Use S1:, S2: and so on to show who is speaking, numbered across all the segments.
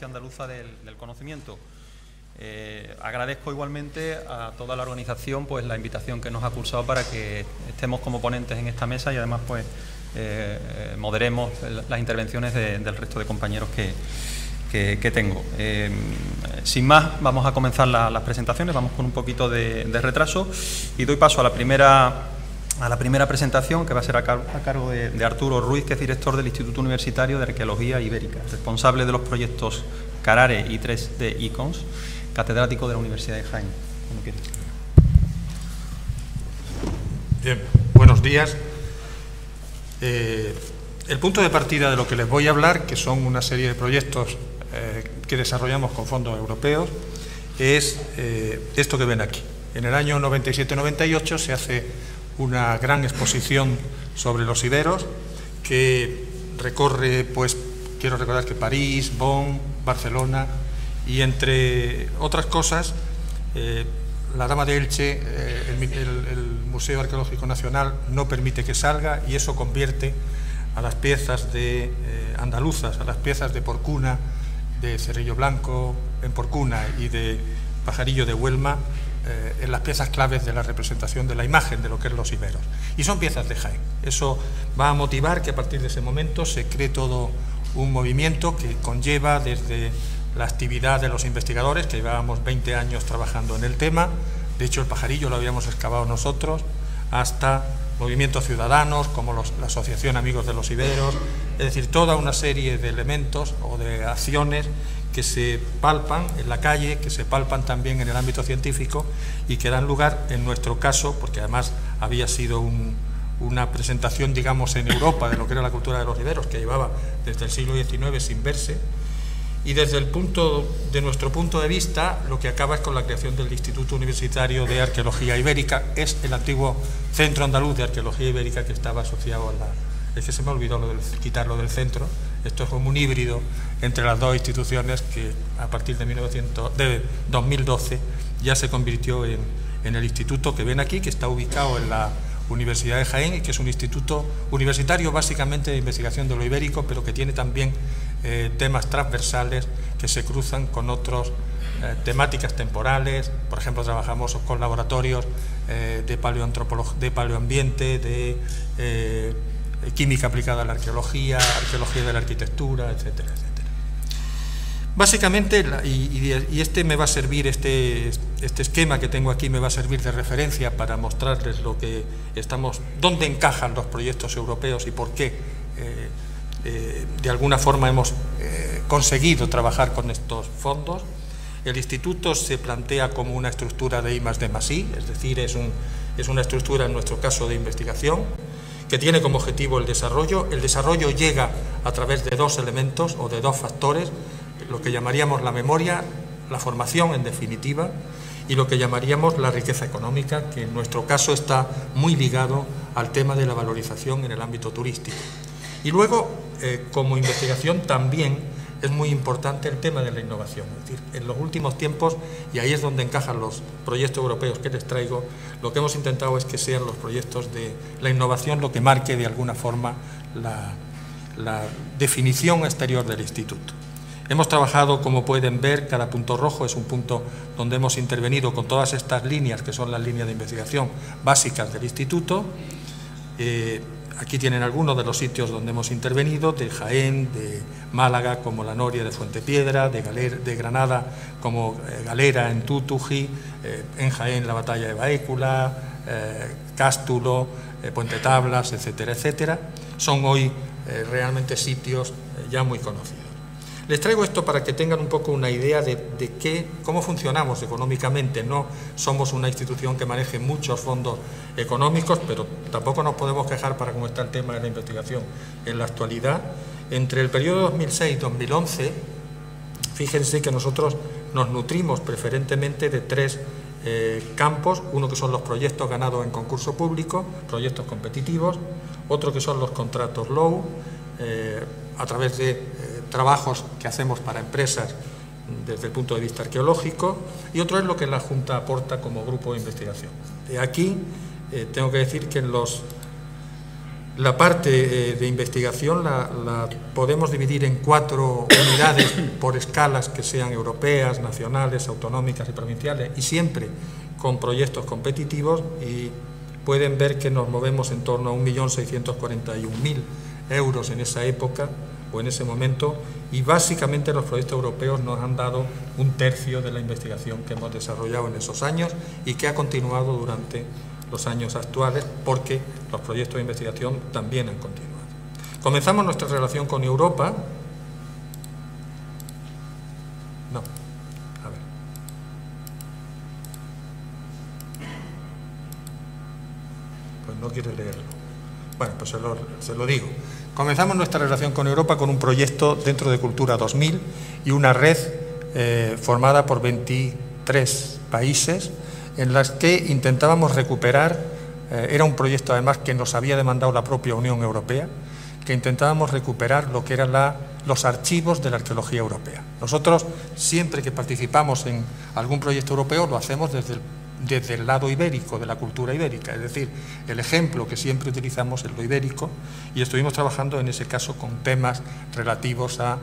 S1: Andaluza del, Conocimiento. Eh, agradezco igualmente a toda la organización pues la invitación que nos ha cursado para que estemos como ponentes en esta mesa y además pues eh, moderemos las intervenciones del resto de compañeros que, que, tengo. sin más, vamos a comenzar las presentaciones, vamos con un poquito de, de retraso y doy paso a la primera a la primera presentación, que va a ser a, cargo de, Arturo Ruiz, que es director del Instituto Universitario de Arqueología Ibérica, responsable de los proyectos Carare y 3D Icons, catedrático de la Universidad de Jaén.
S2: Bien, buenos días. Eh, el punto de partida de lo que les voy a hablar, que son una serie de proyectos eh, que desarrollamos con fondos europeos, es eh, esto que ven aquí. En el año 97-98 se hace una gran exposición sobre los iberos que recorre, pues, quiero recordar que París, Bonn, Barcelona y entre otras cosas, eh, la Dama de Elche, eh, el, Museo Arqueológico Nacional no permite que salga y eso convierte a las piezas de eh, andaluzas, a las piezas de Porcuna, de Cerrillo Blanco en Porcuna y de Pajarillo de Huelma eh, en las piezas claves de la representación de la imagen de lo que es los iberos. Y son piezas de Jaén. Eso va a motivar que a partir de ese momento se cree todo un movimiento que conlleva desde la actividad de los investigadores, que llevábamos 20 años trabajando en el tema, de hecho el pajarillo lo habíamos excavado nosotros, hasta movimientos ciudadanos como la Asociación Amigos de los Iberos, es decir, toda una serie de elementos o de acciones que se palpan en la calle, que se palpan también en el ámbito científico y que dan lugar, en nuestro caso, porque además había sido una presentación, digamos, en Europa de lo que era la cultura de los riberos, que llevaba desde el siglo XIX sin verse, y desde el punto de nuestro punto de vista, lo que acaba es con la creación del Instituto Universitario de Arqueología Ibérica, es el antiguo Centro Andaluz de Arqueología Ibérica que estaba asociado a la... Es que se me olvidó lo del, quitarlo del centro, esto es como un híbrido entre las dos instituciones que a partir de, 1900, de 2012 ya se convirtió en, el instituto que ven aquí, que está ubicado en la Universidad de Jaén y que es un instituto universitario básicamente de investigación de lo ibérico, pero que tiene también eh, temas transversales que se cruzan con otras eh, temáticas temporales. Por ejemplo, trabajamos con laboratorios eh, de, de paleoambiente, de química aplicada a la arqueología, arqueología de la arquitectura, etcétera, etcétera. Básicamente, y, este me va a servir, este, este esquema que tengo aquí me va a servir de referencia para mostrarles lo que estamos, dónde encajan los proyectos europeos y por qué eh, eh, de alguna forma hemos conseguido trabajar con estos fondos. El instituto se plantea como una estructura de I D I, es decir, es, un, es una estructura en nuestro caso de investigación que tiene como objetivo el desarrollo. El desarrollo llega a través de dos elementos o de dos factores, lo que llamaríamos la memoria, la formación en definitiva, y lo que llamaríamos la riqueza económica, que en nuestro caso está muy ligado al tema de la valorización en el ámbito turístico. Y luego, eh, como investigación, también es muy importante el tema de la innovación. En los últimos tiempos, y ahí es donde encajan los proyectos europeos que les traigo, lo que hemos intentado es que sean los proyectos de la innovación lo que marque de alguna forma la, definición exterior del instituto. Hemos trabajado, como pueden ver, cada punto rojo es un punto donde hemos intervenido con todas estas líneas, que son las líneas de investigación básicas del instituto. Eh, Aquí tienen algunos de los sitios donde hemos intervenido, de Jaén, de Málaga, como La Noria de Fuentepiedra, de, de Granada, como eh, Galera en Tutuji, eh, en Jaén la batalla de Baécula, eh, Cástulo, Puente Tablas, etcétera, etcétera. Son hoy realmente sitios ya muy conocidos. Les traigo esto para que tengan un poco una idea de, cómo funcionamos económicamente. No somos una institución que maneje muchos fondos económicos, pero tampoco nos podemos quejar para cómo está el tema de la investigación en la actualidad. Entre el periodo 2006 y 2011, fíjense que nosotros nos nutrimos preferentemente de tres eh, campos, uno que son los proyectos ganados en concurso público, proyectos competitivos, otro que son los contratos low, eh, a través de eh, trabajos que hacemos para empresas desde el punto de vista arqueológico y otro es lo que la Junta aporta como grupo de investigación. De aquí eh, tengo que decir que los La parte eh, de investigación la, podemos dividir en cuatro unidades por escalas que sean europeas, nacionales, autonómicas y provinciales, y siempre con proyectos competitivos y pueden ver que nos movemos en torno a 1.641.000 euros en esa época o en ese momento y básicamente los proyectos europeos nos han dado un tercio de la investigación que hemos desarrollado en esos años y que ha continuado durante los años actuales porque los proyectos de investigación también han continuado. Comenzamos nuestra relación con Europa. No, a ver. Pues no quiere leerlo. Bueno, pues se lo, se lo digo. Comenzamos nuestra relación con Europa con un proyecto dentro de Cultura 2000 y una red eh, formada por 23 países en las que intentábamos recuperar, eh, era un proyecto además que nos había demandado la propia Unión Europea, que intentábamos recuperar lo que eran los archivos de la arqueología europea. Nosotros, siempre que participamos en algún proyecto europeo, lo hacemos desde el desde el lado ibérico, de la cultura ibérica. Es decir, el ejemplo que siempre utilizamos es lo ibérico y estuvimos trabajando en ese caso con temas relativos a,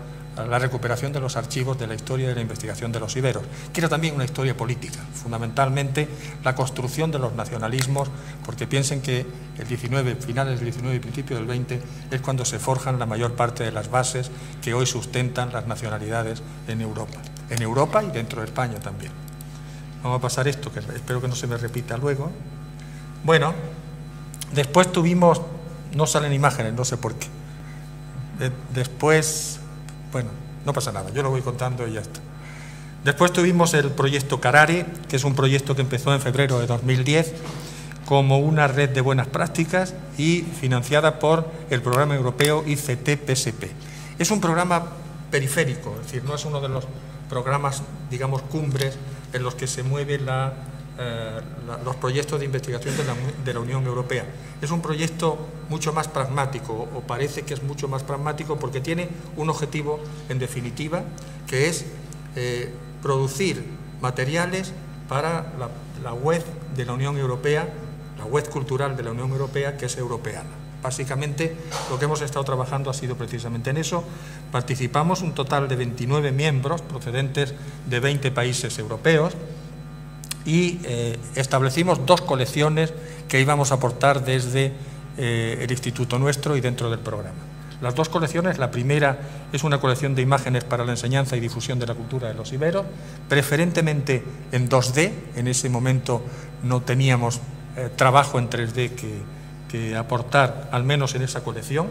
S2: la recuperación de los archivos de la historia de la investigación de los iberos, que era también una historia política, fundamentalmente la construcción de los nacionalismos, porque piensen que el 19, finales del 19 y principio del 20 es cuando se forjan la mayor parte de las bases que hoy sustentan las nacionalidades en Europa, en Europa y dentro de España también. Vamos a pasar esto, que espero que no se me repita luego. Bueno, después tuvimos, no salen imágenes, no sé por qué. después, bueno, no pasa nada, yo lo voy contando y ya está. Después tuvimos el proyecto Carare, que es un proyecto que empezó en febrero de 2010 como una red de buenas prácticas y financiada por el programa europeo ICT-PSP. Es un programa periférico, es decir, no es uno de los programas, digamos, cumbres en los que se mueven eh, los proyectos de investigación de la, Unión Europea. Es un proyecto mucho más pragmático, o parece que es mucho más pragmático, porque tiene un objetivo, en definitiva, que es eh, producir materiales para la, la web de la Unión Europea, la web cultural de la Unión Europea, que es europeana. Básicamente lo que hemos estado trabajando ha sido precisamente en eso. Participamos un total de 29 miembros procedentes de 20 países europeos y eh, establecimos dos colecciones que íbamos a aportar desde eh, el instituto nuestro y dentro del programa. Las dos colecciones, la primera es una colección de imágenes para la enseñanza y difusión de la cultura de los iberos, preferentemente en 2D, en ese momento no teníamos eh, trabajo en 3D que, que aportar, al menos en esa colección,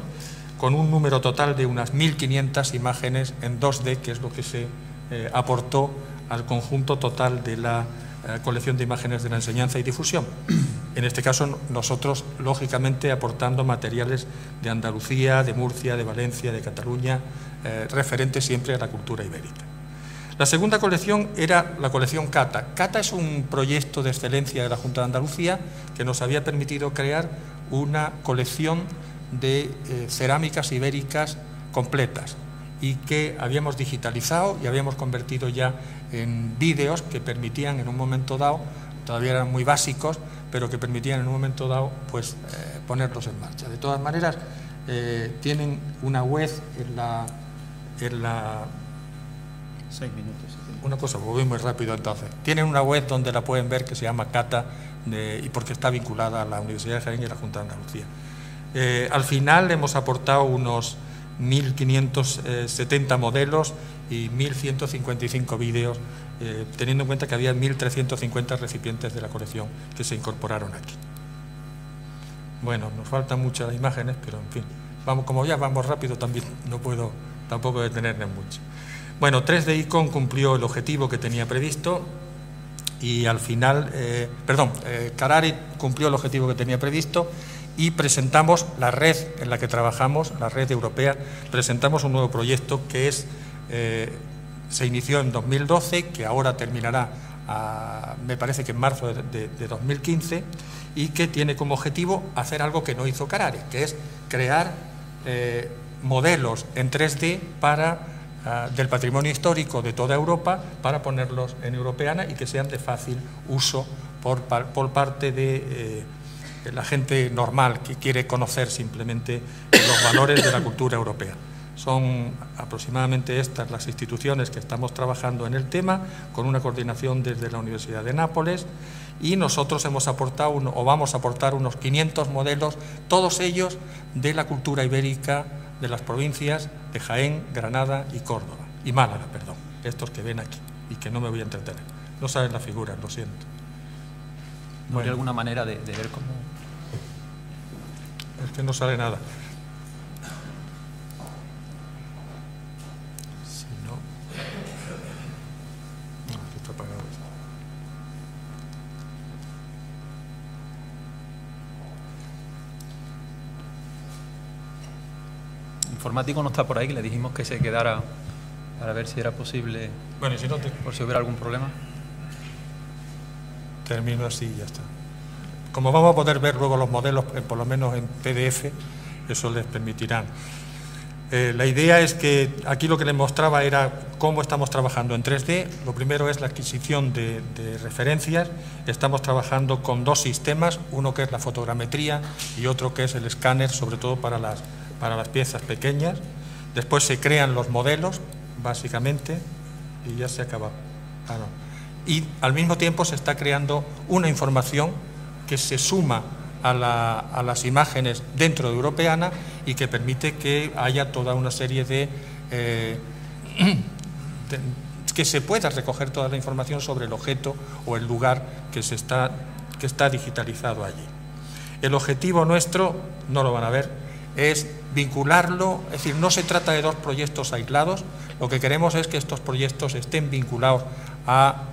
S2: con un número total de unas 1.500 imágenes en 2D, que es lo que se eh, aportó al conjunto total de la eh, colección de imágenes de la enseñanza y difusión. En este caso, nosotros, lógicamente, aportando materiales de Andalucía, de Murcia, de Valencia, de Cataluña, eh, referentes siempre a la cultura ibérica. La segunda colección era la colección Cata. Cata es un proyecto de excelencia de la Junta de Andalucía que nos había permitido crear una colección de eh, cerámicas ibéricas completas y que habíamos digitalizado y habíamos convertido ya en vídeos que permitían en un momento dado, todavía eran muy básicos, pero que permitían en un momento dado pues, eh, ponerlos en marcha. De todas maneras, eh, tienen una web en la... En la
S1: Seis minutos.
S2: Una cosa, voy muy rápido entonces. Tienen una web donde la pueden ver que se llama Cata y porque está vinculada a la Universidad de Jaén y a la Junta de Andalucía. Eh, al final hemos aportado unos 1.570 modelos y 1.155 vídeos, eh, teniendo en cuenta que había 1.350 recipientes de la colección que se incorporaron aquí. Bueno, nos faltan muchas imágenes, pero en fin, vamos, como ya vamos rápido también no puedo tampoco detenerme mucho. Bueno, 3D Icon cumplió el objetivo que tenía previsto, y al final, eh, perdón, eh, Carari cumplió el objetivo que tenía previsto y presentamos la red en la que trabajamos, la red europea, presentamos un nuevo proyecto que es, eh, se inició en 2012, que ahora terminará, me parece que en marzo de, 2015, y que tiene como objetivo hacer algo que no hizo Carari, que es crear modelos en 3D para Ah, del patrimonio histórico de toda Europa para ponerlos en europeana y que sean de fácil uso por, por parte del de, la gente normal que quiere conocer simplemente los valores de la cultura europea. Son aproximadamente estas las instituciones que estamos trabajando en el tema, con una coordinación desde la Universidad de Nápoles, y nosotros hemos aportado o vamos a aportar unos 500 modelos, todos ellos de la cultura ibérica de las provincias de Jaén, Granada y Córdoba, y Málaga, perdón, estos que ven aquí y que no me voy a entretener. No saben la figura, lo siento.
S1: ¿No hay alguna manera de, de ver cómo...?
S2: Es que no sale nada.
S1: Informático no está por ahí, que le dijimos que se quedara para ver si era posible,
S2: bueno, y si no
S1: por si hubiera algún problema.
S2: Termino así y ya está. Como vamos a poder ver luego los modelos, eh, por lo menos en PDF, eso les permitirá. Eh, la idea es que aquí lo que les mostraba era cómo estamos trabajando en 3D. Lo primero es la adquisición de, de, referencias. Estamos trabajando con dos sistemas, uno que es la fotogrametría y otro que es el escáner, sobre todo para las para las piezas pequeñas, después se crean los modelos, básicamente, y ya se acaba. Ah, y al mismo tiempo se está creando una información que se suma a, las imágenes dentro de Europeana y que permite que haya toda una serie de, eh, de, que se pueda recoger toda la información sobre el objeto o el lugar que está digitalizado allí. El objetivo nuestro, no lo van a ver, es vincularlo, es decir, no se trata de dos proyectos aislados, lo que queremos es que estos proyectos estén vinculados a,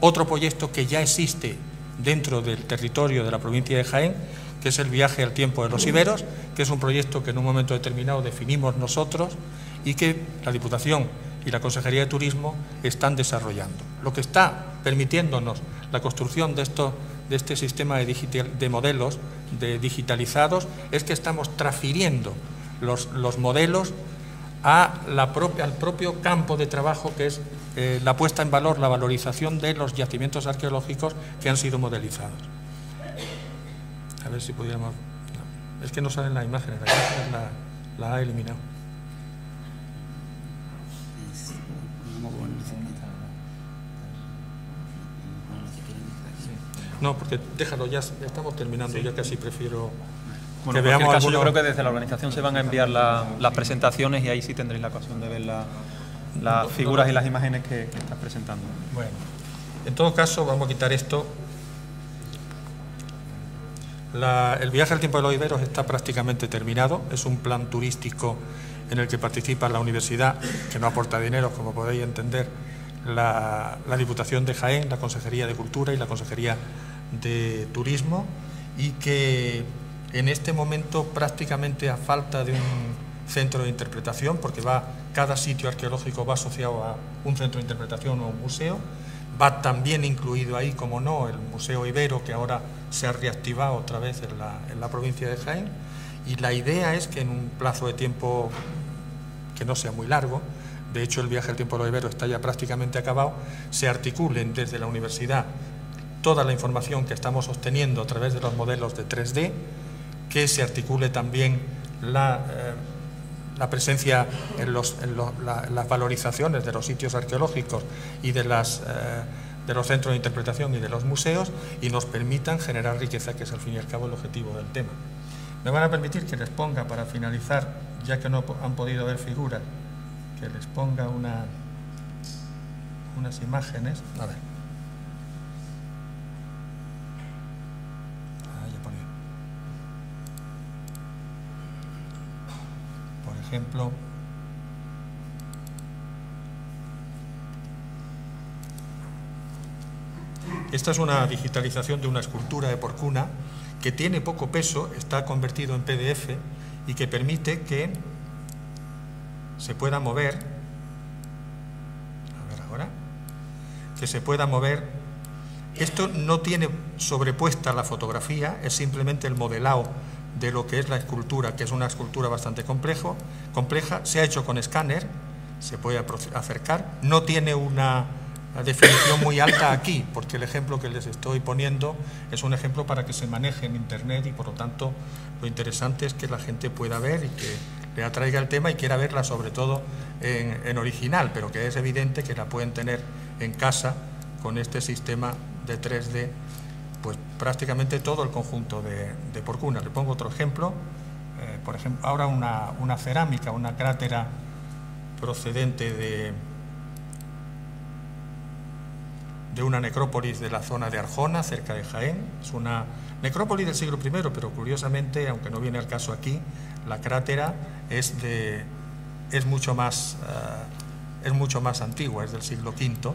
S2: otro proyecto que ya existe dentro del territorio de la provincia de Jaén, que es el viaje al tiempo de los iberos, que es un proyecto que en un momento determinado definimos nosotros y que la Diputación y la Consejería de Turismo están desarrollando. Lo que está permitiéndonos la construcción de, esto, de este sistema de, de modelos de digitalizados es que estamos transfiriendo los, los modelos la al propio campo de trabajo que es eh, la puesta en valor, la valorización de los yacimientos arqueológicos que han sido modelizados. A ver si pudiéramos... es que no salen las imágenes, la, la ha eliminado. No, porque déjalo, ya estamos terminando, ya casi prefiero
S1: bueno, que veamos caso, yo creo que desde la organización se van a enviar las presentaciones y ahí sí tendréis la ocasión de ver las figuras y las imágenes que, estás presentando.
S2: Bueno, en todo caso vamos a quitar esto. el viaje al tiempo de los iberos está prácticamente terminado. Es un plan turístico en el que participa la universidad, que no aporta dinero, como podéis entender, la, la Diputación de Jaén, la Consejería de Cultura y la Consejería de turismo y que en este momento prácticamente a falta de un centro de interpretación, porque va, cada sitio arqueológico va asociado a un centro de interpretación o un museo, va también incluido ahí, como no, el Museo Ibero, que ahora se ha reactivado otra vez en la, en la provincia de Jaén, y la idea es que en un plazo de tiempo que no sea muy largo, de hecho el viaje al tiempo de Ibero está ya prácticamente acabado, se articulen desde la universidad toda la información que estamos obteniendo a través de los modelos de 3D, que se articule también la, eh, la presencia en, los, en la, las valorizaciones de los sitios arqueológicos y de, las, eh, de los centros de interpretación y de los museos y nos permitan generar riqueza, que es al fin y al cabo el objetivo del tema. Me van a permitir que les ponga, para finalizar, ya que no han podido ver figuras, que les ponga una, unas imágenes. A ver. Ejemplo, esta es una digitalización de una escultura de porcuna que tiene poco peso, está convertido en PDF y que permite que se pueda mover, a ver ahora, que se pueda mover. Esto no tiene sobrepuesta la fotografía, es simplemente el modelado de lo que es la escultura, que es una escultura bastante complejo, compleja, se ha hecho con escáner, se puede acercar, no tiene una, definición muy alta aquí, porque el ejemplo que les estoy poniendo es un ejemplo para que se maneje en Internet y por lo tanto lo interesante es que la gente pueda ver y que le atraiga el tema y quiera verla sobre todo en, original, pero que es evidente que la pueden tener en casa con este sistema de 3D, pues prácticamente todo el conjunto de, de Porcuna. Le pongo otro ejemplo, eh, por ejemplo, ahora una, una cerámica, una crátera procedente de, de una necrópolis de la zona de Arjona, cerca de Jaén. Es una necrópolis del siglo I, pero curiosamente, aunque no viene al caso aquí, la crátera es, de, es, mucho, más, eh, es mucho más antigua, es del siglo V.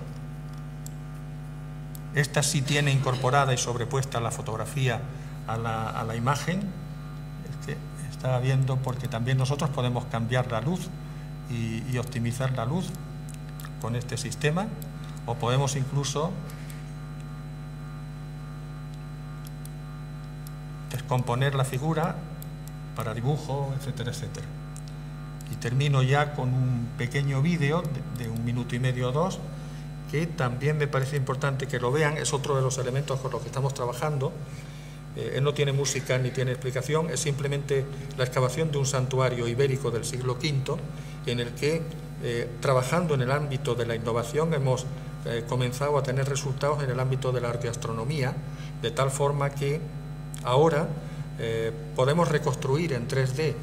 S2: Esta sí tiene incorporada y sobrepuesta la fotografía a la, imagen. Es que estaba viendo porque también nosotros podemos cambiar la luz y optimizar la luz con este sistema o podemos incluso descomponer la figura para dibujo, etcétera, etcétera. Y termino ya con un pequeño vídeo de, un minuto y medio o dos, que también me parece importante que lo vean, es otro de los elementos con los que estamos trabajando. Eh, él no tiene música ni tiene explicación, es simplemente la excavación de un santuario ibérico del siglo V, en el que, eh, trabajando en el ámbito de la innovación, hemos eh, comenzado a tener resultados en el ámbito de la arteastronomía, de tal forma que ahora podemos reconstruir en 3D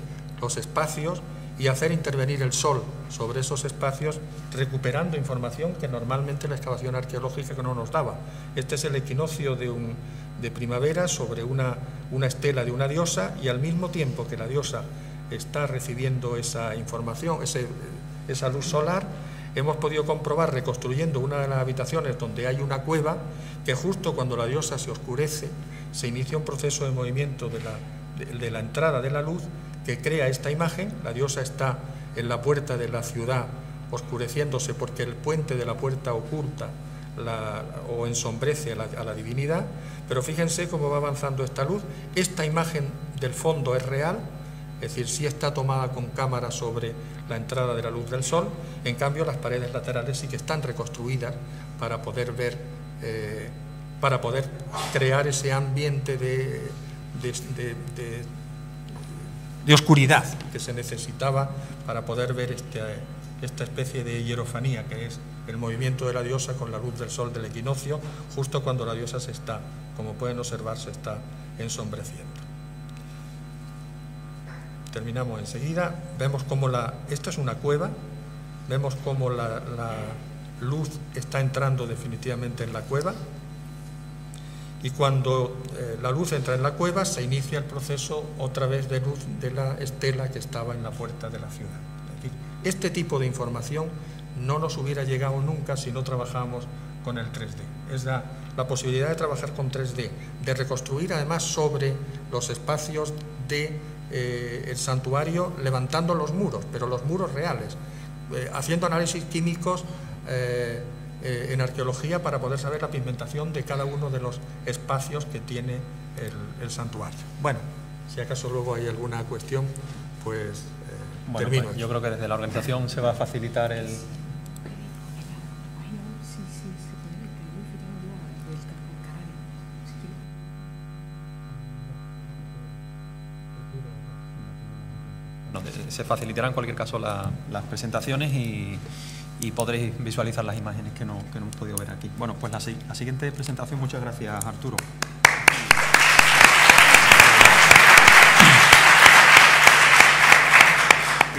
S2: los espacios y hacer intervenir el sol sobre esos espacios, recuperando información que normalmente la excavación arqueológica no nos daba. Este es el equinoccio de, un, de primavera sobre una, una estela de una diosa y al mismo tiempo que la diosa está recibiendo esa información, ese, esa luz solar, hemos podido comprobar reconstruyendo una de las habitaciones donde hay una cueva que justo cuando la diosa se oscurece se inicia un proceso de movimiento de la, de, la entrada de la luz que crea esta imagen. La diosa está en la puerta de la ciudad oscureciéndose porque el puente de la puerta oculta o ensombrece a la, divinidad, pero fíjense cómo va avanzando esta luz. Esta imagen del fondo es real, es decir, sí está tomada con cámara sobre la entrada de la luz del sol, en cambio las paredes laterales sí que están reconstruidas para poder ver, eh, para poder crear ese ambiente de, oscuridad que se necesitaba para poder ver este, esta especie de hierofanía que es el movimiento de la diosa con la luz del sol del equinoccio, justo cuando la diosa se está, como pueden observar, se está ensombreciendo. Terminamos enseguida, vemos cómo la, esta es una cueva, vemos cómo la, luz está entrando definitivamente en la cueva y cuando eh, la luz entra en la cueva se inicia el proceso otra vez de luz de la estela que estaba en la puerta de la ciudad. Este tipo de información no nos hubiera llegado nunca si no trabajamos con el 3D. Es la, la posibilidad de trabajar con 3D, de reconstruir además sobre los espacios de eh, santuario levantando los muros, pero los muros reales, eh, haciendo análisis químicos en arqueología para poder saber la pigmentación de cada uno de los espacios que tiene el, santuario. Bueno, si acaso luego hay alguna cuestión, pues termino.
S1: Pues yo creo que desde la organización se va a facilitar el, se facilitarán en cualquier caso las presentaciones y, podréis visualizar las imágenes que no, que no hemos podido ver aquí. Bueno, pues la, la siguiente presentación, muchas gracias Arturo.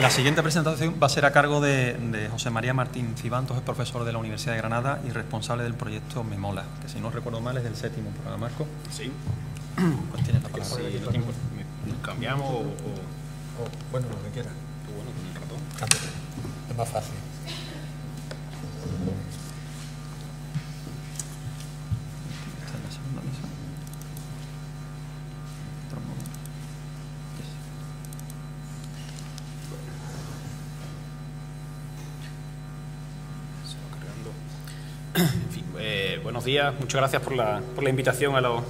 S1: La siguiente presentación va a ser a cargo de, José María Martín Cibantos, es profesor de la Universidad de Granada y responsable del proyecto Memola, que si no recuerdo mal es del séptimo programa, Marco.
S3: Sí.
S1: Pues tienes la palabra.
S3: cambiamos o
S2: bueno, lo que quiera.
S3: bueno, con el ratón.
S2: Cámbiate. Es más fácil.
S3: Días, muchas gracias por la, por la invitación a los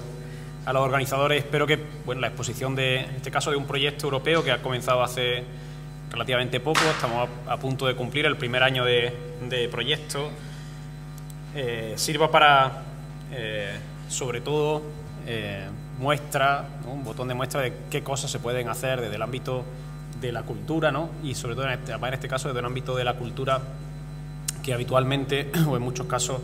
S3: a los organizadores. Espero que bueno, la exposición de, este caso, de un proyecto europeo que ha comenzado hace relativamente poco, estamos a, punto de cumplir el primer año de, proyecto. eh, sirva para, eh, sobre todo, eh, muestra, un botón de muestra de qué cosas se pueden hacer desde el ámbito de la cultura, ¿no? y sobre todo en este, en este caso desde el ámbito de la cultura que habitualmente, o en muchos casos,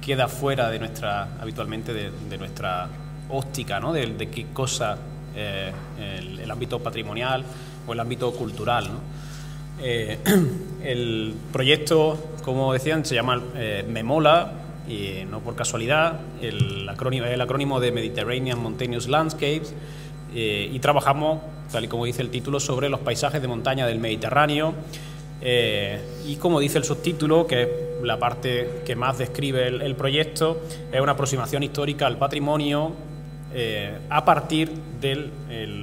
S3: queda fuera de nuestra, habitualmente de, nuestra óptica, ¿no? de, qué cosa el, ámbito patrimonial o el ámbito cultural. ¿no? el proyecto, como decían, se llama Memola, y no por casualidad, el acrónimo, el acrónimo de Mediterranean Mountainous Landscapes, eh, y trabajamos, tal y como dice el título, sobre los paisajes de montaña del Mediterráneo. Eh, y como dice el subtítulo, que es la parte que más describe el, proyecto, es una aproximación histórica al patrimonio eh, a partir de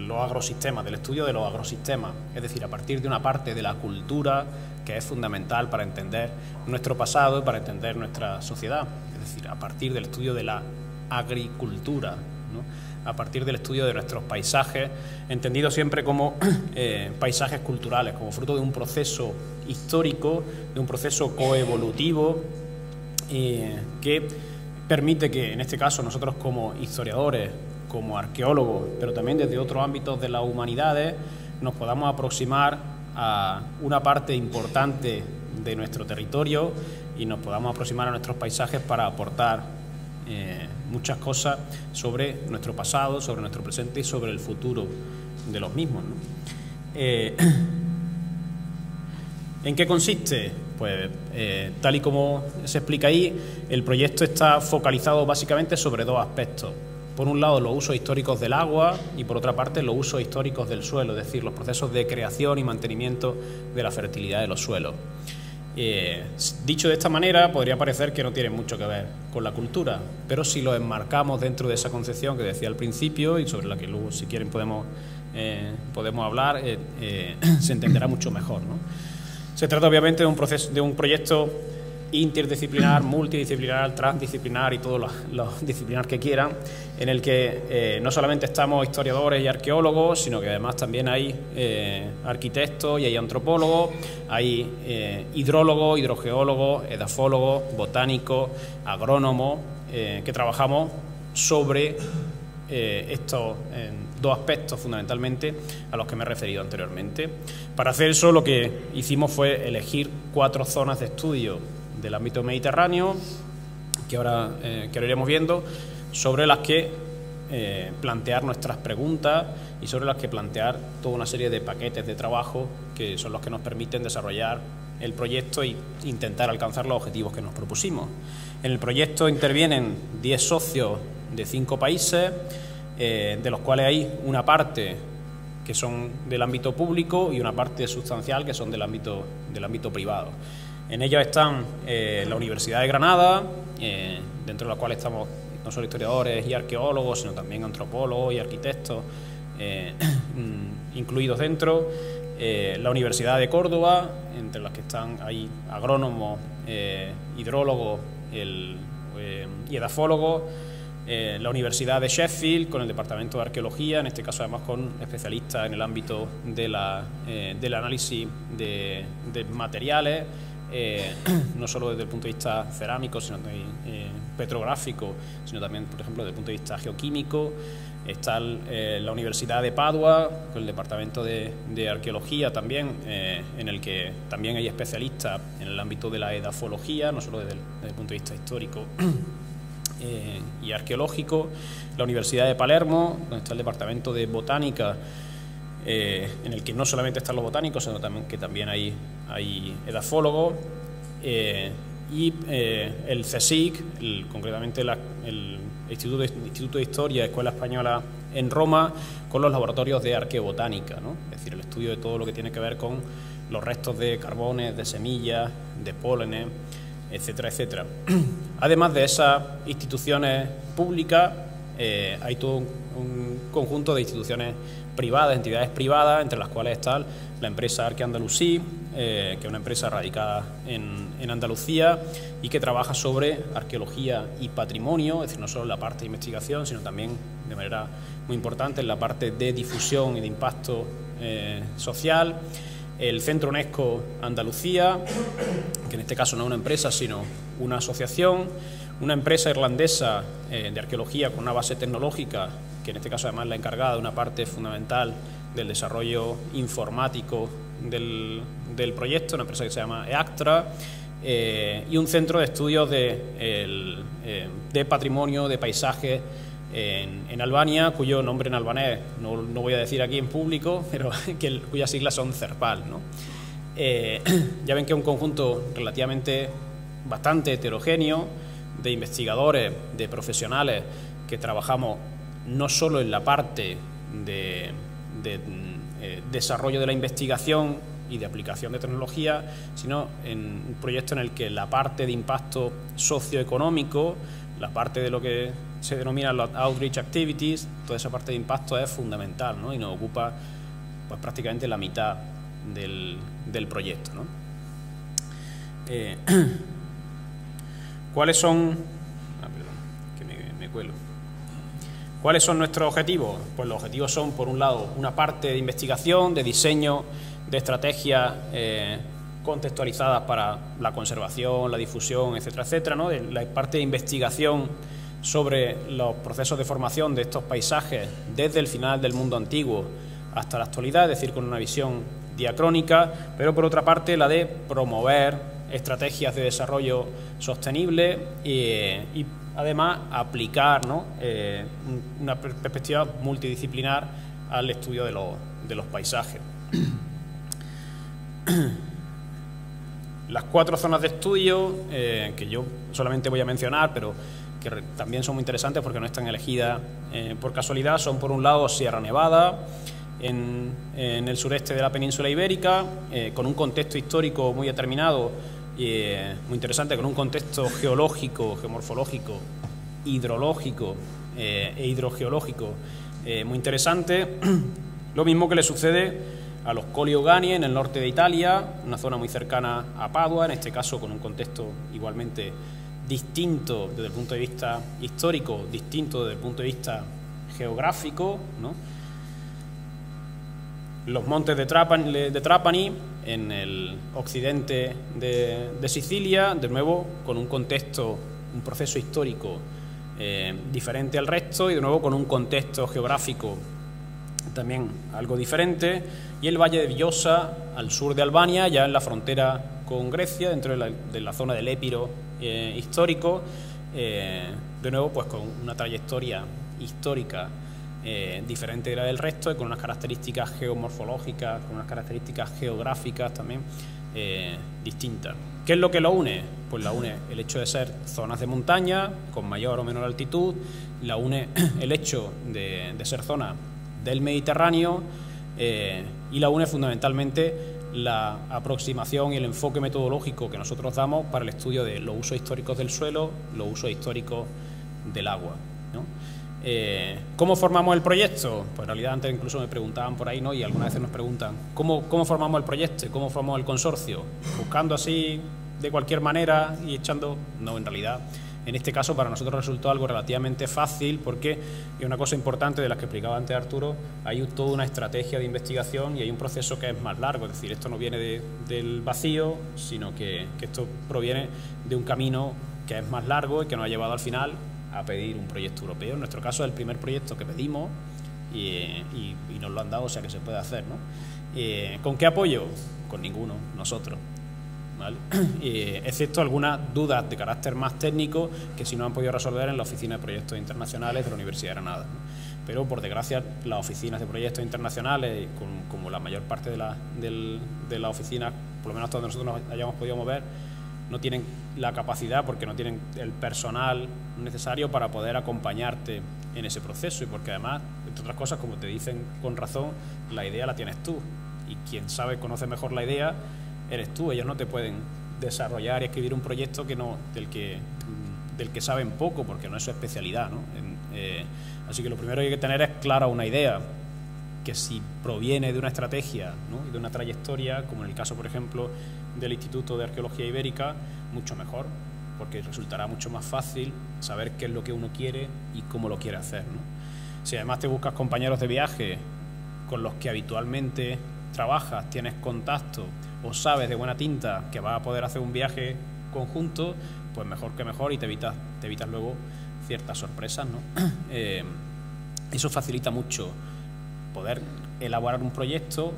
S3: los agrosistemas, del estudio de los agrosistemas, es decir, a partir de una parte de la cultura que es fundamental para entender nuestro pasado y para entender nuestra sociedad, es decir, a partir del estudio de la agricultura, a partir del estudio de nuestros paisajes, entendido siempre como eh, paisajes culturales, como fruto de un proceso histórico, de un proceso coevolutivo eh, que permite que, en este caso, nosotros como historiadores, como arqueólogos, pero también desde otros ámbitos de las humanidades, nos podamos aproximar a una parte importante de nuestro territorio y nos podamos aproximar a nuestros paisajes para aportar eh, muchas cosas sobre nuestro pasado, sobre nuestro presente y sobre el futuro de los mismos. Eh, ¿En qué consiste? Pues eh, tal y como se explica ahí, el proyecto está focalizado básicamente sobre dos aspectos por un lado los usos históricos del agua y por otra parte los usos históricos del suelo, es decir, los procesos de creación y mantenimiento de la fertilidad de los suelos. Eh, dicho de esta manera, podría parecer que no tiene mucho que ver con la cultura, pero si lo enmarcamos dentro de esa concepción que decía al principio y sobre la que luego, si quieren, podemos, eh, podemos hablar, se entenderá mucho mejor. Se trata obviamente de un, proceso, de un proyecto interdisciplinar, multidisciplinar, transdisciplinar y todos los, disciplinar que quieran, en el que eh, no solamente estamos historiadores y arqueólogos, sino que además también hay eh, arquitectos y hay antropólogos, hay eh, hidrólogos, hidrogeólogos, edafólogos, botánicos, agrónomos, que trabajamos sobre estos dos aspectos fundamentalmente a los que me he referido anteriormente. Para hacer eso lo que hicimos fue elegir cuatro zonas de estudio del ámbito mediterráneo, que ahora, eh, que iremos viendo, sobre las que eh, plantear nuestras preguntas y sobre las que plantear toda una serie de paquetes de trabajo que son los que nos permiten desarrollar el proyecto e intentar alcanzar los objetivos que nos propusimos. En el proyecto intervienen 10 socios de 5 países, eh, de los cuales hay una parte que son del ámbito público y una parte sustancial que son del ámbito, del ámbito privado. En ellos están eh, la Universidad de Granada, eh, dentro de la cual estamos no solo historiadores y arqueólogos, sino también antropólogos y arquitectos incluidos dentro. la Universidad de Córdoba, entre las que están ahí agrónomos, hidrólogos y edafólogos. La Universidad de Sheffield, con el Departamento de Arqueología, en este caso además con especialistas en el ámbito de la, del análisis de, de materiales, eh, no solo desde el punto de vista cerámico, sino también eh, petrográfico, sino también, por ejemplo, desde el punto de vista geoquímico. Está eh, la Universidad de Padua, con el Departamento de, Arqueología también, en el que también hay especialistas en el ámbito de la edafología, no solo desde el, punto de vista histórico y arqueológico. La Universidad de Palermo, donde está el Departamento de Botánica, eh, en el que no solamente están los botánicos, sino también que también hay, hay edafólogos, eh, y eh, el CSIC, concretamente el Instituto de, Instituto de Historia, Escuela Española en Roma, con los laboratorios de arqueobotánica, ¿no? es decir, el estudio de todo lo que tiene que ver con los restos de carbones, de semillas, de pólenes, etcétera, etcétera. Además de esas instituciones públicas, hay todo un conjunto de instituciones privadas, entidades privadas, entre las cuales está la empresa Arque Andalusí, eh, que es una empresa radicada en, Andalucía y que trabaja sobre arqueología y patrimonio, es decir, no solo en la parte de investigación, sino también de manera muy importante en la parte de difusión y de impacto eh, social. El Centro UNESCO Andalucía, que en este caso no es una empresa, sino una asociación, una empresa irlandesa eh, de arqueología con una base tecnológica, que en este caso además la encargada de una parte fundamental del desarrollo informático del, proyecto, una empresa que se llama EACTRA, eh, y un centro de estudios de, eh, de patrimonio, de paisaje en, Albania, cuyo nombre en albanés no, no, voy a decir aquí en público, pero que, cuyas siglas son CERPAL. ¿no? Eh, ya ven que es un conjunto relativamente bastante heterogéneo de investigadores, de profesionales que trabajamos no solo en la parte de, eh, desarrollo de la investigación y de aplicación de tecnología, sino en un proyecto en el que la parte de impacto socioeconómico, la parte de lo que se denomina los outreach activities, toda esa parte de impacto es fundamental ¿no? y nos ocupa pues, prácticamente la mitad del, del proyecto. ¿no? Eh, ¿Cuáles son... Ah, perdón, que me, cuelo. ¿Cuáles son nuestros objetivos? Pues los objetivos son, por un lado, una parte de investigación, de diseño, de estrategias eh, contextualizadas para la conservación, la difusión, etcétera, etcétera, ¿no? la parte de investigación sobre los procesos de formación de estos paisajes desde el final del mundo antiguo hasta la actualidad, es decir, con una visión diacrónica, pero por otra parte la de promover estrategias de desarrollo sostenible y, además aplicar eh, una perspectiva multidisciplinar al estudio de los paisajes. Las cuatro zonas de estudio, eh, que yo solamente voy a mencionar, pero que también son muy interesantes porque no están elegidas eh, por casualidad, son por un lado Sierra Nevada, en, el sureste de la península ibérica, eh, con un contexto histórico muy determinado muy interesante, con un contexto geológico, geomorfológico, hidrológico e hidrogeológico muy interesante. Lo mismo que le sucede a los Coliogani en el norte de Italia, una zona muy cercana a Padua, en este caso con un contexto igualmente distinto desde el punto de vista histórico, distinto desde el punto de vista geográfico, los montes de Trapani, en el occidente de, Sicilia, de nuevo con un contexto, un proceso histórico eh, diferente al resto y de nuevo con un contexto geográfico también algo diferente, y el Valle de Villosa al sur de Albania, ya en la frontera con Grecia, dentro de la zona del Épiro eh, histórico, eh, de nuevo pues con una trayectoria histórica eh, diferente de la del resto y con unas características geomorfológicas, con unas características geográficas también distintas. ¿Qué es lo que lo une? Pues la une el hecho de ser zonas de montaña con mayor o menor altitud, la une el hecho de, de ser zonas del Mediterráneo y la une fundamentalmente la aproximación y el enfoque metodológico que nosotros damos para el estudio de los usos históricos del suelo, los usos históricos del agua. Eh, ¿Cómo formamos el proyecto? Pues en realidad antes incluso me preguntaban por ahí, ¿no? y algunas veces nos preguntan, ¿cómo, cómo formamos el proyecto? ¿Cómo formamos el consorcio? ¿Buscando así de cualquier manera y echando...? No, en realidad en este caso para nosotros resultó algo relativamente fácil porque, y una cosa importante de las que explicaba antes Arturo, hay toda una estrategia de investigación y hay un proceso que es más largo, es decir, esto no viene del vacío, sino que, esto proviene de un camino que es más largo y que nos ha llevado al final a pedir un proyecto europeo. En nuestro caso es el primer proyecto que pedimos y, nos lo han dado, o sea que se puede hacer. ¿no? Eh, ¿Con qué apoyo? Con ninguno, nosotros. excepto algunas dudas de carácter más técnico que si no han podido resolver en la Oficina de Proyectos Internacionales de la Universidad de Granada. Pero, por desgracia, las oficinas de proyectos internacionales, como la mayor parte de, la, de las oficinas, por lo menos donde nosotros nos hayamos podido mover, no tienen la capacidad porque no tienen el personal necesario para poder acompañarte en ese proceso. Y porque además, entre otras cosas, como te dicen con razón, la idea la tienes tú. Y quien sabe, conoce mejor la idea, eres tú, ellos no te pueden desarrollar y escribir un proyecto que no, del, que, del que saben poco, porque no es su especialidad. ¿no? Eh, así que lo primero que hay que tener es clara una idea, que si proviene de una estrategia y de una trayectoria, como en el caso, por ejemplo, del Instituto de Arqueología Ibérica, mucho mejor, porque resultará mucho más fácil saber qué es lo que uno quiere y cómo lo quiere hacer. Si además te buscas compañeros de viaje con los que habitualmente trabajas, tienes contacto o sabes de buena tinta que vas a poder hacer un viaje conjunto, pues mejor que mejor y te evitas, te evitas luego ciertas sorpresas. ¿no? Eh, eso facilita mucho poder elaborar un proyecto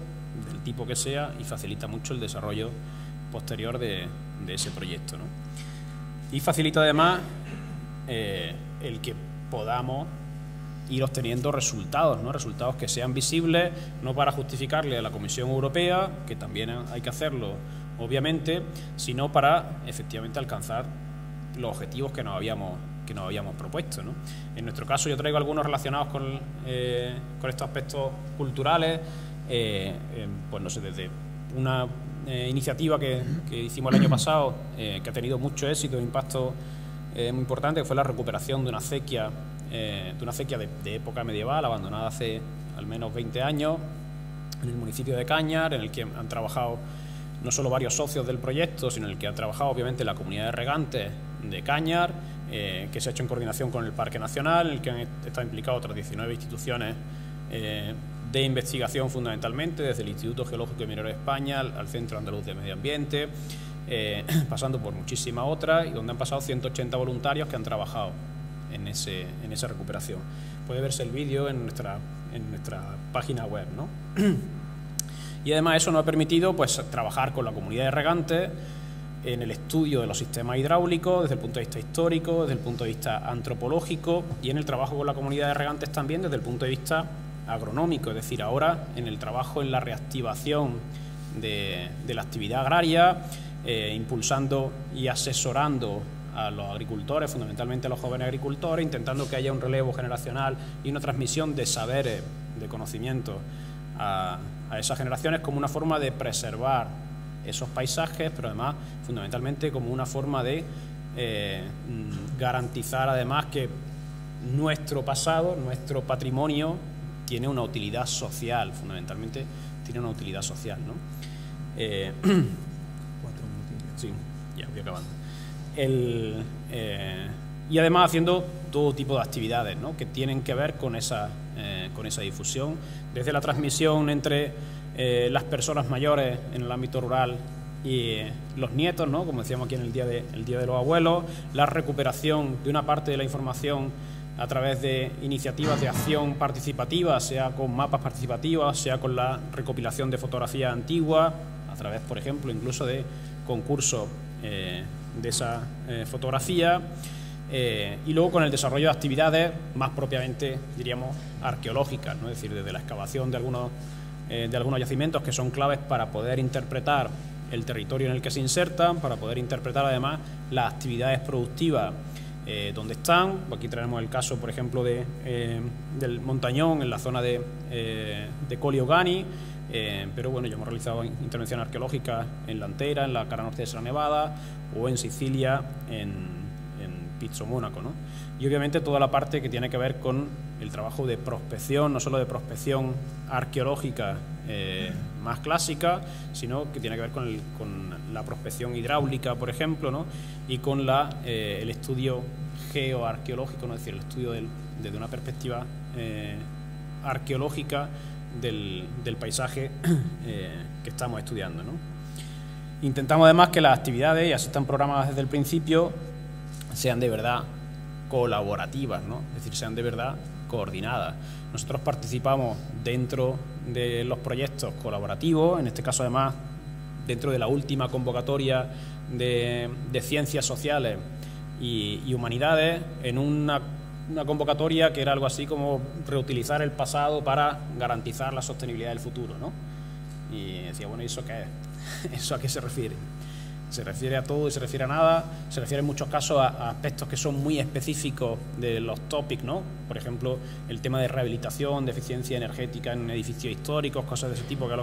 S3: del tipo que sea y facilita mucho el desarrollo posterior de, ese proyecto. ¿no? Y facilita además eh, el que podamos ir obteniendo resultados, ¿no? resultados que sean visibles, no para justificarle a la Comisión Europea, que también hay que hacerlo, obviamente, sino para efectivamente alcanzar los objetivos que nos habíamos, que nos habíamos propuesto. ¿no? En nuestro caso yo traigo algunos relacionados con, eh, con estos aspectos culturales, eh, pues no sé, desde una eh, iniciativa que, que, hicimos el año pasado, que ha tenido mucho éxito, un impacto muy importante, que fue la recuperación de una acequia eh, de una acequia de, época medieval, abandonada hace al menos 20 años, en el municipio de Cañar, en el que han trabajado no solo varios socios del proyecto, sino en el que ha trabajado obviamente la comunidad de regantes de Cañar, eh, que se ha hecho en coordinación con el Parque Nacional, en el que han estado implicados otras 19 instituciones eh, de investigación fundamentalmente, desde el Instituto Geológico y Minero de España al, Centro Andaluz de Medio Ambiente, pasando por muchísimas otras, y donde han pasado 180 voluntarios que han trabajado en, ese, en esa recuperación. Puede verse el vídeo en nuestra, en nuestra página web. ¿no? y además eso nos ha permitido pues, trabajar con la comunidad de regantes en el estudio de los sistemas hidráulicos desde el punto de vista histórico, desde el punto de vista antropológico y en el trabajo con la comunidad de regantes también desde el punto de vista agronómico, es decir, ahora en el trabajo en la reactivación de, la actividad agraria, eh, impulsando y asesorando a los agricultores, fundamentalmente a los jóvenes agricultores, intentando que haya un relevo generacional y una transmisión de saberes, de conocimientos a, esas generaciones como una forma de preservar esos paisajes, pero además fundamentalmente como una forma de eh, garantizar además que nuestro pasado, nuestro patrimonio tiene una utilidad social, fundamentalmente tiene una utilidad social. ¿no? Eh, sí, ya voy acabando. Eh, y además haciendo todo tipo de actividades que tienen que ver con esa, eh, con esa difusión, desde la transmisión entre eh, las personas mayores en el ámbito rural y los nietos, ¿no? como decíamos aquí en el día, de, el día de los Abuelos, la recuperación de una parte de la información a través de iniciativas de acción participativa, sea con mapas participativos, sea con la recopilación de fotografías antiguas, a través, por ejemplo, incluso de concursos de esa eh, fotografía eh, y luego con el desarrollo de actividades más propiamente, diríamos, arqueológicas, ¿no? es decir, desde la excavación de algunos, eh, de algunos yacimientos que son claves para poder interpretar el territorio en el que se insertan, para poder interpretar además las actividades productivas donde están. Aquí tenemos el caso, por ejemplo, de, del Montañón en la zona de, de Coliogani, pero bueno, ya hemos realizado intervenciones arqueológicas en la Antera, en la cara norte de Sierra Nevada, o en Sicilia, en, en Pizzo Mónaco. ¿no? Y obviamente toda la parte que tiene que ver con el trabajo de prospección, no solo de prospección arqueológica eh, más clásica, sino que tiene que ver con, con la prospección hidráulica, por ejemplo, ¿no? y con la, eh, el estudio geoarqueológico, ¿no? es decir, el estudio desde una perspectiva eh, arqueológica del, del paisaje que estamos estudiando. ¿no? Intentamos además que las actividades, ya están programadas desde el principio, sean de verdad colaborativas, ¿no? es decir, sean de verdad coordinadas. Nosotros participamos dentro de los proyectos colaborativos, en este caso además dentro de la última convocatoria de, ciencias sociales y, humanidades, en una, una, convocatoria que era algo así como reutilizar el pasado para garantizar la sostenibilidad del futuro. ¿no? Y decía, bueno, ¿y eso qué es? ¿Eso a qué se refiere? Se refiere a todo y se refiere a nada, se refiere en muchos casos a, aspectos que son muy específicos de los topics, ¿no? Por ejemplo, el tema de rehabilitación, de eficiencia energética en edificios históricos, cosas de ese tipo. Que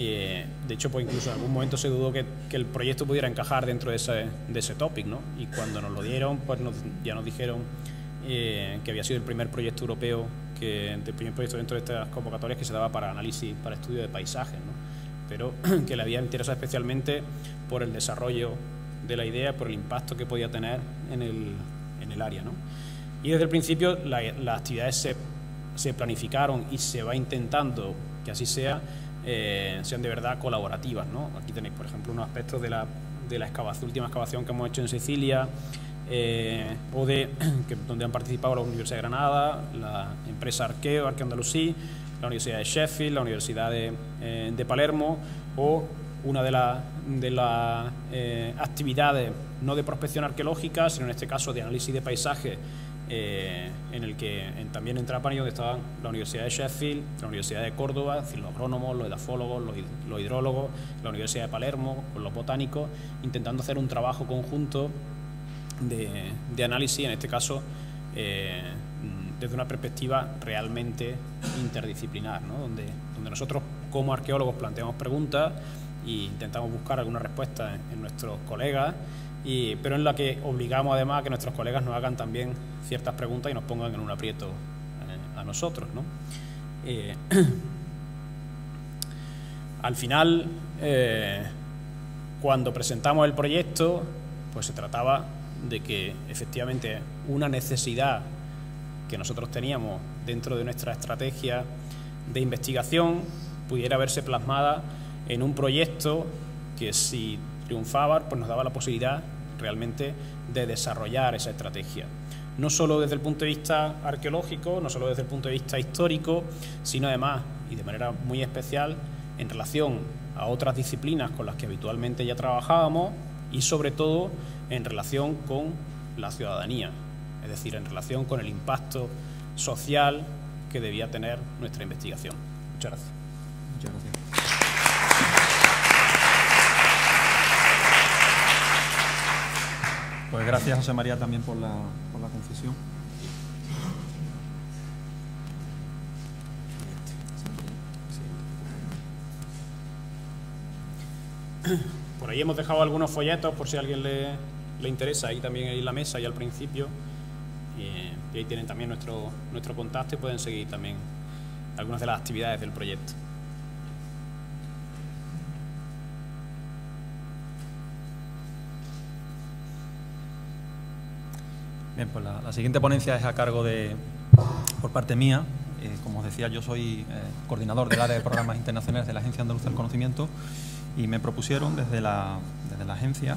S3: eh, de hecho, pues incluso en algún momento se dudó que, el proyecto pudiera encajar dentro de ese, de topic, ¿no? Y cuando nos lo dieron, pues ya nos dijeron eh, que había sido el primer proyecto europeo, que, el primer proyecto dentro de estas convocatorias que se daba para análisis, para estudio de paisajes, ¿no? Pero que le había interesado especialmente por el desarrollo de la idea, por el impacto que podía tener en el, en el área. ¿no? Y desde el principio las actividades se, se, planificaron y se va intentando que así sea eh, sean de verdad colaborativas. ¿no? Aquí tenéis, por ejemplo, unos aspectos de la, de la excavación, última excavación que hemos hecho en Sicilia, eh, o de donde han participado la Universidad de Granada, la empresa Arqueo, Arqueo Andalusí, la Universidad de Sheffield, la Universidad de, de Palermo o una de, de las eh, actividades no de prospección arqueológica, sino en este caso de análisis de paisaje, eh, en el que también entra para donde estaban la Universidad de Sheffield, la Universidad de Córdoba, los agrónomos, los edafólogos, los, hidrólogos, la Universidad de Palermo, los botánicos, intentando hacer un trabajo conjunto de, análisis, en este caso eh, desde una perspectiva realmente interdisciplinar, donde, donde nosotros como arqueólogos planteamos preguntas, y intentamos buscar alguna respuesta en, nuestros colegas, pero en la que obligamos además a que nuestros colegas nos hagan también ciertas preguntas y nos pongan en un aprieto eh, a nosotros. ¿no? Eh, al final, eh, cuando presentamos el proyecto, pues se trataba de que efectivamente una necesidad que nosotros teníamos dentro de nuestra estrategia de investigación pudiera verse plasmada en un proyecto que si triunfaba pues nos daba la posibilidad realmente de desarrollar esa estrategia. No solo desde el punto de vista arqueológico, no solo desde el punto de vista histórico, sino además, y de manera muy especial, en relación a otras disciplinas con las que habitualmente ya trabajábamos y sobre todo en relación con la ciudadanía, es decir, en relación con el impacto social que debía tener nuestra investigación. Muchas gracias. Muchas gracias.
S1: Pues gracias José María también por la, por la concesión.
S3: Por ahí hemos dejado algunos folletos por si a alguien le, interesa, ahí también hay la mesa y al principio. Y, y ahí tienen también nuestro, nuestro contacto y pueden seguir también algunas de las actividades del proyecto.
S1: Bien, pues la, siguiente ponencia es a cargo de, por parte mía. Eh, como os decía, yo soy eh, coordinador del área de programas internacionales de la Agencia Andaluza del Conocimiento y me propusieron desde la, desde la agencia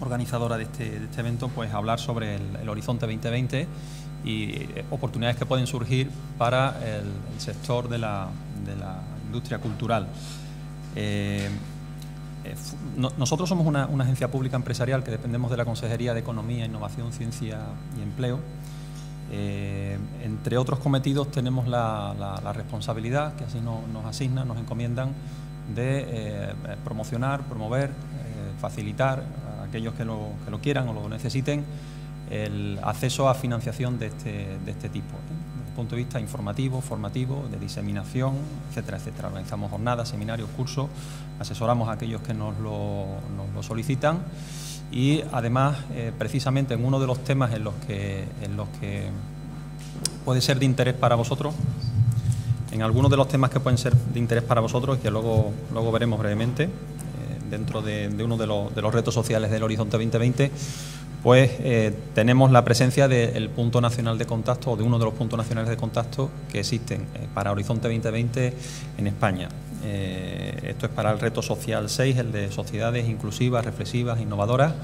S1: organizadora de este, este evento pues hablar sobre el, Horizonte 2020 y eh, oportunidades que pueden surgir para el, sector de la, industria cultural. Eh, nosotros somos una, agencia pública empresarial que dependemos de la Consejería de Economía, Innovación, Ciencia y Empleo. Eh, entre otros cometidos tenemos la, responsabilidad, que así nos asignan, nos encomiendan, de eh, promocionar, promover, facilitar aquellos que lo, que lo, quieran o lo necesiten el acceso a financiación de este, este tipo punto de vista informativo, formativo, de diseminación, etcétera, etcétera. Organizamos jornadas, seminarios, cursos, asesoramos a aquellos que nos lo, solicitan y además, eh, precisamente en uno de los temas en los que, en los que puede ser de interés para vosotros, en algunos de los temas que pueden ser de interés para vosotros, que luego, luego veremos brevemente, eh, dentro de, uno de los, retos sociales del Horizonte 2020, pues eh, tenemos la presencia del punto nacional de contacto o de uno de los puntos nacionales de contacto que existen eh, para Horizonte 2020 en España. Eh, esto es para el reto social 6, el de sociedades inclusivas, reflexivas, innovadoras.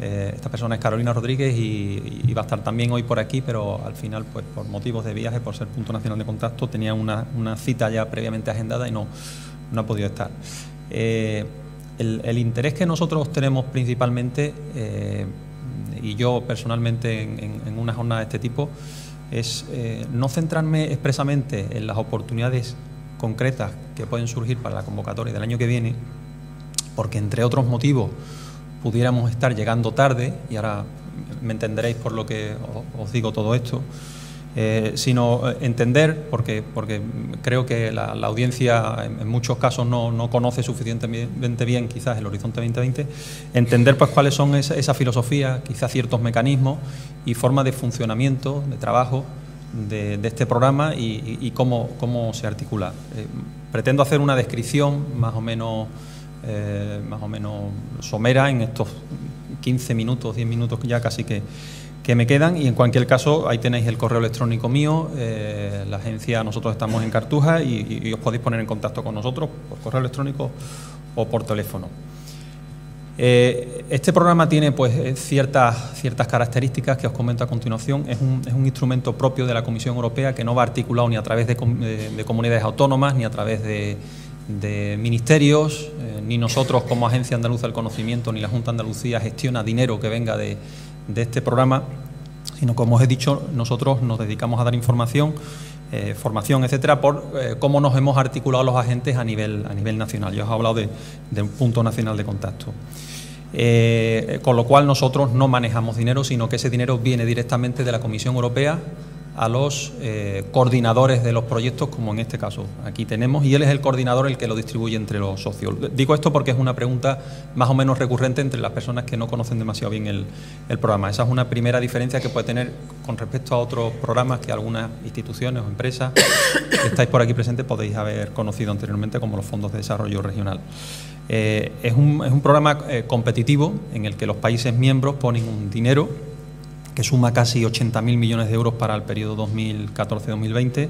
S1: esta persona es Carolina Rodríguez y, va a estar también hoy por aquí, pero al final, pues por motivos de viaje, por ser punto nacional de contacto, tenía una, cita ya previamente agendada y no ha podido estar. El, interés que nosotros tenemos principalmente y yo personalmente en, una jornada de este tipo, es eh, no centrarme expresamente en las oportunidades concretas que pueden surgir para la convocatoria del año que viene, porque entre otros motivos pudiéramos estar llegando tarde, y ahora me entenderéis por lo que os digo todo esto, eh, sino eh, entender, porque, porque creo que la, audiencia en, muchos casos no, conoce suficientemente bien quizás el Horizonte 2020, entender pues cuáles son esa, filosofía, quizás ciertos mecanismos y formas de funcionamiento, de trabajo de, este programa y, cómo, cómo, se articula. Eh, pretendo hacer una descripción más o menos... más o menos somera en estos 15 minutos, 10 minutos ya casi que, que me quedan y en cualquier caso ahí tenéis el correo electrónico mío, eh, la agencia, nosotros estamos en Cartuja y, os podéis poner en contacto con nosotros por correo electrónico o por teléfono. Eh, este programa tiene pues eh, ciertas, ciertas características que os comento a continuación. Es un, es un, instrumento propio de la Comisión Europea que no va articulado ni a través de, comunidades autónomas, ni a través de, ministerios, ni nosotros como Agencia Andaluza del Conocimiento, ni la Junta de Andalucía gestiona dinero que venga de, de este programa, sino como os he dicho, nosotros nos dedicamos a dar información, eh, formación, etcétera, por eh, cómo nos hemos articulado los agentes a nivel, a nivel nacional. Yo os he hablado de, un punto nacional de contacto. Eh, con lo cual nosotros no manejamos dinero, sino que ese dinero viene directamente de la Comisión Europea a los eh, coordinadores de los proyectos, como en este caso aquí tenemos, y él es el coordinador el que lo distribuye entre los socios. Digo esto porque es una pregunta más o menos recurrente entre las personas que no conocen demasiado bien el, programa. Esa es una primera diferencia que puede tener con respecto a otros programas que algunas instituciones o empresas que estáis por aquí presentes podéis haber conocido anteriormente, como los fondos de desarrollo regional. Eh, es, un, es, un, programa eh, competitivo en el que los países miembros ponen un dinero que suma casi 80.000 millones de euros para el periodo 2014-2020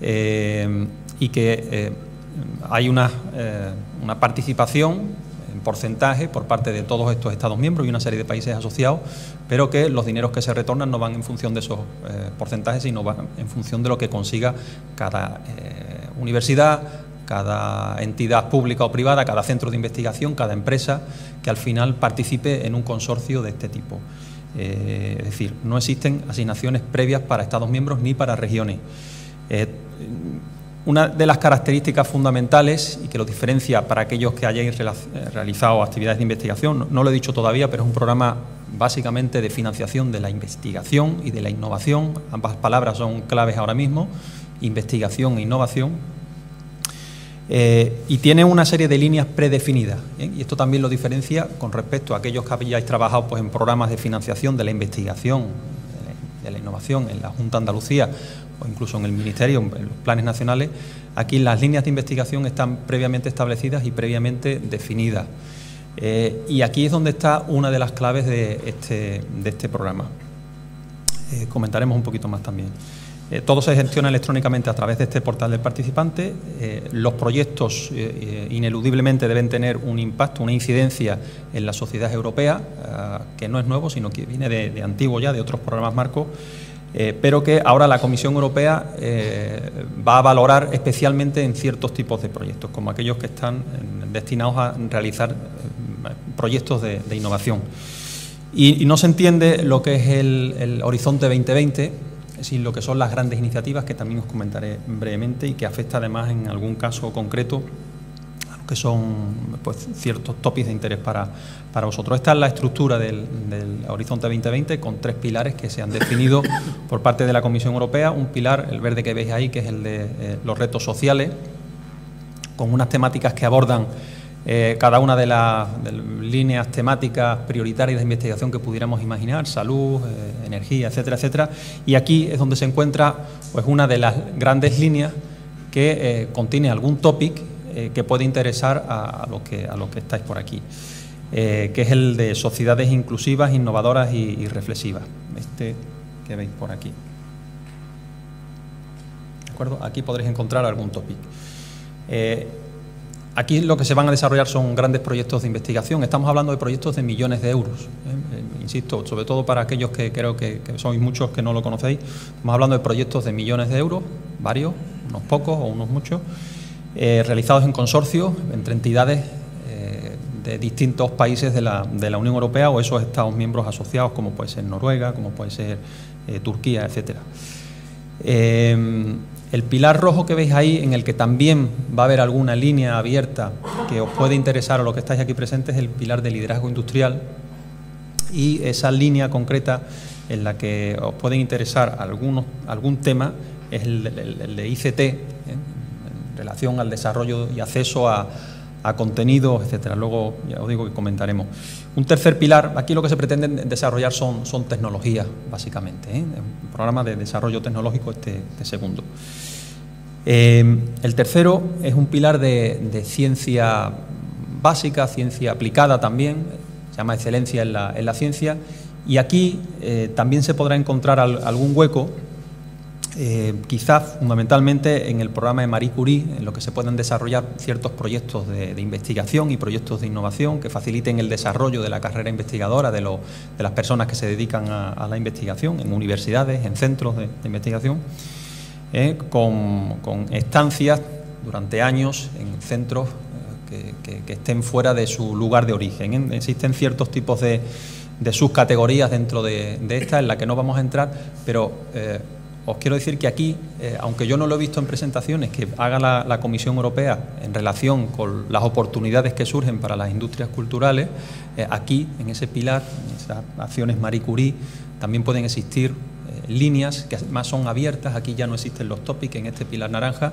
S1: eh, y que eh, hay una, eh, una, participación en porcentaje por parte de todos estos Estados miembros y una serie de países asociados, pero que los dineros que se retornan no van en función de esos porcentajes, sino van en función de lo que consiga cada universidad, cada entidad pública o privada, cada centro de investigación, cada empresa que al final participe en un consorcio de este tipo. Eh, es decir, no existen asignaciones previas para Estados miembros ni para regiones. Eh, una de las características fundamentales y que lo diferencia para aquellos que hayáis realizado actividades de investigación, no, lo he dicho todavía, pero es un programa básicamente de financiación de la investigación y de la innovación. Ambas palabras son claves ahora mismo, investigación e innovación, eh, y tiene una serie de líneas predefinidas. Y esto también lo diferencia con respecto a aquellos que habíais trabajado pues, en programas de financiación de la investigación, de la, innovación en la Junta Andalucía o incluso en el Ministerio, en los planes nacionales. Aquí las líneas de investigación están previamente establecidas y previamente definidas. Eh, y aquí es donde está una de las claves de este, de este programa. Eh, comentaremos un poquito más también. Eh, todo se gestiona electrónicamente a través de este portal del participante. Eh, los proyectos eh, ineludiblemente deben tener un impacto, una incidencia en la sociedad europea, que no es nuevo, sino que viene de, antiguo ya, de otros programas marcos, pero que ahora la Comisión Europea va a valorar especialmente en ciertos tipos de proyectos, como aquellos que están destinados a realizar proyectos de, innovación. Y, no se entiende lo que es el, el Horizonte 2020 sin lo que son las grandes iniciativas que también os comentaré brevemente y que afecta además en algún caso concreto a lo que son pues, ciertos topis de interés para, para vosotros. Esta es la estructura del, Horizonte 2020 con tres pilares que se han definido por parte de la Comisión Europea. Un pilar, el verde que veis ahí, que es el de eh, los retos sociales, con unas temáticas que abordan eh, cada una de las líneas temáticas prioritarias de investigación que pudiéramos imaginar, salud, eh, energía, etcétera, etcétera. Y aquí es donde se encuentra pues, una de las grandes líneas que eh, contiene algún topic que puede interesar a, que, a los que estáis por aquí, que es el de sociedades inclusivas, innovadoras y, reflexivas. Este que veis por aquí. ¿De acuerdo? Aquí podréis encontrar algún topic. Aquí lo que se van a desarrollar son grandes proyectos de investigación. Estamos hablando de proyectos de millones de euros. ¿eh? Eh, insisto, sobre todo para aquellos que creo que, sois muchos que no lo conocéis, estamos hablando de proyectos de millones de euros, varios, unos pocos o unos muchos, eh, realizados en consorcios entre entidades de distintos países de la, de la, Unión Europea o esos Estados miembros asociados, como puede ser Noruega, como puede ser Turquía, etcétera. El pilar rojo que veis ahí, en el que también va a haber alguna línea abierta que os puede interesar a los que estáis aquí presentes, es el pilar de liderazgo industrial. Y esa línea concreta en la que os puede interesar algunos, algún tema es el, de ICT, ¿eh? en relación al desarrollo y acceso a, a contenidos, etcétera. Luego ya os digo que comentaremos. Un tercer pilar, aquí lo que se pretende desarrollar son, son tecnologías, básicamente. ¿eh? Un programa de desarrollo tecnológico este, este segundo. Eh, el tercero es un pilar de, ciencia básica, ciencia aplicada también, se llama excelencia en la, ciencia, Y aquí también se podrá encontrar algún hueco eh, quizás fundamentalmente en el programa de Marie Curie, en lo que se pueden desarrollar ciertos proyectos de, investigación y proyectos de innovación que faciliten el desarrollo de la carrera investigadora de, las personas que se dedican a, la investigación en universidades, en centros de, investigación, eh, con, estancias durante años en centros eh, que, estén fuera de su lugar de origen. Existen ciertos tipos de, subcategorías dentro de, esta en la que no vamos a entrar, pero os quiero decir que aquí, eh, aunque yo no lo he visto en presentaciones que haga la, Comisión Europea en relación con las oportunidades que surgen para las industrias culturales, eh, aquí, en ese pilar, en esas acciones Marie Curie, también pueden existir eh, líneas que además son abiertas. Aquí ya no existen los topics en este pilar naranja,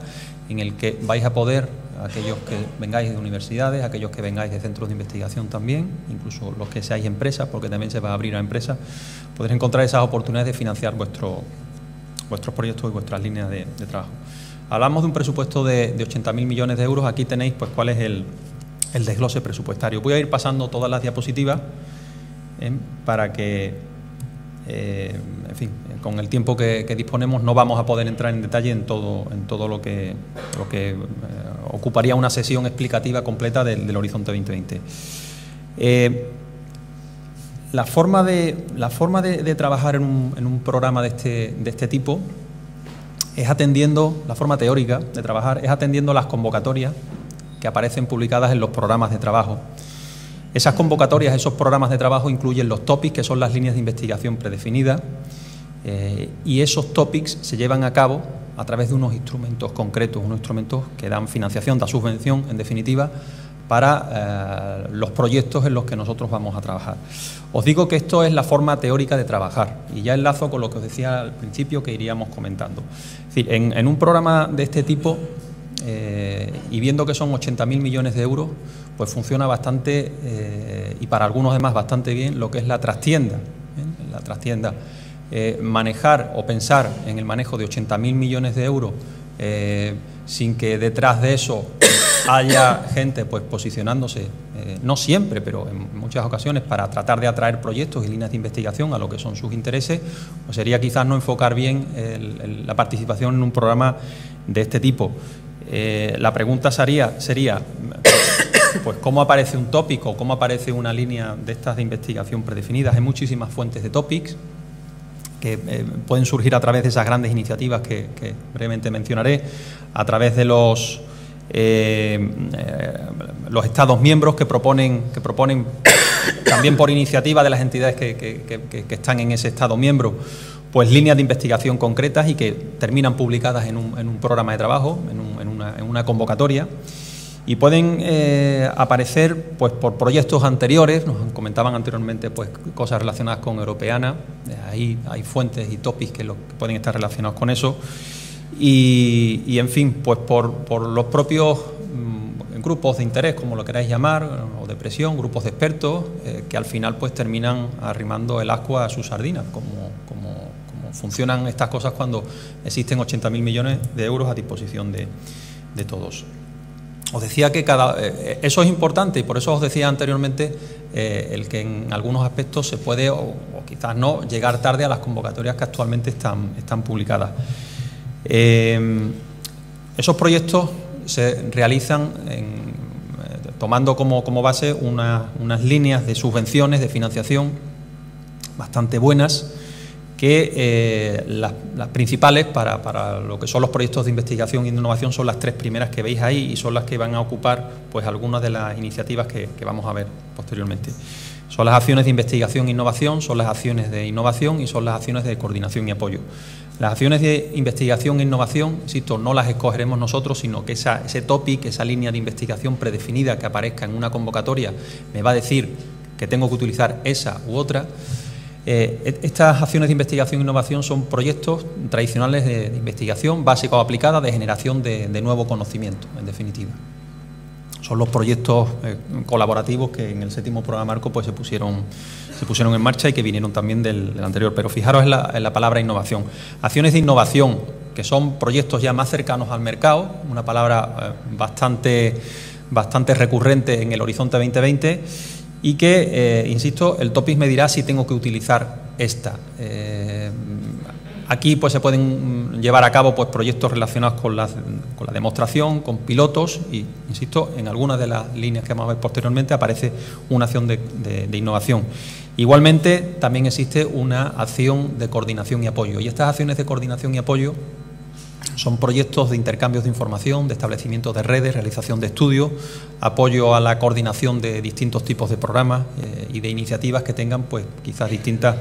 S1: en el que vais a poder, aquellos que vengáis de universidades, aquellos que vengáis de centros de investigación también, incluso los que seáis empresas, porque también se va a abrir a empresas, podréis encontrar esas oportunidades de financiar vuestro vuestros proyectos y vuestras líneas de, trabajo. Hablamos de un presupuesto de, de 80.000 millones de euros. Aquí tenéis pues cuál es el, desglose presupuestario. Voy a ir pasando todas las diapositivas ¿eh? para que, eh, en fin, con el tiempo que, disponemos no vamos a poder entrar en detalle en todo, en todo lo que, eh, ocuparía una sesión explicativa completa del, Horizonte 2020. La forma de, la forma de, trabajar en un, programa de este, de este tipo es atendiendo, la forma teórica de trabajar es atendiendo las convocatorias que aparecen publicadas en los programas de trabajo. Esas convocatorias, esos programas de trabajo incluyen los topics, que son las líneas de investigación predefinidas, eh, y esos topics se llevan a cabo a través de unos instrumentos concretos, unos instrumentos que dan financiación, da subvención, en definitiva, para eh, los proyectos en los que nosotros vamos a trabajar. Os digo que esto es la forma teórica de trabajar y ya enlazo con lo que os decía al principio que iríamos comentando. En, un programa de este tipo eh, y viendo que son 80.000 millones de euros, pues funciona bastante eh, y para algunos demás bastante bien lo que es la trastienda. La trastienda. manejar o pensar en el manejo de 80.000 millones de euros sin que detrás de eso haya gente pues posicionándose, eh, no siempre, pero en muchas ocasiones, para tratar de atraer proyectos y líneas de investigación a lo que son sus intereses, pues sería quizás no enfocar bien la participación en un programa de este tipo. Eh, la pregunta sería, sería pues cómo aparece un tópico, cómo aparece una línea de estas de investigación predefinidas. Hay muchísimas fuentes de topics que eh, pueden surgir a través de esas grandes iniciativas que brevemente mencionaré, a través de los eh, eh, los Estados miembros que proponen, que proponen también por iniciativa de las entidades que, están en ese Estado miembro, pues líneas de investigación concretas y que terminan publicadas en un, programa de trabajo, en, una, convocatoria. Y pueden eh, aparecer pues, por proyectos anteriores, nos comentaban anteriormente pues, cosas relacionadas con Europeana, ahí hay fuentes y topics que, que pueden estar relacionados con eso. Y, en fin, pues por, los propios mm, grupos de interés, como lo queráis llamar, o de presión, grupos de expertos, eh, que al final pues terminan arrimando el agua a sus sardinas, como, como, funcionan estas cosas cuando existen 80.000 millones de euros a disposición de, todos. Os decía que cada, eh, eso es importante y por eso os decía anteriormente eh, el que en algunos aspectos se puede, o, o, quizás no, llegar tarde a las convocatorias que actualmente están, están publicadas. Em, esos proyectos se realizan eh, tomando como, base unas líneas de subvenciones, de financiación bastante buenas, que eh, las, principales para, lo que son los proyectos de investigación de innovación son las tres primeras que veis ahí y son las que van a ocupar pues algunas de las iniciativas que vamos a ver posteriormente. Son las acciones de investigación e innovación, son las acciones de innovación y son las acciones de coordinación y apoyo. Las acciones de investigación e innovación, insisto, no las escogeremos nosotros, sino que ese topic, esa línea de investigación predefinida que aparezca en una convocatoria, me va a decir que tengo que utilizar esa u otra. Eh, estas acciones de investigación e innovación son proyectos tradicionales de, investigación básica o aplicada de generación de, nuevo conocimiento, en definitiva. Son los proyectos eh, colaborativos que en el séptimo programa marco pues, se pusieron se pusieron en marcha y que vinieron también del, anterior. Pero fijaros en la, palabra innovación. Acciones de innovación, que son proyectos ya más cercanos al mercado, una palabra eh, bastante, bastante recurrente en el Horizonte 2020 y que, eh, insisto, el TOPIS me dirá si tengo que utilizar esta. Aquí pues, se pueden llevar a cabo pues, proyectos relacionados con la, demostración, con pilotos y, insisto, en algunas de las líneas que vamos a ver posteriormente aparece una acción de, de innovación. Igualmente, también existe una acción de coordinación y apoyo. Y estas acciones de coordinación y apoyo son proyectos de intercambios de información, de establecimiento de redes, realización de estudios, apoyo a la coordinación de distintos tipos de programas eh, y de iniciativas que tengan, pues, quizás distintas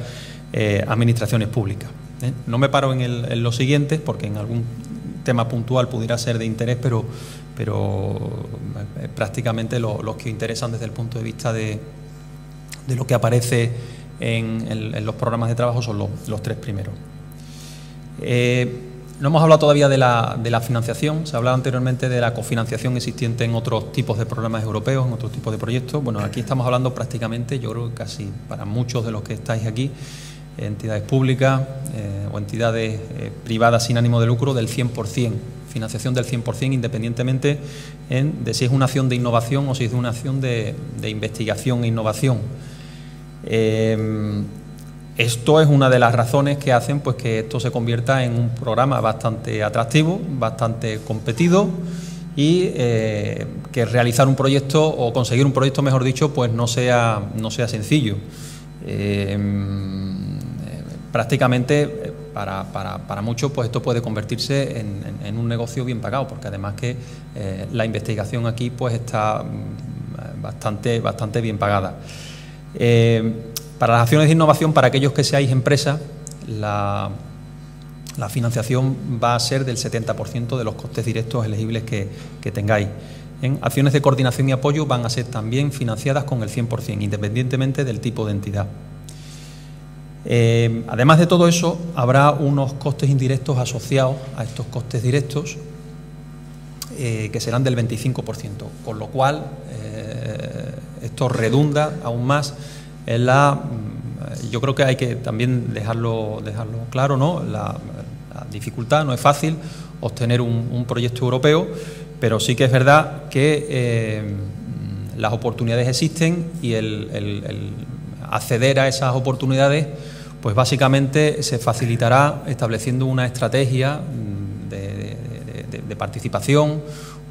S1: eh, administraciones públicas. ¿Eh? No me paro en, los siguientes, porque en algún tema puntual pudiera ser de interés, pero, pero prácticamente los que interesan desde el punto de vista de, lo que aparece en, los programas de trabajo son los, tres primeros. No hemos hablado todavía de la, financiación, se ha hablado anteriormente de la cofinanciación existente en otros tipos de programas europeos, en otros tipos de proyectos. Bueno, aquí estamos hablando prácticamente, yo creo que casi para muchos de los que estáis aquí, entidades públicas eh, o entidades eh, privadas sin ánimo de lucro, del 100%, financiación del 100%, independientemente de si es una acción de innovación o si es una acción de, investigación e innovación. Eh, esto es una de las razones que hacen pues, que esto se convierta en un programa bastante atractivo, bastante competido y que realizar un proyecto o conseguir un proyecto, mejor dicho, pues no sea, no sea sencillo. Prácticamente para, para, muchos pues esto puede convertirse en, un negocio bien pagado, porque además que eh, la investigación aquí pues está mm, bastante, bastante bien pagada. Para las acciones de innovación, para aquellos que seáis empresa, la, financiación va a ser del 70% de los costes directos elegibles que, tengáis. En acciones de coordinación y apoyo van a ser también financiadas con el 100%, independientemente del tipo de entidad. Eh, además de todo eso, habrá unos costes indirectos asociados a estos costes directos eh, que serán del 25%, con lo cual eh, esto redunda aún más la, mm, yo creo que hay que también dejarlo, dejarlo claro, ¿no? La, dificultad no es fácil obtener un, proyecto europeo, pero sí que es verdad que eh, las oportunidades existen y el, acceder a esas oportunidades, pues básicamente se facilitará estableciendo una estrategia de participación,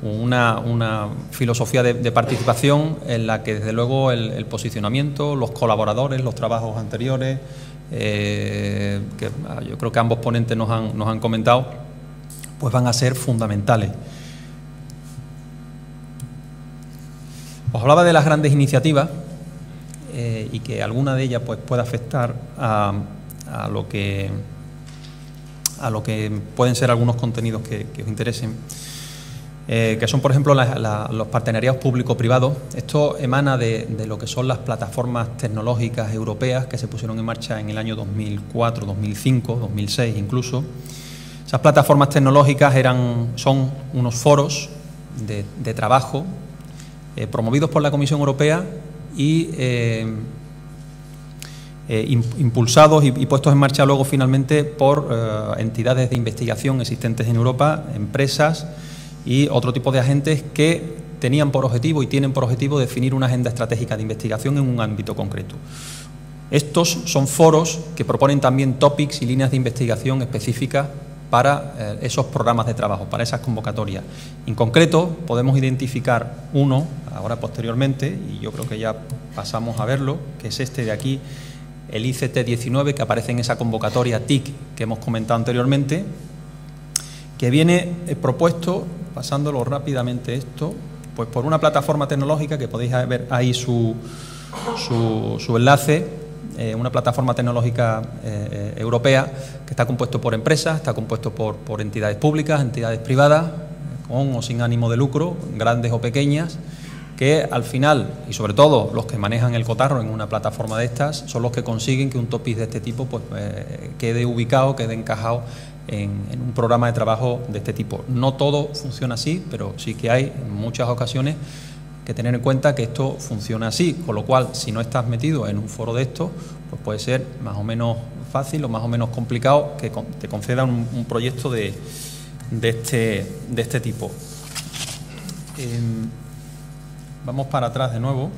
S1: una, filosofía de, participación en la que desde luego el, posicionamiento, los colaboradores, los trabajos anteriores, eh, que ah, yo creo que ambos ponentes nos han, nos han comentado, pues van a ser fundamentales. Os hablaba de las grandes iniciativas eh, y que alguna de ellas pues, puede afectar a, lo que a lo que pueden ser algunos contenidos que os interesen. Eh, que son, por ejemplo, los partenariados público-privados. Esto emana de, lo que son las plataformas tecnológicas europeas que se pusieron en marcha en el año 2004, 2005, 2006 incluso. Esas plataformas tecnológicas eran, son unos foros de, trabajo eh, promovidos por la Comisión Europea y eh, impulsados y, puestos en marcha luego finalmente por entidades de investigación existentes en Europa, empresas, y otro tipo de agentes que tenían por objetivo y tienen por objetivo definir una agenda estratégica de investigación en un ámbito concreto. Estos son foros que proponen también topics y líneas de investigación específicas para eh, esos programas de trabajo, para esas convocatorias. En concreto, podemos identificar uno, ahora posteriormente, y yo creo que ya pasamos a verlo, que es este de aquí, el ICT-19, que aparece en esa convocatoria TIC que hemos comentado anteriormente, que viene eh, propuesto pasándolo rápidamente esto, pues por una plataforma tecnológica que podéis ver ahí su, su, enlace, eh, una plataforma tecnológica eh, eh, europea que está compuesto por empresas, está compuesto por, por entidades públicas, entidades privadas, con o sin ánimo de lucro, grandes o pequeñas, que al final, y sobre todo los que manejan el cotarro en una plataforma de estas, son los que consiguen que un topic de este tipo pues, quede ubicado, quede encajado en, un programa de trabajo de este tipo. No todo funciona así, pero sí que hay en muchas ocasiones que tener en cuenta que esto funciona así, con lo cual si no estás metido en un foro de esto, pues puede ser más o menos fácil o más o menos complicado que te concedan un, proyecto de, este, este tipo. Em, vamos para atrás de nuevo.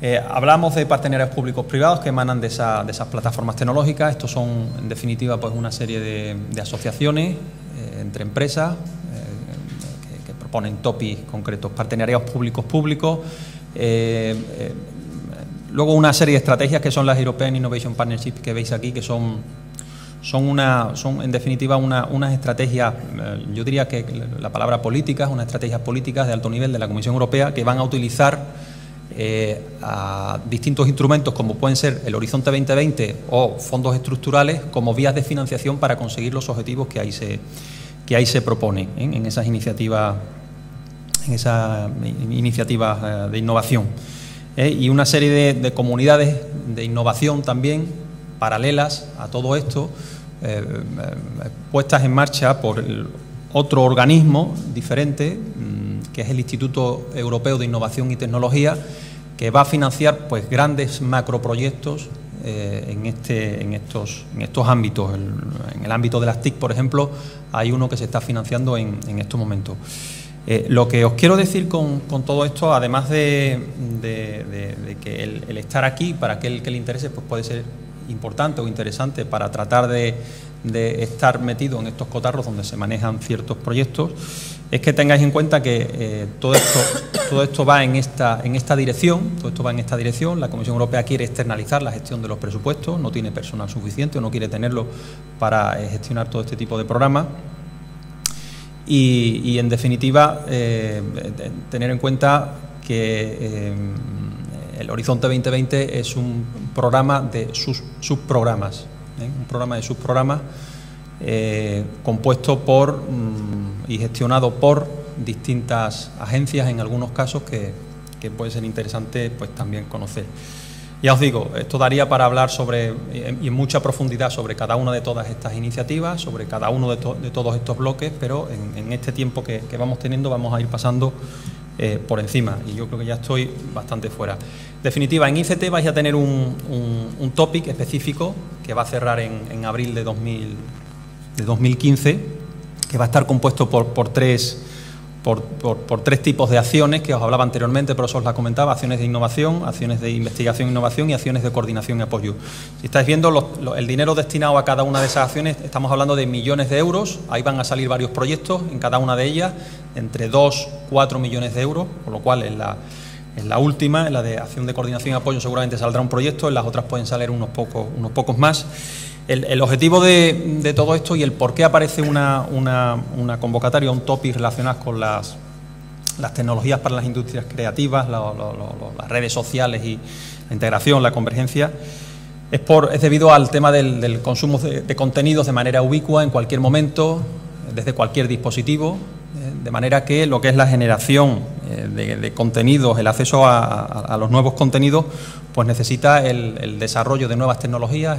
S1: Eh, hablamos de partenarios públicos-privados que emanan de, esas plataformas tecnológicas. Estos son, en definitiva, pues una serie de, asociaciones eh, entre empresas eh, que, proponen topis concretos, partenariados públicos-públicos. luego una serie de estrategias que son las European Innovation Partnerships que veis aquí, que son, son, una, son en definitiva unas estrategias, yo diría que la palabra políticas, unas estrategias políticas de alto nivel de la Comisión Europea que van a utilizar eh, a distintos instrumentos como pueden ser el Horizonte 2020 o fondos estructurales como vías de financiación para conseguir los objetivos que ahí se, que ahí se proponen ¿eh? en esas iniciativas en esas iniciativas eh, de innovación. Y una serie de, comunidades de innovación también paralelas a todo esto, puestas en marcha por otro organismo diferente, mm, que es el Instituto Europeo de Innovación y Tecnología, que va a financiar pues grandes macroproyectos eh, en, este, en, estos, en estos ámbitos. en el ámbito de las TIC, por ejemplo, hay uno que se está financiando en, estos momentos. Eh, lo que os quiero decir con, todo esto, además de, que el, estar aquí para aquel que le interese, pues puede ser importante o interesante para tratar de, estar metido en estos cotarros donde se manejan ciertos proyectos, es que tengáis en cuenta que eh, todo esto todo esto va en esta en esta dirección, todo esto va en esta dirección. La Comisión Europea quiere externalizar la gestión de los presupuestos, no tiene personal suficiente o no quiere tenerlo para eh, gestionar todo este tipo de programas. Y, en definitiva eh, tener en cuenta que el Horizonte 2020 es un programa de sus subprogramas, un programa de subprogramas compuesto por mm, y gestionado por distintas agencias en algunos casos que, puede ser interesante pues también conocer. Ya os digo, esto daría para hablar sobre y en mucha profundidad sobre cada una de todas estas iniciativas, sobre cada uno de, todos estos bloques, pero en, este tiempo que, vamos teniendo vamos a ir pasando eh, por encima y yo creo que ya estoy bastante fuera. Definitiva, en ICT vais a tener un, un, topic específico que va a cerrar en, abril de, 2000, de 2015 que va a estar compuesto por, por tres, por, tres tipos de acciones que os hablaba anteriormente, pero eso os la comentaba, acciones de innovación, acciones de investigación e innovación y acciones de coordinación y apoyo. Si estáis viendo el dinero destinado a cada una de esas acciones, estamos hablando de millones de euros, ahí van a salir varios proyectos en cada una de ellas, entre 2, 4 millones de euros, por lo cual en la, la última, en la de acción de coordinación y apoyo, seguramente saldrá un proyecto, en las otras pueden salir unos pocos, unos pocos más. El, objetivo de, todo esto y el por qué aparece una, convocatoria, un topic relacionado con las, tecnologías para las industrias creativas, las redes sociales y la integración, la convergencia, es, por, es debido al tema del, consumo de, contenidos de manera ubicua en cualquier momento, desde cualquier dispositivo, eh, de manera que lo que es la generación eh, de, contenidos, el acceso a, los nuevos contenidos, pues necesita el, desarrollo de nuevas tecnologías,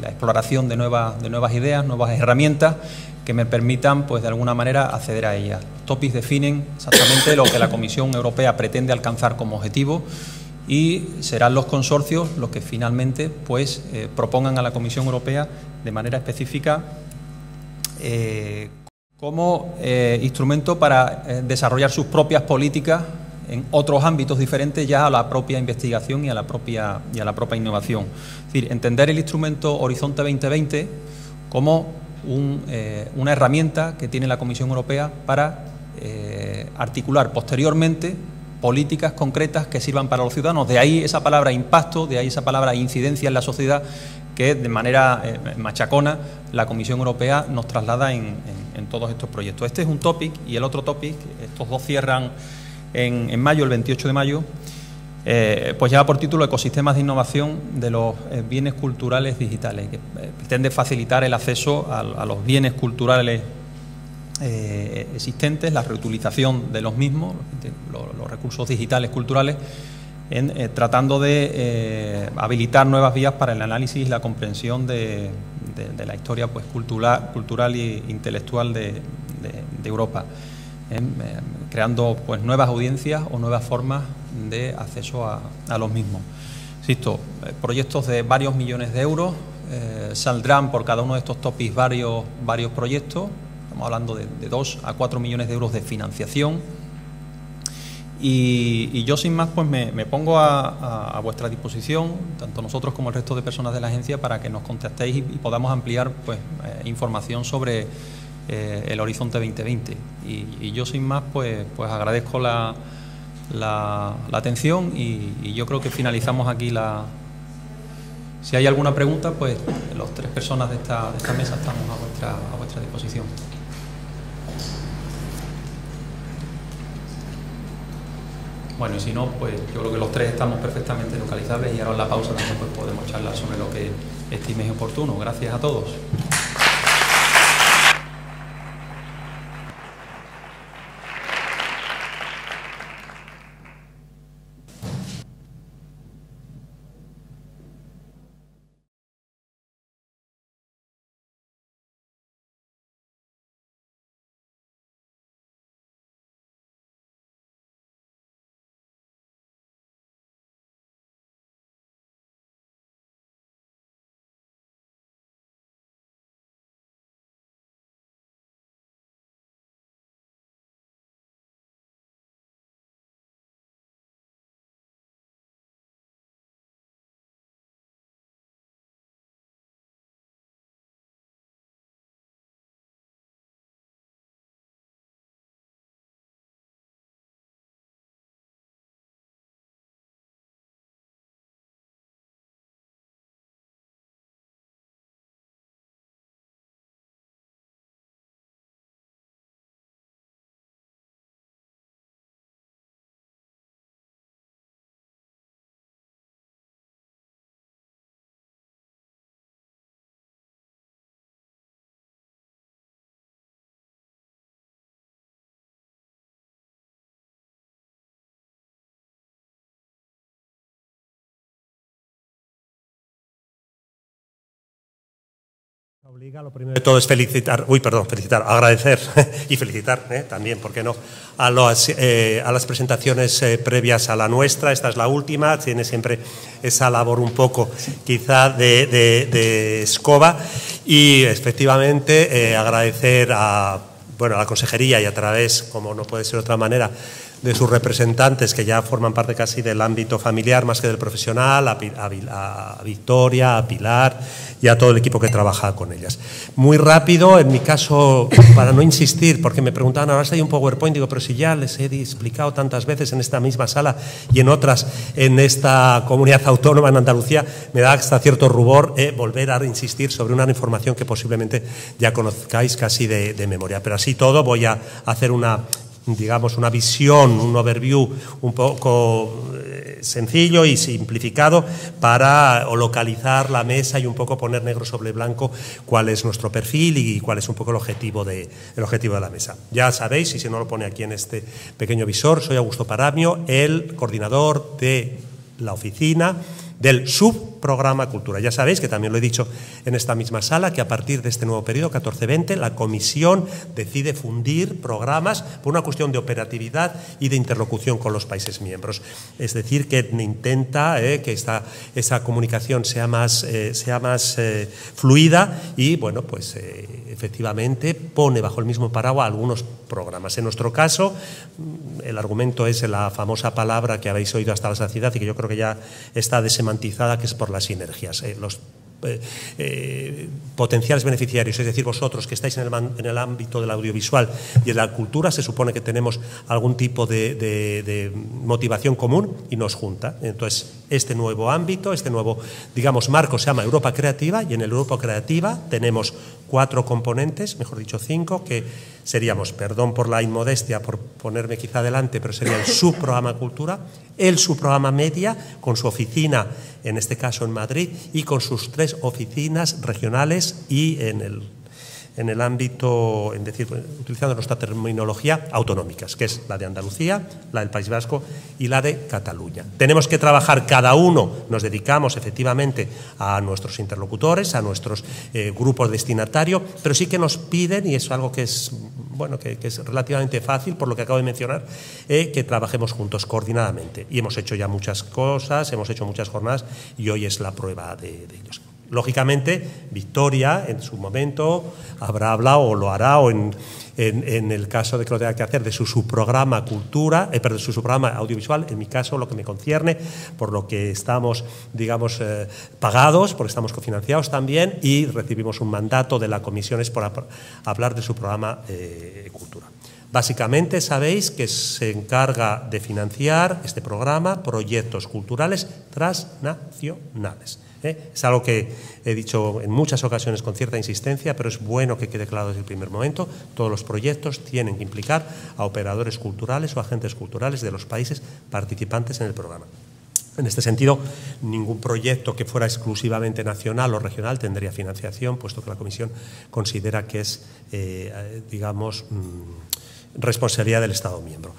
S1: la exploración de nuevas, de nuevas ideas, nuevas herramientas que me permitan, pues de alguna manera, acceder a ellas. TOPIS definen exactamente lo que la Comisión Europea pretende alcanzar como objetivo y serán los consorcios los que finalmente pues eh, propongan a la Comisión Europea de manera específica eh, como eh, instrumento para desarrollar sus propias políticas en otros ámbitos diferentes ya a la propia investigación y a la propia, y a la propia innovación. Es decir, entender el instrumento Horizonte 2020 como eh, una herramienta que tiene la Comisión Europea para eh, articular posteriormente políticas concretas que sirvan para los ciudadanos. De ahí esa palabra impacto, de ahí esa palabra incidencia en la sociedad que de manera eh, machacona la Comisión Europea nos traslada en, en todos estos proyectos. Este es un topic y el otro topic, estos dos cierran en, mayo, el 28 de mayo, eh, pues lleva por título Ecosistemas de Innovación de los eh, Bienes Culturales Digitales, que eh, pretende facilitar el acceso a, los bienes culturales existentes, la reutilización de los mismos, los, recursos digitales culturales, tratando de habilitar nuevas vías para el análisis y la comprensión de, la historia pues, cultural, cultural e intelectual de Europa creando pues, nuevas audiencias o nuevas formas de acceso a, los mismos. Insisto, eh, proyectos de varios millones de euros, eh, saldrán por cada uno de estos topics varios, varios proyectos, estamos hablando de, de 2 a 4 millones de euros de financiación Y, yo sin más pues me, pongo a, vuestra disposición, tanto nosotros como el resto de personas de la agencia, para que nos contactéis y, podamos ampliar pues eh, información sobre eh, el Horizonte 2020. Y, yo sin más pues, pues agradezco la, la, atención y, yo creo que finalizamos aquí la... Si hay alguna pregunta, pues los tres personas de esta, de esta mesa estamos a vuestra, a vuestra disposición. Bueno, y si no, pues yo creo que los tres estamos perfectamente localizables y ahora en la pausa también pues, podemos charlar sobre lo que estiméis oportuno. Gracias a todos.
S4: Lo primero de todo es felicitar, uy, perdón, felicitar, agradecer y felicitar ¿eh? también, ¿por qué no? A, eh, a las presentaciones eh, previas a la nuestra, esta es la última, tiene siempre esa labor un poco quizá de, escoba y efectivamente agradecer a, bueno, a la consejería y a través, como no puede ser de otra manera, de sus representantes que ya forman parte casi del ámbito familiar más que del profesional, a, Victoria, a Pilar y a todo el equipo que trabaja con ellas. Muy rápido, en mi caso, para no insistir, porque me preguntaban, ahora hay un PowerPoint, digo, pero si ya les he explicado tantas veces en esta misma sala y en otras en esta comunidad autónoma en Andalucía, me da hasta cierto rubor eh, volver a insistir sobre una información que posiblemente ya conozcáis casi de, de memoria. Pero así todo voy a hacer una digamos, una visión, un overview un poco eh, sencillo y simplificado para localizar la mesa y un poco poner negro sobre blanco cuál es nuestro perfil y cuál es un poco el objetivo de, el objetivo de la mesa. Ya sabéis, y si no lo pone aquí en este pequeño visor, soy Augusto Paramio, el coordinador de la oficina del subprograma Cultura. Ya sabéis que también lo he dicho en esta misma sala, que a partir de este nuevo periodo 14-20 la Comisión decide fundir programas por una cuestión de operatividad y de interlocución con los países miembros. Es decir, que intenta eh, que esta, esa comunicación sea más, eh, sea más eh, fluida y, bueno, pues efectivamente pone bajo el mismo paraguas algunos programas. En nuestro caso, el argumento es la famosa palabra que habéis oído hasta la saciedad y que yo creo que ya está desemantizada, que es por las sinergias. Eh, los eh, eh, potenciales beneficiarios, es decir, vosotros que estáis en el, ámbito del audiovisual y de la cultura, se supone que tenemos algún tipo de, motivación común y nos junta. Entonces, este nuevo ámbito, este nuevo, digamos, marco se llama Europa Creativa y en el Europa Creativa tenemos cuatro componentes, mejor dicho cinco, que seríamos, perdón por la inmodestia, por ponerme quizá adelante, pero sería el subprograma Cultura, el subprograma Media, con su oficina, en este caso en Madrid, y con sus tres oficinas regionales y en el en el ámbito, en decir, utilizando nuestra terminología, autonómicas, que es la de Andalucía, la del País Vasco y la de Cataluña. Tenemos que trabajar cada uno, nos dedicamos efectivamente a nuestros interlocutores, a nuestros eh, grupos destinatarios, pero sí que nos piden, y es algo que es, bueno, que, es relativamente fácil, por lo que acabo de mencionar, eh, que trabajemos juntos coordinadamente. Y hemos hecho ya muchas cosas, hemos hecho muchas jornadas y hoy es la prueba de ellos. Lógicamente, Victoria en su momento habrá hablado o lo hará o en, el caso de que lo tenga que hacer de su subprograma cultura, eh, su subprograma audiovisual, en mi caso lo que me concierne, por lo que estamos, digamos, eh, pagados, porque estamos cofinanciados también y recibimos un mandato de la comisión es por hablar de su programa eh, cultura. Básicamente sabéis que se encarga de financiar este programa proyectos culturales transnacionales. ¿Eh? Es algo que he dicho en muchas ocasiones con cierta insistencia, pero es bueno que quede claro desde el primer momento. Todos los proyectos tienen que implicar a operadores culturales o agentes culturales de los países participantes en el programa. En este sentido, ningún proyecto que fuera exclusivamente nacional o regional tendría financiación, puesto que la Comisión considera que es, eh, digamos, mm, responsabilidad del Estado miembro.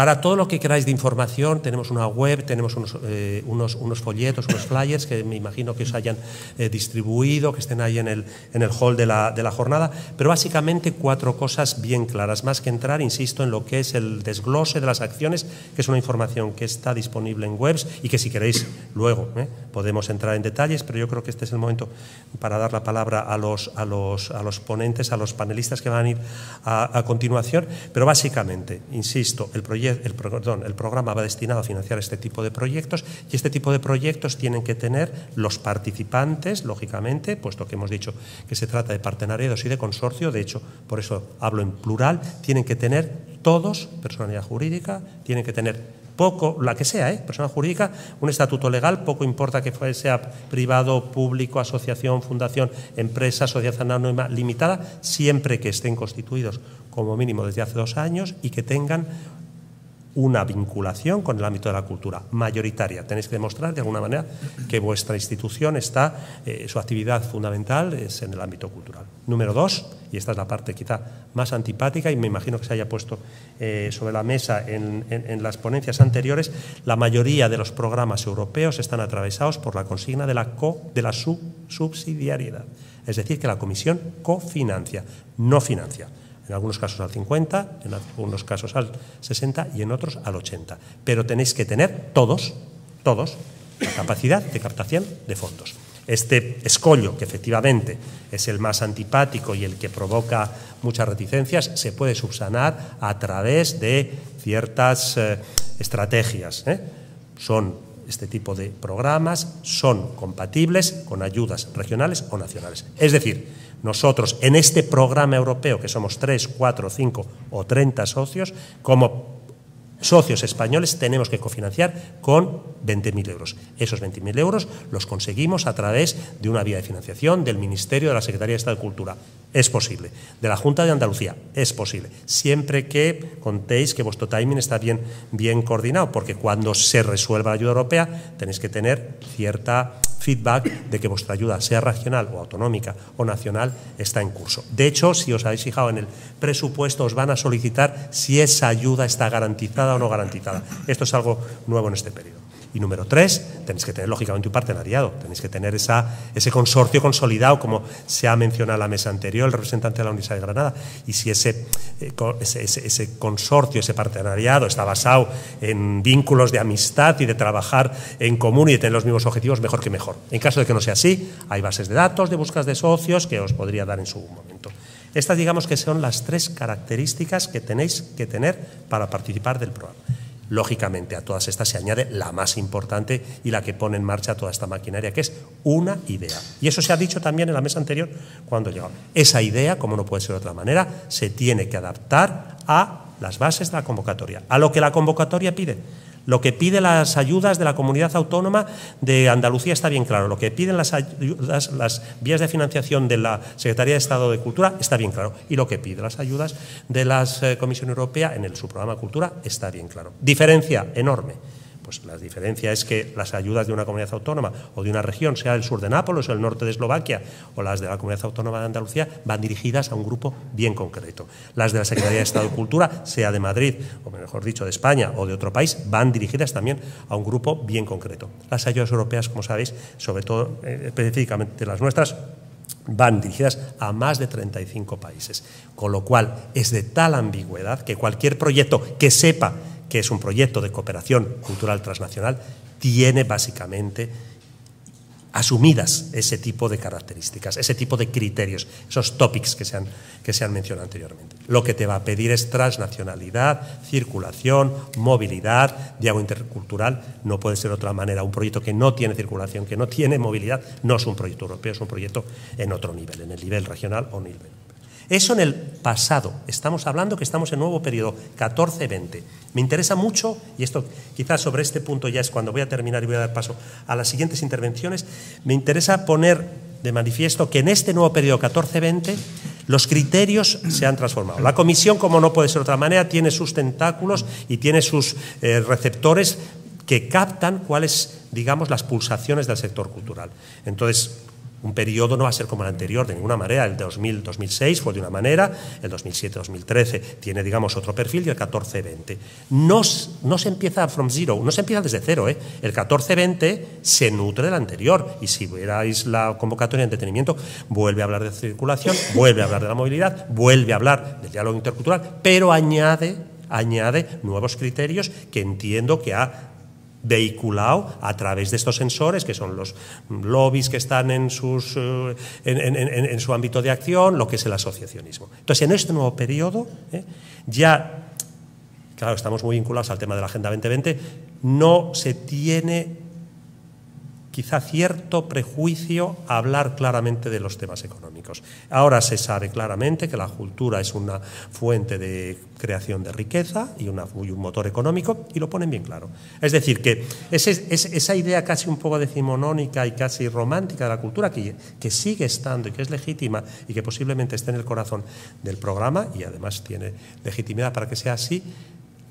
S4: Para todo lo que queráis de información, tenemos una web, tenemos unos, eh, unos, folletos, unos flyers que me imagino que os hayan eh, distribuido, que estén ahí en el, en el hall de la, de la, jornada, pero básicamente cuatro cosas bien claras, más que entrar, insisto, en lo que es el desglose de las acciones, que es una información que está disponible en webs y que si queréis luego eh, podemos entrar en detalles, pero yo creo que este es el momento para dar la palabra a los, a los, a los ponentes, a los panelistas que van a ir a, a continuación, pero básicamente, insisto, el proyecto el, programa va destinado a financiar este tipo de proyectos y este tipo de proyectos tienen que tener los participantes, lógicamente, puesto que hemos dicho que se trata de partenariados y de consorcio, de hecho, por eso hablo en plural, tienen que tener todos personalidad jurídica, tienen que tener poco, la que sea, ¿eh? jurídica, un estatuto legal, poco importa que sea privado, público, asociación, fundación, empresa, sociedad anónima limitada, siempre que estén constituidos como mínimo desde hace dos años y que tengan una vinculación con el ámbito de la cultura mayoritaria. Tenéis que demostrar de alguna manera que vuestra institución está, eh, su actividad fundamental es en el ámbito cultural. Número dos, y esta es la parte quizá más antipática y me imagino que se haya puesto eh, sobre la mesa en, las ponencias anteriores, la mayoría de los programas europeos están atravesados por la consigna de la, co, de la subsidiariedad. Es decir, que la Comisión cofinancia, no financia en algunos casos al 50, en algunos casos al 60 y en otros al 80. Pero tenéis que tener todos, todos, la capacidad de captación de fondos. Este escollo, que efectivamente es el más antipático y el que provoca muchas reticencias, se puede subsanar a través de ciertas eh, estrategias. ¿eh? Son este tipo de programas, son compatibles con ayudas regionales o nacionales. Es decir, nosotros, en este programa europeo, que somos 3, 4, 5 o 30 socios, como socios españoles tenemos que cofinanciar con 20.000 euros. Esos 20.000 euros los conseguimos a través de una vía de financiación del Ministerio de la Secretaría de Estado de Cultura. Es posible. De la Junta de Andalucía. Es posible. Siempre que contéis que vuestro timing está bien, bien coordinado, porque cuando se resuelva la ayuda europea tenéis que tener cierta feedback de que vuestra ayuda, sea regional o autonómica o nacional, está en curso. De hecho, si os habéis fijado en el presupuesto, os van a solicitar si esa ayuda está garantizada o no garantizada. Esto es algo nuevo en este periodo. Y número tres, tenéis que tener lógicamente un partenariado, tenéis que tener ese consorcio consolidado, como se ha mencionado en la mesa anterior, el representante de la Universidad de Granada. Y si ese, eh, ese, ese, consorcio, ese partenariado está basado en vínculos de amistad y de trabajar en común y de tener los mismos objetivos, mejor que mejor. En caso de que no sea así, hay bases de datos, de búsquedas de socios que os podría dar en su momento. Estas digamos que son las tres características que tenéis que tener para participar del programa. Lógicamente, a todas estas se añade la más importante y la que pone en marcha toda esta maquinaria, que es una idea. Y eso se ha dicho también en la mesa anterior cuando llegó. Esa idea, como no puede ser de otra manera, se tiene que adaptar a las bases de la convocatoria, a lo que la convocatoria pide. Lo que piden las ayudas de la comunidad autónoma de Andalucía está bien claro. Lo que piden las, vías de financiación de la Secretaría de Estado de Cultura está bien claro. Y lo que piden las ayudas de la eh, Comisión Europea en el, su programa Cultura está bien claro. Diferencia enorme. Pues la diferencia es que las ayudas de una comunidad autónoma o de una región, sea el sur de Nápoles o el norte de Eslovaquia o las de la comunidad autónoma de Andalucía, van dirigidas a un grupo bien concreto. Las de la Secretaría de Estado de Cultura, sea de Madrid o mejor dicho de España o de otro país, van dirigidas también a un grupo bien concreto. Las ayudas europeas, como sabéis, sobre todo eh, específicamente las nuestras, van dirigidas a más de 35 países, con lo cual es de tal ambigüedad que cualquier proyecto que sepa que es un proyecto de cooperación cultural transnacional, tiene básicamente asumidas ese tipo de características, ese tipo de criterios, esos topics que se, han, que se han mencionado anteriormente. Lo que te va a pedir es transnacionalidad, circulación, movilidad, diálogo intercultural. No puede ser de otra manera. Un proyecto que no tiene circulación, que no tiene movilidad, no es un proyecto europeo, es un proyecto en otro nivel, en el nivel regional o nivel. Eso en el pasado. Estamos hablando que estamos en nuevo periodo, 14-20. Me interesa mucho, y esto quizás sobre este punto ya es cuando voy a terminar y voy a dar paso a las siguientes intervenciones, me interesa poner de manifiesto que en este nuevo periodo 14-20 los criterios se han transformado. La Comisión, como no puede ser de otra manera, tiene sus tentáculos y tiene sus eh, receptores que captan cuáles, digamos, las pulsaciones del sector cultural. Entonces, un periodo no va a ser como el anterior de ninguna manera. El 2000-2006 fue de una manera, el 2007-2013 tiene, digamos, otro perfil y el 14-20. No, se empieza from zero, no se empieza desde cero. ¿eh? El 14-20 se nutre del anterior y si veráis la convocatoria de entretenimiento, vuelve a hablar de circulación, vuelve a hablar de la movilidad, vuelve a hablar del diálogo intercultural, pero añade, añade nuevos criterios que entiendo que ha vehiculado a través de estos sensores, que son los lobbies que están en, sus, eh, en, su ámbito de acción, lo que es el asociacionismo. Entonces, en este nuevo periodo, eh, ya, claro, estamos muy vinculados al tema de la Agenda 2020, no se tiene quizá cierto prejuicio a hablar claramente de los temas económicos. Ahora se sabe claramente que la cultura es una fuente de creación de riqueza y, un motor económico y lo ponen bien claro. Es decir, que esa idea casi un poco decimonónica y casi romántica de la cultura que, que sigue estando y que es legítima y que posiblemente esté en el corazón del programa y además tiene legitimidad para que sea así,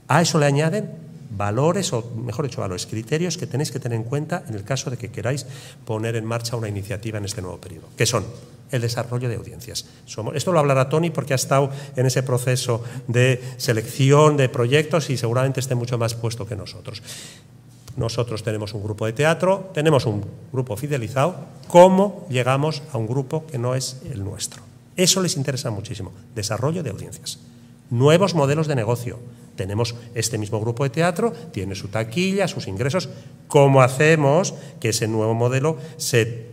S4: a eso le añaden valores, o mejor dicho, valores, criterios que tenéis que tener en cuenta en el caso de que queráis poner en marcha una iniciativa en este nuevo periodo, que son el desarrollo de audiencias. esto lo hablará Tony porque ha estado en ese proceso de selección de proyectos y seguramente esté mucho más puesto que nosotros. Nosotros tenemos un grupo de teatro, tenemos un grupo fidelizado. ¿Cómo llegamos a un grupo que no es el nuestro? Eso les interesa muchísimo. Desarrollo de audiencias. Nuevos modelos de negocio tenemos este mismo grupo de teatro, tiene su taquilla, sus ingresos. ¿Cómo hacemos que ese nuevo modelo se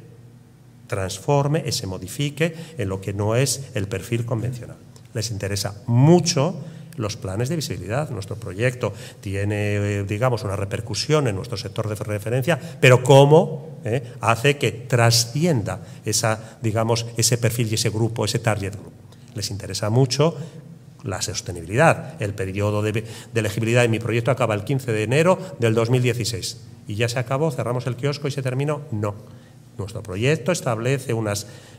S4: transforme, se modifique en lo que no es el perfil convencional? Les interesa mucho los planes de visibilidad. Nuestro proyecto tiene, eh, digamos, una repercusión en nuestro sector de referencia, pero cómo eh, hace que trascienda esa, digamos, ese perfil y ese grupo, ese target group. Les interesa mucho la sostenibilidad. El periodo de, elegibilidad de mi proyecto acaba el 15 de enero del 2016. ¿Y ya se acabó? ¿Cerramos el kiosco y se terminó? No. Nuestro proyecto establece una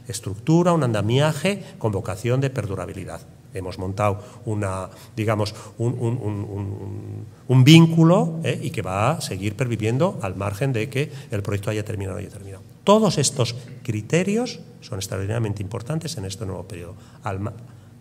S4: estructura, un andamiaje con vocación de perdurabilidad. Hemos montado una, digamos, un, vínculo ¿eh? y que va a seguir perviviendo al margen de que el proyecto haya terminado o haya terminado. Todos estos criterios son extraordinariamente importantes en este nuevo periodo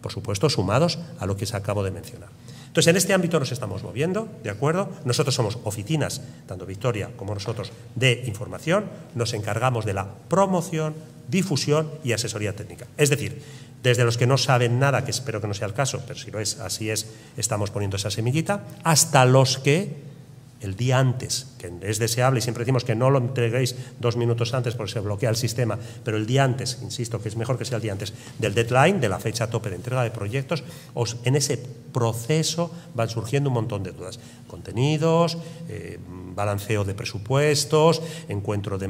S4: por supuesto, sumados a lo que se acabo de mencionar. Entonces, en este ámbito nos estamos moviendo, ¿de acuerdo? Nosotros somos oficinas, tanto Victoria como nosotros, de información, nos encargamos de la promoción, difusión y asesoría técnica. Es decir, desde los que no saben nada, que espero que no sea el caso, pero si lo es, así es, estamos poniendo esa semillita, hasta los que el día antes, que es deseable y siempre decimos que no lo entreguéis dos minutos antes porque se bloquea el sistema, pero el día antes, insisto que es mejor que sea el día antes del deadline, de la fecha tope de entrega de proyectos, os, en ese proceso van surgiendo un montón de dudas. Contenidos, eh, balanceo de presupuestos, encuentro de,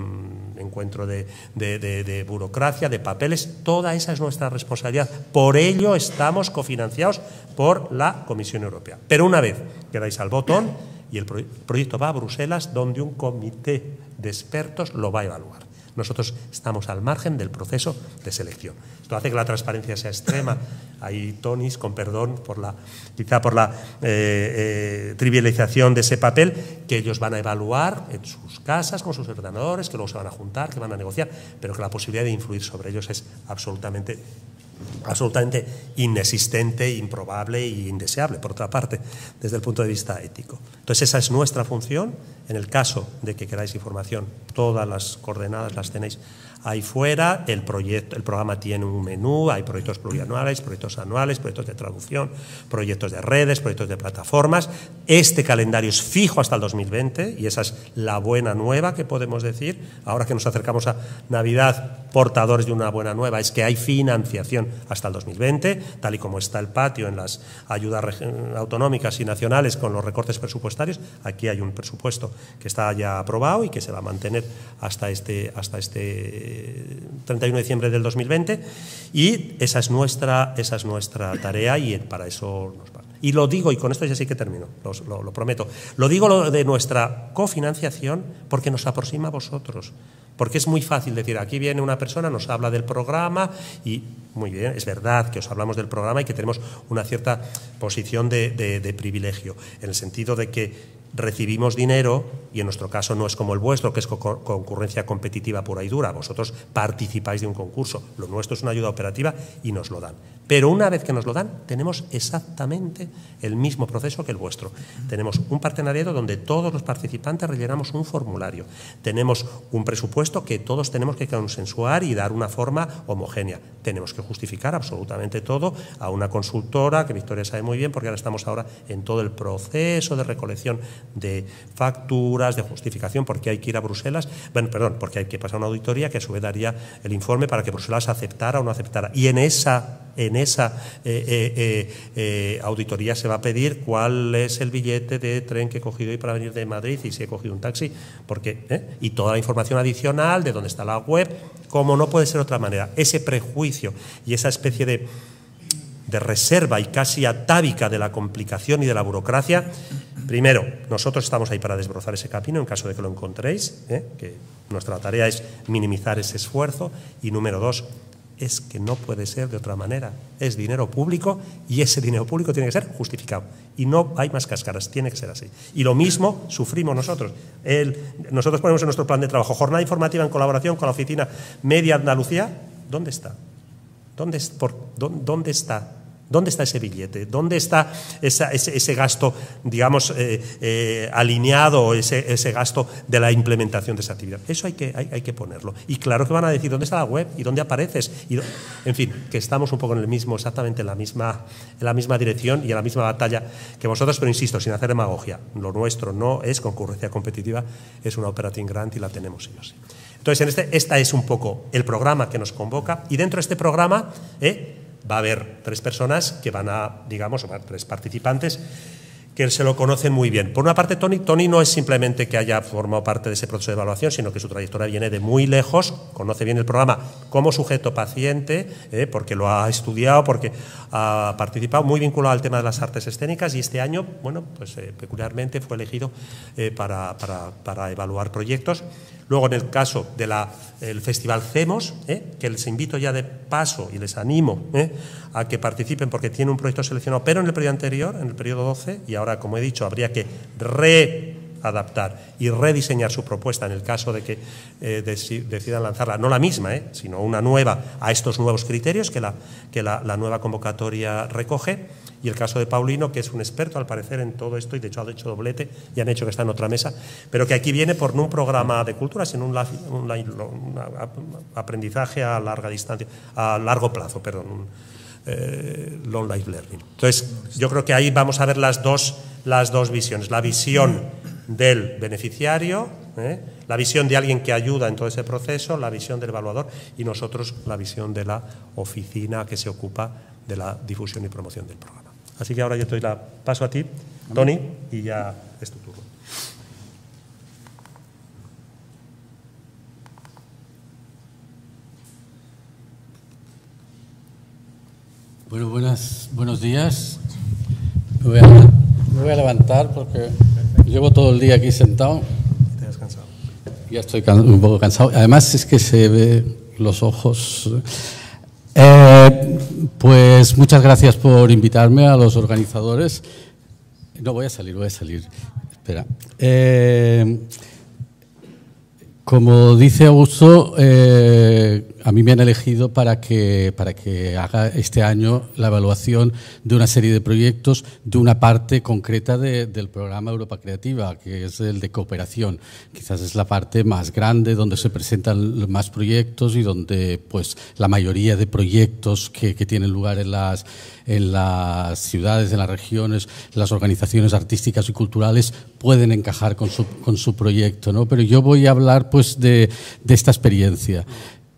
S4: encuentro de, de, burocracia, de papeles, toda esa es nuestra responsabilidad. Por ello estamos cofinanciados por la Comisión Europea. Pero una vez que dais al botón, y el proyecto va a Bruselas donde un comité de expertos lo va a evaluar. Nosotros estamos al margen del proceso de selección. Esto hace que la transparencia sea extrema. Hay tonis, con perdón, por la, quizá por la eh, eh, trivialización de ese papel, que ellos van a evaluar en sus casas, con sus ordenadores, que luego se van a juntar, que van a negociar, pero que la posibilidad de influir sobre ellos es absolutamente absolutamente inexistente, improbable e indeseable, por otra parte, desde el punto de vista ético. Entonces, esa es nuestra función En el caso de que queráis información, todas las coordenadas las tenéis ahí fuera. El, proyecto, el programa tiene un menú, hay proyectos plurianuales, proyectos anuales, proyectos de traducción, proyectos de redes, proyectos de plataformas. Este calendario es fijo hasta el 2020 y esa es la buena nueva que podemos decir. Ahora que nos acercamos a Navidad, portadores de una buena nueva, es que hay financiación hasta el 2020, tal y como está el patio en las ayudas autonómicas y nacionales con los recortes presupuestarios. Aquí hay un presupuesto que está ya aprobado y que se va a mantener hasta este, hasta este 31 de diciembre del 2020 y esa es nuestra, esa es nuestra tarea y para eso nos va. Y lo digo, y con esto ya sí que termino, lo, prometo, lo digo lo de nuestra cofinanciación porque nos aproxima a vosotros. Porque es muy fácil decir, aquí viene una persona, nos habla del programa y, muy bien, es verdad que os hablamos del programa y que tenemos una cierta posición de privilegio, en el sentido de que recibimos dinero, y en nuestro caso no es como el vuestro, que es concurrencia competitiva pura y dura, vosotros participáis de un concurso, lo nuestro es una ayuda operativa y nos lo dan. Pero una vez que nos lo dan, tenemos exactamente el mismo proceso que el vuestro. Tenemos un partenariado donde todos los participantes rellenamos un formulario. Tenemos un presupuesto que todos tenemos que consensuar y dar una forma homogénea. Tenemos que justificar absolutamente todo a una consultora, que Victoria sabe muy bien, porque ahora estamos ahora en todo el proceso de recolección de facturas, de justificación, porque hay que ir a Bruselas, bueno, perdón, porque hay que pasar una auditoría que a su vez daría el informe para que Bruselas aceptara o no aceptara. Y en esa en esa eh, eh, eh, auditoría se va a pedir cuál es el billete de tren que he cogido hoy para venir de Madrid y si he cogido un taxi, porque y toda la información adicional de dónde está la web, como no puede ser de otra manera. Ese prejuicio y esa especie de, de reserva y casi atávica de la complicación y de la burocracia, primero, nosotros estamos ahí para desbrozar ese camino en caso de que lo encontréis, que nuestra tarea es minimizar ese esfuerzo, y número dos, es que no puede ser de otra manera. Es dinero público y ese dinero público tiene que ser justificado. Y no hay más cáscaras, tiene que ser así. Y lo mismo sufrimos nosotros. nosotros ponemos en nuestro plan de trabajo jornada informativa en colaboración con la Oficina Media Andalucía. ¿Dónde está? ¿Dónde, por, dónde está? ¿Dónde está ese billete? ¿Dónde está ese, gasto, digamos, eh, eh, alineado, ese, ese gasto de la implementación de esa actividad? Eso hay que, hay, que ponerlo. Y claro que van a decir, ¿dónde está la web? ¿Y dónde apareces? Y, en fin, que estamos un poco en el mismo, exactamente en la, misma, en la misma dirección y en la misma batalla que vosotros, pero insisto, sin hacer demagogia. Lo nuestro no es concurrencia competitiva, es una operating grant y la tenemos ellos. Entonces, en este, es un poco el programa que nos convoca y dentro de este programa... ¿eh? Va a haber tres personas que van a, digamos, tres participantes que se lo conocen muy bien. Por una parte, Tony, Tony no es simplemente que haya formado parte de ese proceso de evaluación, sino que su trayectoria viene de muy lejos, conoce bien el programa como sujeto paciente, eh, porque lo ha estudiado, porque ha participado, muy vinculado al tema de las artes escénicas y este año, bueno, pues eh, peculiarmente fue elegido eh, para, para, para evaluar proyectos. Luego, en el caso del Festival CEMOS, que les invito ya de paso y les animo a que participen porque tiene un proyecto seleccionado, pero en el periodo anterior, en el periodo 12, y ahora, como he dicho, habría que readaptar y rediseñar su propuesta en el caso de que eh, decidan lanzarla, no la misma, sino una nueva a estos nuevos criterios que la, que la nueva convocatoria recoge. Y el caso de Paulino, que es un experto al parecer en todo esto y de hecho ha hecho doblete y han hecho que está en otra mesa, pero que aquí viene por no un programa de cultura, sino un, aprendizaje a larga distancia, a largo plazo, perdón, un eh, long life learning. Entonces, yo creo que ahí vamos a ver las dos, las dos visiones, la visión del beneficiario, ¿eh? la visión de alguien que ayuda en todo ese proceso, la visión del evaluador y nosotros la visión de la oficina que se ocupa de la difusión y promoción del programa. Así que ahora yo te doy la paso a ti, Tony, y ya es tu turno.
S5: Bueno, buenas, buenos días. Me voy, a, voy, a, levantar porque llevo todo el día aquí sentado.
S4: ¿Te has cansado?
S5: Ya estoy un poco cansado. Además es que se ve los ojos. Eh, pues muchas gracias por invitarme a los organizadores. No voy a salir, voy a salir. Espera. Eh, como dice Augusto, eh, a mí me han elegido para que, para que haga este año la evaluación de una serie de proyectos de una parte concreta del programa Europa Creativa, que es el de cooperación. Quizás es la parte más grande donde se presentan más proyectos y donde pues, la mayoría de proyectos que, que tienen lugar en las, en las ciudades, en las regiones, las organizaciones artísticas y culturales pueden encajar con su, con su proyecto. ¿no? Pero yo voy a hablar pues, de, de esta experiencia.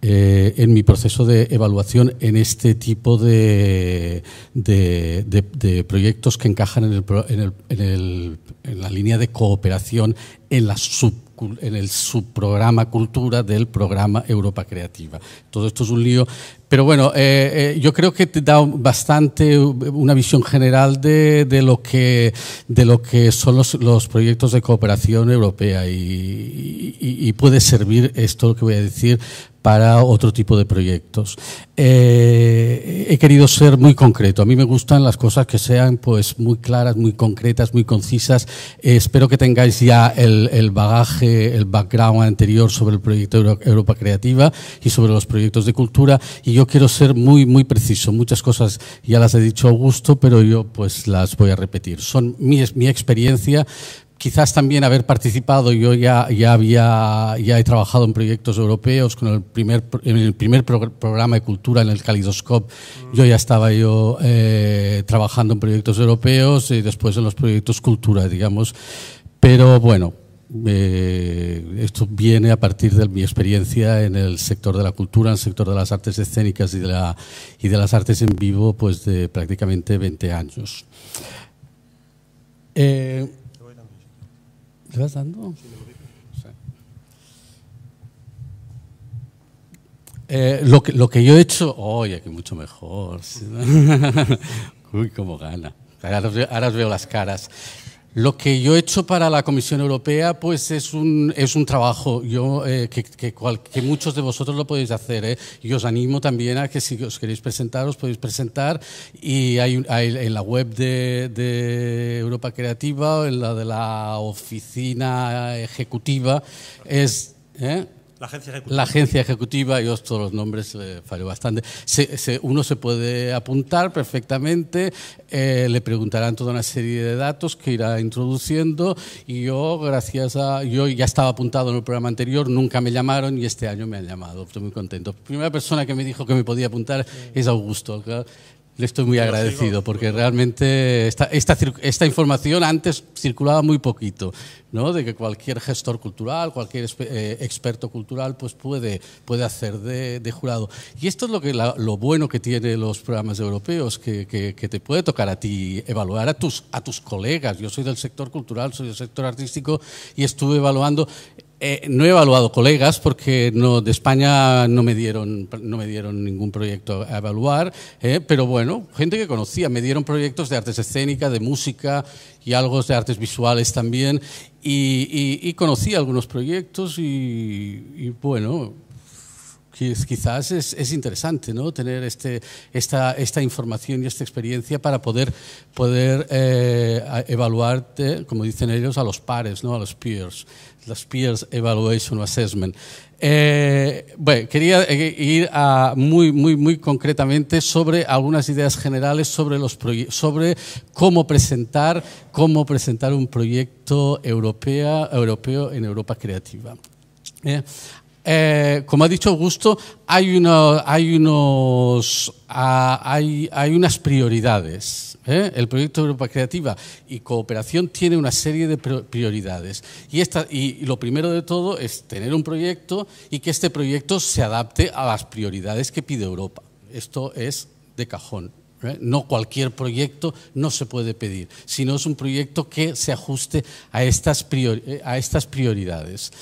S5: Eh, en mi proceso de evaluación en este tipo de, de, proyectos que encajan en, el, en, el, en, el, en, la línea de cooperación en la sub en el subprograma Cultura del programa Europa Creativa. Todo esto es un lío, pero bueno, eh, eh, yo creo que te da bastante una visión general de, de lo, que, de lo que son los, los proyectos de cooperación europea y, puede servir esto que voy a decir para otro tipo de proyectos. Eh, he querido ser muy concreto. A mí me gustan las cosas que sean pues muy claras, muy concretas, muy concisas. Eh, espero que tengáis ya el, el, bagaje, el background anterior sobre el proyecto Europa Creativa y sobre los proyectos de cultura. Y yo quiero ser muy, muy preciso. Muchas cosas ya las he dicho Augusto, pero yo pues las voy a repetir. Son mi, mi experiencia, quizás también haber participado, yo ya, ya, había, ya he trabajado en proyectos europeos, con el primer, en el primer programa de cultura en el Calidoscope, yo ya estaba yo eh, trabajando en proyectos europeos y después en los proyectos cultura, digamos. Pero bueno, eh, esto viene a partir de mi experiencia en el sector de la cultura, en el sector de las artes escénicas y de, la, y de las artes en vivo, pues de prácticamente 20 años. Eh, ¿Le vas dando? Eh, lo, que, lo que yo he hecho, oye, que mucho mejor. Uy, cómo gana. Ahora os, veo, ahora os veo las caras. Lo que yo he hecho para la Comisión Europea, pues es un, es un trabajo yo, eh, que, que, cual, que, muchos de vosotros lo podéis hacer. Eh. Y os animo también a que si os queréis presentar, os podéis presentar. Y hay, hay en la web de, Europa Creativa, en la de la oficina ejecutiva, es... ¿eh?
S4: La agencia ejecutiva.
S5: La agencia ejecutiva, yo todos los nombres eh, fallo bastante. Se, se, uno se puede apuntar perfectamente, eh, le preguntarán toda una serie de datos que irá introduciendo y yo, gracias a. Yo ya estaba apuntado en el programa anterior, nunca me llamaron y este año me han llamado. Estoy muy contento. La primera persona que me dijo que me podía apuntar es Augusto. Le estoy muy agradecido porque realmente esta, esta, esta, información antes circulaba muy poquito, ¿no? de que cualquier gestor cultural, cualquier eh, experto cultural pues puede, puede hacer de, de, jurado. Y esto es lo, que, la, lo bueno que tienen los programas europeos, que, que, que, te puede tocar a ti evaluar a tus, a tus colegas. Yo soy del sector cultural, soy del sector artístico y estuve evaluando eh, no he evaluado colegas porque no, de España no me, dieron, ningún proyecto a evaluar, eh, pero bueno, gente que conocía, me dieron proyectos de artes escénicas, de música y algo de artes visuales también, y, conocí algunos proyectos y, bueno, quizás es, es, interesante ¿no? tener este, esta, esta, información y esta experiencia para poder, poder eh, como dicen ellos, a los pares, ¿no? a los peers las Peers Evaluation Assessment. Eh, bueno, quería eh, ir muy, muy, muy concretamente sobre algunas ideas generales sobre, los sobre cómo presentar, cómo presentar un proyecto europea, europeo en Europa Creativa. Eh, eh, como ha dicho Augusto, hay, uno, hay, unos, hay, hay unas prioridades. ¿eh? El proyecto Europa Creativa y Cooperación tiene una serie de prioridades. Y, esta, y lo primero de todo es tener un proyecto y que este proyecto se adapte a las prioridades que pide Europa. Esto es de cajón. ¿Eh? No cualquier proyecto no se puede pedir, sino es un proyecto que se ajuste a estas, priori a estas prioridades.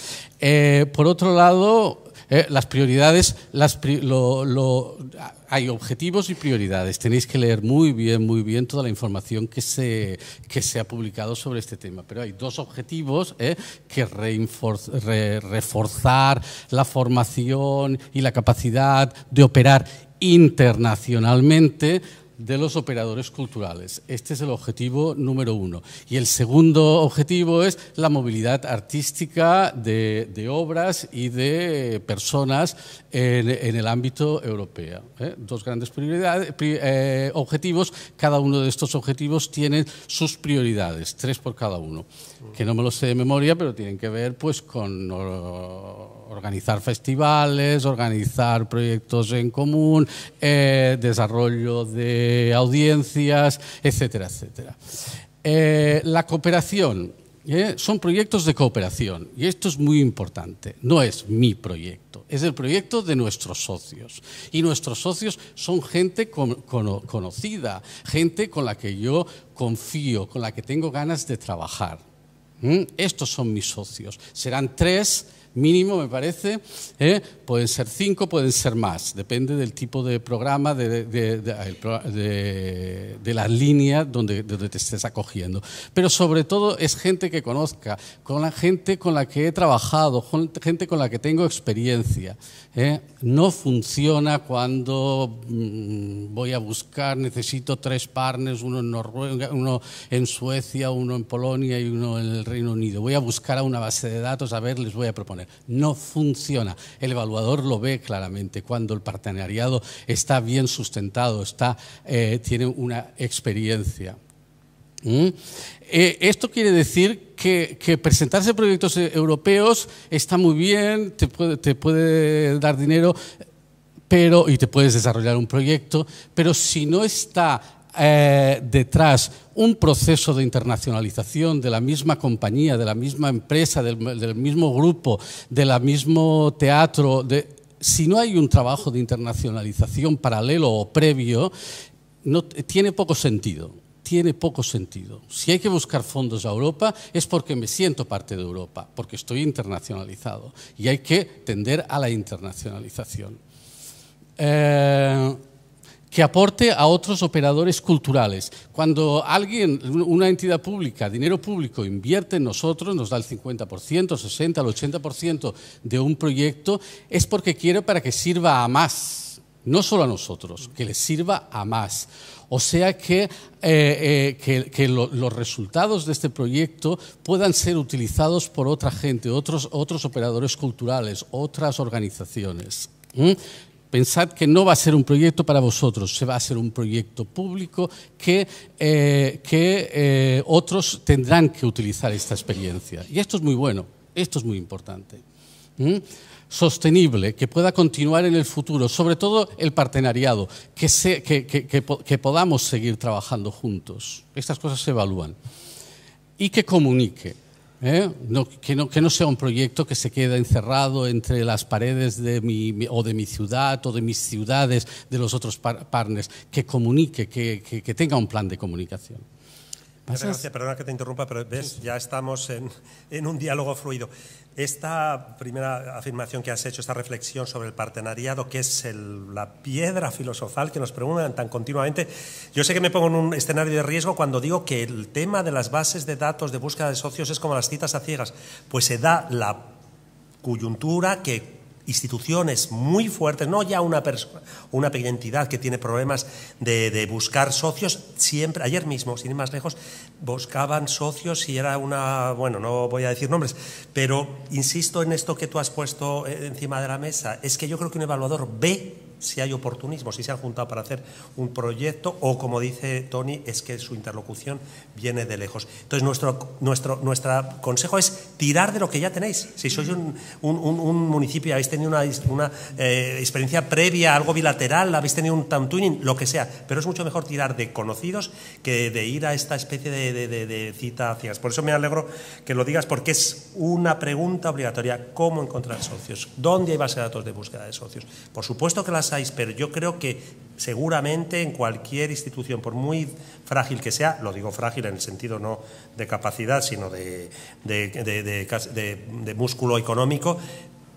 S5: Eh, por otro lado, eh, las prioridades, las hay objetivos y prioridades. Tenéis que leer muy bien, muy bien toda la información que se, que se ha publicado sobre este tema. Pero hay dos objetivos eh, que re, reforzar la formación y la capacidad de operar internacionalmente de los operadores culturales. Este es el objetivo número uno. Y el segundo objetivo es la movilidad artística de, obras y de personas en, el ámbito europeo. ¿eh? Dos grandes prioridades, eh, objetivos. Cada uno de estos objetivos tiene sus prioridades, tres por cada uno. Que no me lo sé de memoria, pero tienen que ver pues, con organizar festivales, organizar proyectos en común, eh, desarrollo de audiencias, etcétera, etcétera. Eh, la cooperación. ¿eh? Son proyectos de cooperación y esto es muy importante. No es mi proyecto, es el proyecto de nuestros socios. Y nuestros socios son gente conocida, gente con la que yo confío, con la que tengo ganas de trabajar. Estos son mis socios. Serán tres mínimo, me parece. ¿eh? Pueden ser cinco, pueden ser más, depende del tipo de programa, de, de, la línea donde, donde, te estés acogiendo. Pero sobre todo es gente que conozca, con la gente con la que he trabajado, gente con la que tengo experiencia. ¿eh? No funciona cuando mm, voy a buscar, necesito tres partners, uno en Noruega, uno en Suecia, uno en Polonia y uno en el Reino Unido. Voy a buscar a una base de datos, a ver, les voy a proponer. No funciona. El evaluador lo ve claramente cuando el partenariado está bien sustentado, está, eh, tiene una experiencia. ¿Mm? Eh, esto quiere decir que, presentarse proyectos europeos está muy bien, te puede, dar dinero pero, y te puedes desarrollar un proyecto, pero si no está eh, detrás un proceso de internacionalización de la misma compañía, de la misma empresa, del, mismo grupo, del mismo teatro, si no hay un trabajo de internacionalización paralelo o previo, no, tiene poco sentido tiene poco sentido. Si hay que buscar fondos a Europa es porque me siento parte de Europa, porque estoy internacionalizado y hay que tender a la internacionalización. Eh, que aporte a otros operadores culturales. Cuando alguien, una entidad pública, dinero público, invierte en nosotros, nos da el 50%, 60, el 80% de un proyecto, es porque quiere para que sirva a más, no solo a nosotros, que le sirva a más. O sea que, eh, eh, los resultados de este proyecto puedan ser utilizados por otra gente, otros, otros operadores culturales, otras organizaciones. Pensad que no va a ser un proyecto para vosotros, se va a ser un proyecto público que, eh, otros tendrán que utilizar esta experiencia. Y esto es muy bueno, esto es muy importante sostenible, que pueda continuar en el futuro, sobre todo el partenariado, que, podamos seguir trabajando juntos. Estas cosas se evalúan. Y que comunique. ¿Eh? que, no, sea un proyecto que se quede encerrado entre las paredes de mi, o de mi ciudad o de mis ciudades, de los otros partners, que comunique, que tenga un plan de comunicación.
S4: Gracias, perdona que te interrumpa, pero ves, ya estamos en, un diálogo fluido. Esta primera afirmación que has hecho, esta reflexión sobre el partenariado, que es la piedra filosofal que nos preguntan tan continuamente, yo sé que me pongo en un escenario de riesgo cuando digo que el tema de las bases de datos de búsqueda de socios es como las citas a ciegas, pues se da la coyuntura que instituciones muy fuertes, no ya una, una pequeña entidad que tiene problemas de, buscar socios, siempre, ayer mismo, sin ir más lejos, buscaban socios y era una, bueno, no voy a decir nombres, pero insisto en esto que tú has puesto eh, encima de la mesa, es que yo creo que un evaluador ve si hay oportunismo, si se han juntado para hacer un proyecto o, como dice Tony, es que su interlocución viene de lejos. Entonces, nuestro, nuestro, nuestro consejo es tirar de lo que ya tenéis. Si sois un, un, municipio, habéis tenido una, una eh, experiencia previa, algo bilateral, habéis tenido un town tuning, lo que sea, pero es mucho mejor tirar de conocidos que de ir a esta especie de, de, de, cita hacia. Por eso me alegro que lo digas, porque es una pregunta obligatoria, ¿cómo encontrar socios? ¿Dónde hay base de datos de búsqueda de socios? Por supuesto que las pero yo creo que seguramente en cualquier institución, por muy frágil que sea, lo digo frágil en el sentido no de capacidad, sino de, de, músculo económico,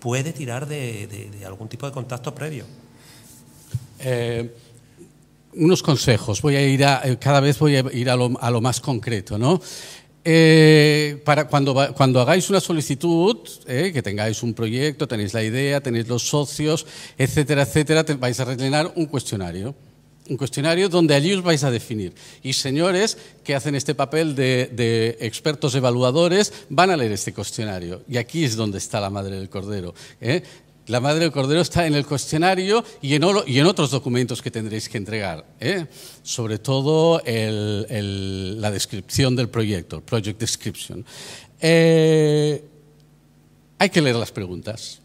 S4: puede tirar de, algún tipo de contacto previo.
S5: Eh, unos consejos, voy a ir a, cada vez voy a ir a lo, a lo más concreto, ¿no? Eh, para cuando, cuando hagáis una solicitud, eh, que tengáis un proyecto, tenéis la idea, tenéis los socios, etcétera, etcétera, vais a rellenar un cuestionario. un cuestionario donde allí os vais a definir. Y señores que hacen este papel de, expertos evaluadores van a leer este cuestionario. Y aquí es donde está la madre del cordero. ¿eh? La madre del cordero está en el cuestionario y en, y en otros documentos que tendréis que entregar. ¿eh? Sobre todo la descripción del proyecto, el project description. Eh, hay que leer las preguntas.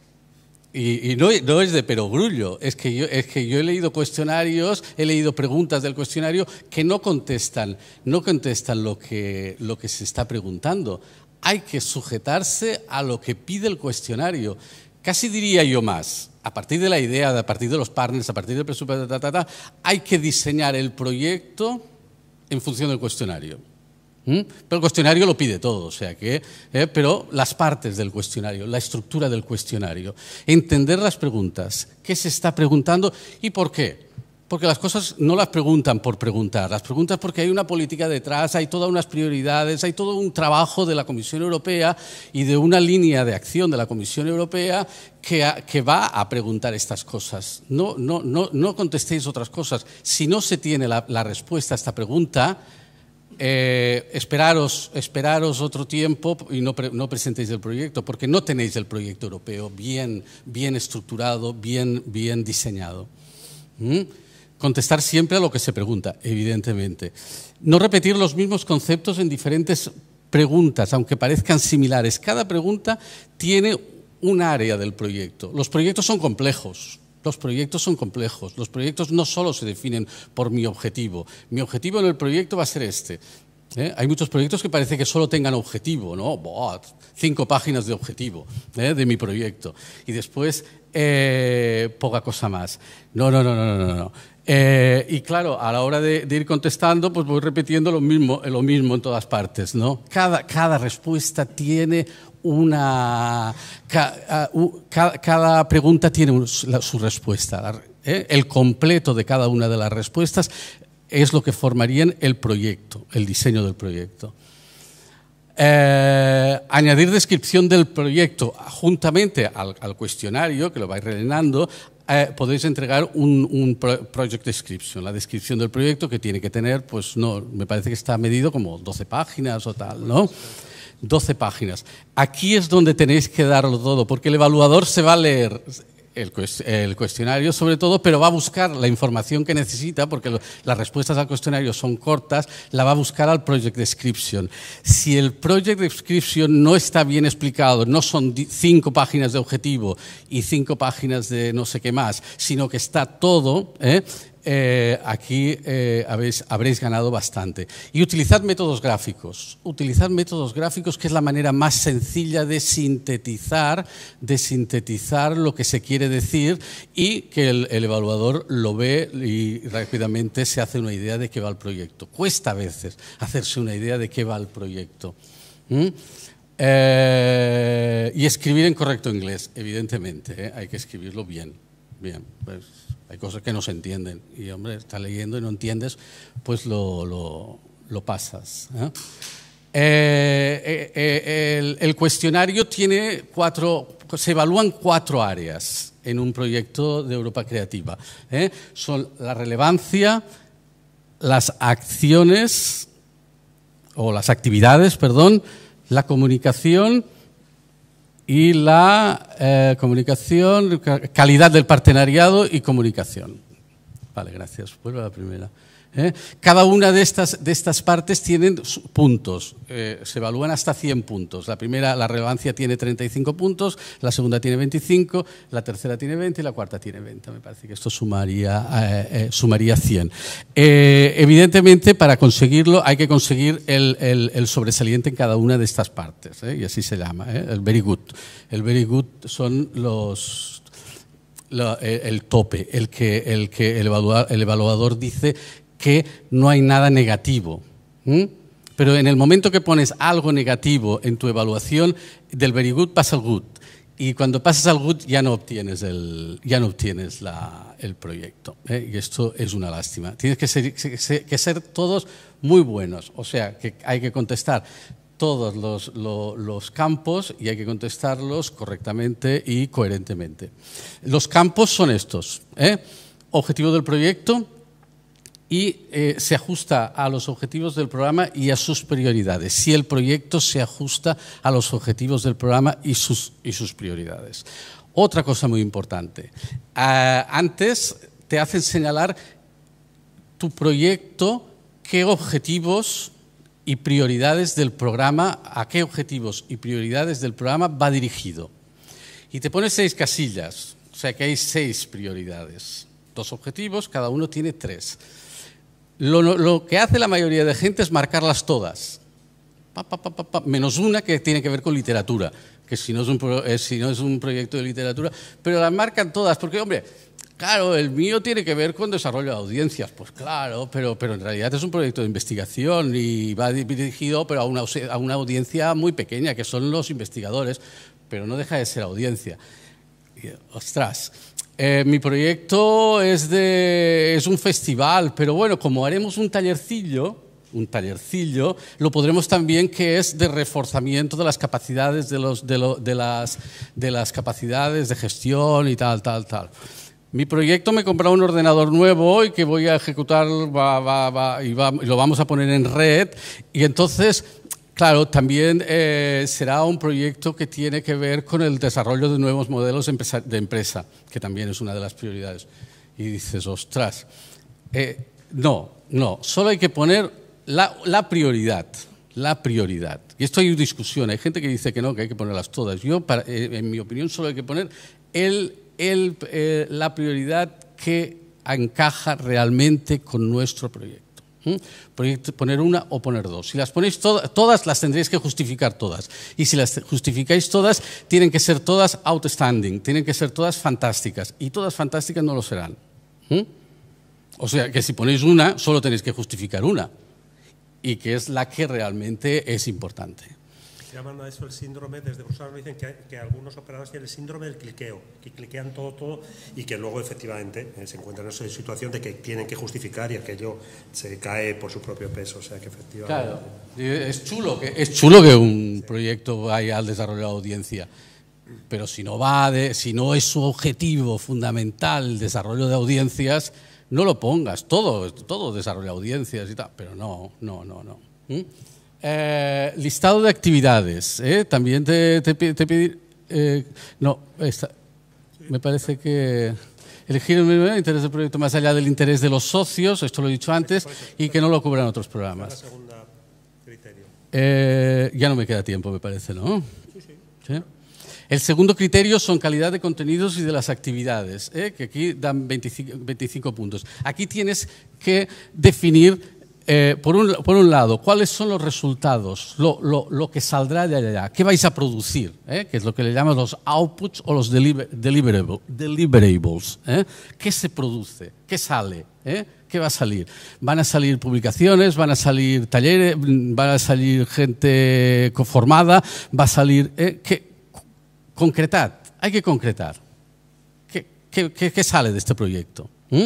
S5: Y, no, es de perogrullo, es que, yo, es que yo he leído cuestionarios, he leído preguntas del cuestionario que no contestan, no contestan lo que, lo que se está preguntando. Hay que sujetarse a lo que pide el cuestionario. Casi diría yo más, a partir de la idea, a partir de los partners, a partir del presupuesto, hay que diseñar el proyecto en función del cuestionario. ¿Mm? Pero el cuestionario lo pide todo, o sea que, eh, pero las partes del cuestionario, la estructura del cuestionario, entender las preguntas, qué se está preguntando y por qué. Porque las cosas no las preguntan por preguntar, las preguntas porque hay una política detrás, hay todas unas prioridades, hay todo un trabajo de la Comisión Europea y de una línea de acción de la Comisión Europea que, va a preguntar estas cosas. No, no, no, no contestéis otras cosas. Si no se tiene la, respuesta a esta pregunta, eh, esperaros, esperaros otro tiempo y no, no, presentéis el proyecto, porque no tenéis el proyecto europeo bien, bien estructurado, bien, bien diseñado. ¿Mm? Contestar siempre a lo que se pregunta, evidentemente. No repetir los mismos conceptos en diferentes preguntas, aunque parezcan similares. Cada pregunta tiene un área del proyecto. Los proyectos son complejos, los proyectos son complejos. Los proyectos no solo se definen por mi objetivo. Mi objetivo en el proyecto va a ser este. ¿eh? Hay muchos proyectos que parece que solo tengan objetivo, ¿no? cinco páginas de objetivo ¿eh? de mi proyecto. Y después eh, poca cosa más. No, no, no, no, no. no. Y claro, a la hora de, ir contestando, pues voy repitiendo lo mismo, lo mismo en todas partes, ¿no? Cada, cada respuesta tiene una... Cada, pregunta tiene su respuesta. ¿eh? El completo de cada una de las respuestas es lo que formarían el proyecto, el diseño del proyecto. Eh, añadir descripción del proyecto juntamente al, cuestionario, que lo vais rellenando, eh, podéis entregar un, project description, la descripción del proyecto que tiene que tener, pues no, me parece que está medido como 12 páginas o tal, ¿no? 12 páginas. Aquí es donde tenéis que darlo todo, porque el evaluador se va a leer el, cuestionario sobre todo, pero va a buscar la información que necesita, porque las respuestas al cuestionario son cortas, la va a buscar al Project Description. Si el Project Description no está bien explicado, no son cinco páginas de objetivo y cinco páginas de no sé qué más, sino que está todo, ¿eh? Eh, aquí eh, habréis, ganado bastante. Y utilizad métodos gráficos. Utilizad métodos gráficos, que es la manera más sencilla de sintetizar, de sintetizar lo que se quiere decir y que el, evaluador lo ve y rápidamente se hace una idea de qué va el proyecto. Cuesta a veces hacerse una idea de qué va el proyecto. Eh, y escribir en correcto inglés, evidentemente, hay que escribirlo bien. Bien, pues hay cosas que no se entienden. Y, hombre, estás leyendo y no entiendes, pues lo, lo, pasas. ¿eh? Eh, eh, el, cuestionario tiene cuatro, se evalúan cuatro áreas en un proyecto de Europa Creativa. Son la relevancia, las acciones, o las actividades, perdón, la comunicación y la eh, comunicación, calidad del partenariado y comunicación. Vale, gracias. Vuelvo a la primera. ¿Eh? Cada una de estas, de estas partes tienen puntos, eh, se evalúan hasta 100 puntos. La primera, la relevancia tiene 35 puntos, la segunda tiene 25, la tercera tiene 20 y la cuarta tiene 20. Me parece que esto sumaría, eh, sumaría 100. evidentemente, para conseguirlo hay que conseguir el, el, sobresaliente en cada una de estas partes, y así se llama, el very good. El very good son los el, tope, el que, el, que el, evaluador, el evaluador dice que no hay nada negativo. Pero en el momento que pones algo negativo en tu evaluación, del very good pasa al good. Y cuando pasas al good ya no obtienes el, ya no obtienes el proyecto. ¿eh? Y esto es una lástima. Tienes que ser, que ser, todos muy buenos. O sea, que hay que contestar todos los, los, campos y hay que contestarlos correctamente y coherentemente. Los campos son estos. ¿eh? Objetivo del proyecto, y eh, se ajusta a los objetivos del programa y a sus prioridades. Si el proyecto se ajusta a los objetivos del programa y sus, y sus prioridades. Otra cosa muy importante. Ah, antes te hacen señalar tu proyecto, qué objetivos y prioridades del programa, a qué objetivos y prioridades del programa va dirigido. Y te pones seis casillas, o sea que hay seis prioridades. Dos objetivos, cada uno tiene tres. Lo, que hace la mayoría de gente es marcarlas todas, menos una que tiene que ver con literatura, que si no, es un, eh, si no es un proyecto de literatura, pero las marcan todas, porque, hombre, Claro, el mío tiene que ver con desarrollo de audiencias, pues claro, pero, pero en realidad es un proyecto de investigación y va dirigido pero a, una, a una audiencia muy pequeña, que son los investigadores, pero no deja de ser audiencia. ostras, eh, mi proyecto es, de, es un festival, pero bueno, como haremos un tallercillo, un tallercillo, lo podremos también que es de reforzamiento de las capacidades de, los, de, de, las, de las capacidades de gestión y tal, tal, tal. Mi proyecto me comprado un ordenador nuevo y que voy a ejecutar y, lo vamos a poner en red. Y entonces, claro, también eh, será un proyecto que tiene que ver con el desarrollo de nuevos modelos de empresa, que también es una de las prioridades. Y dices, ostras, eh, no, no, solo hay que poner la, prioridad la prioridad. Y esto hay discusión, hay gente que dice que no, que hay que ponerlas todas. Yo, eh, en mi opinión, solo hay que poner el la prioridad que encaja realmente con nuestro proyecto. Poner una o poner dos. Si las ponéis todas, las tendréis que justificar todas. Y si las justificáis todas, tienen que ser todas outstanding, tienen que ser todas fantásticas. Y todas fantásticas no lo serán. O sea, que si ponéis una, solo tenéis que justificar una. Y que es la que realmente es importante
S4: llaman a eso el síndrome, desde Bruselas dicen que, algunos operadores tienen el síndrome del cliqueo, que cliquean todo, todo y que luego efectivamente eh, se encuentran en esa situación de que tienen que justificar y aquello se cae por su propio peso. O sea que efectivamente.
S5: Claro, es chulo que, es chulo que un proyecto vaya al desarrollo de la audiencia. Pero si no va de, si no es su objetivo fundamental el desarrollo de audiencias, no lo pongas. Todo, todo desarrollo de audiencias y tal. Pero no, no, no, no. ¿Mm? Eh, listado de actividades. ¿eh? También te, te, pedir. Eh, no, me parece que elegir el interés del proyecto más allá del interés de los socios, esto lo he dicho antes, y que no lo cubran otros programas. ya no me queda tiempo, me parece, ¿no? Sí, El segundo criterio son calidad de contenidos y de las actividades, que aquí dan 25, 25 puntos. Aquí tienes que definir eh, por, un, por, un, lado, ¿cuáles son los resultados, lo, lo, lo, que saldrá de allá? ¿Qué vais a producir? ¿Eh? Que es lo que le llaman los outputs o los deliverables. ¿eh? ¿Qué se produce? ¿Qué sale? ¿Qué va a salir? ¿Van a salir publicaciones? ¿Van a salir talleres? ¿Van a salir gente conformada? ¿Va a salir...? ¿Qué? Concretad. Hay que concretar. ¿Qué, qué, qué sale de este proyecto? ¿Mm?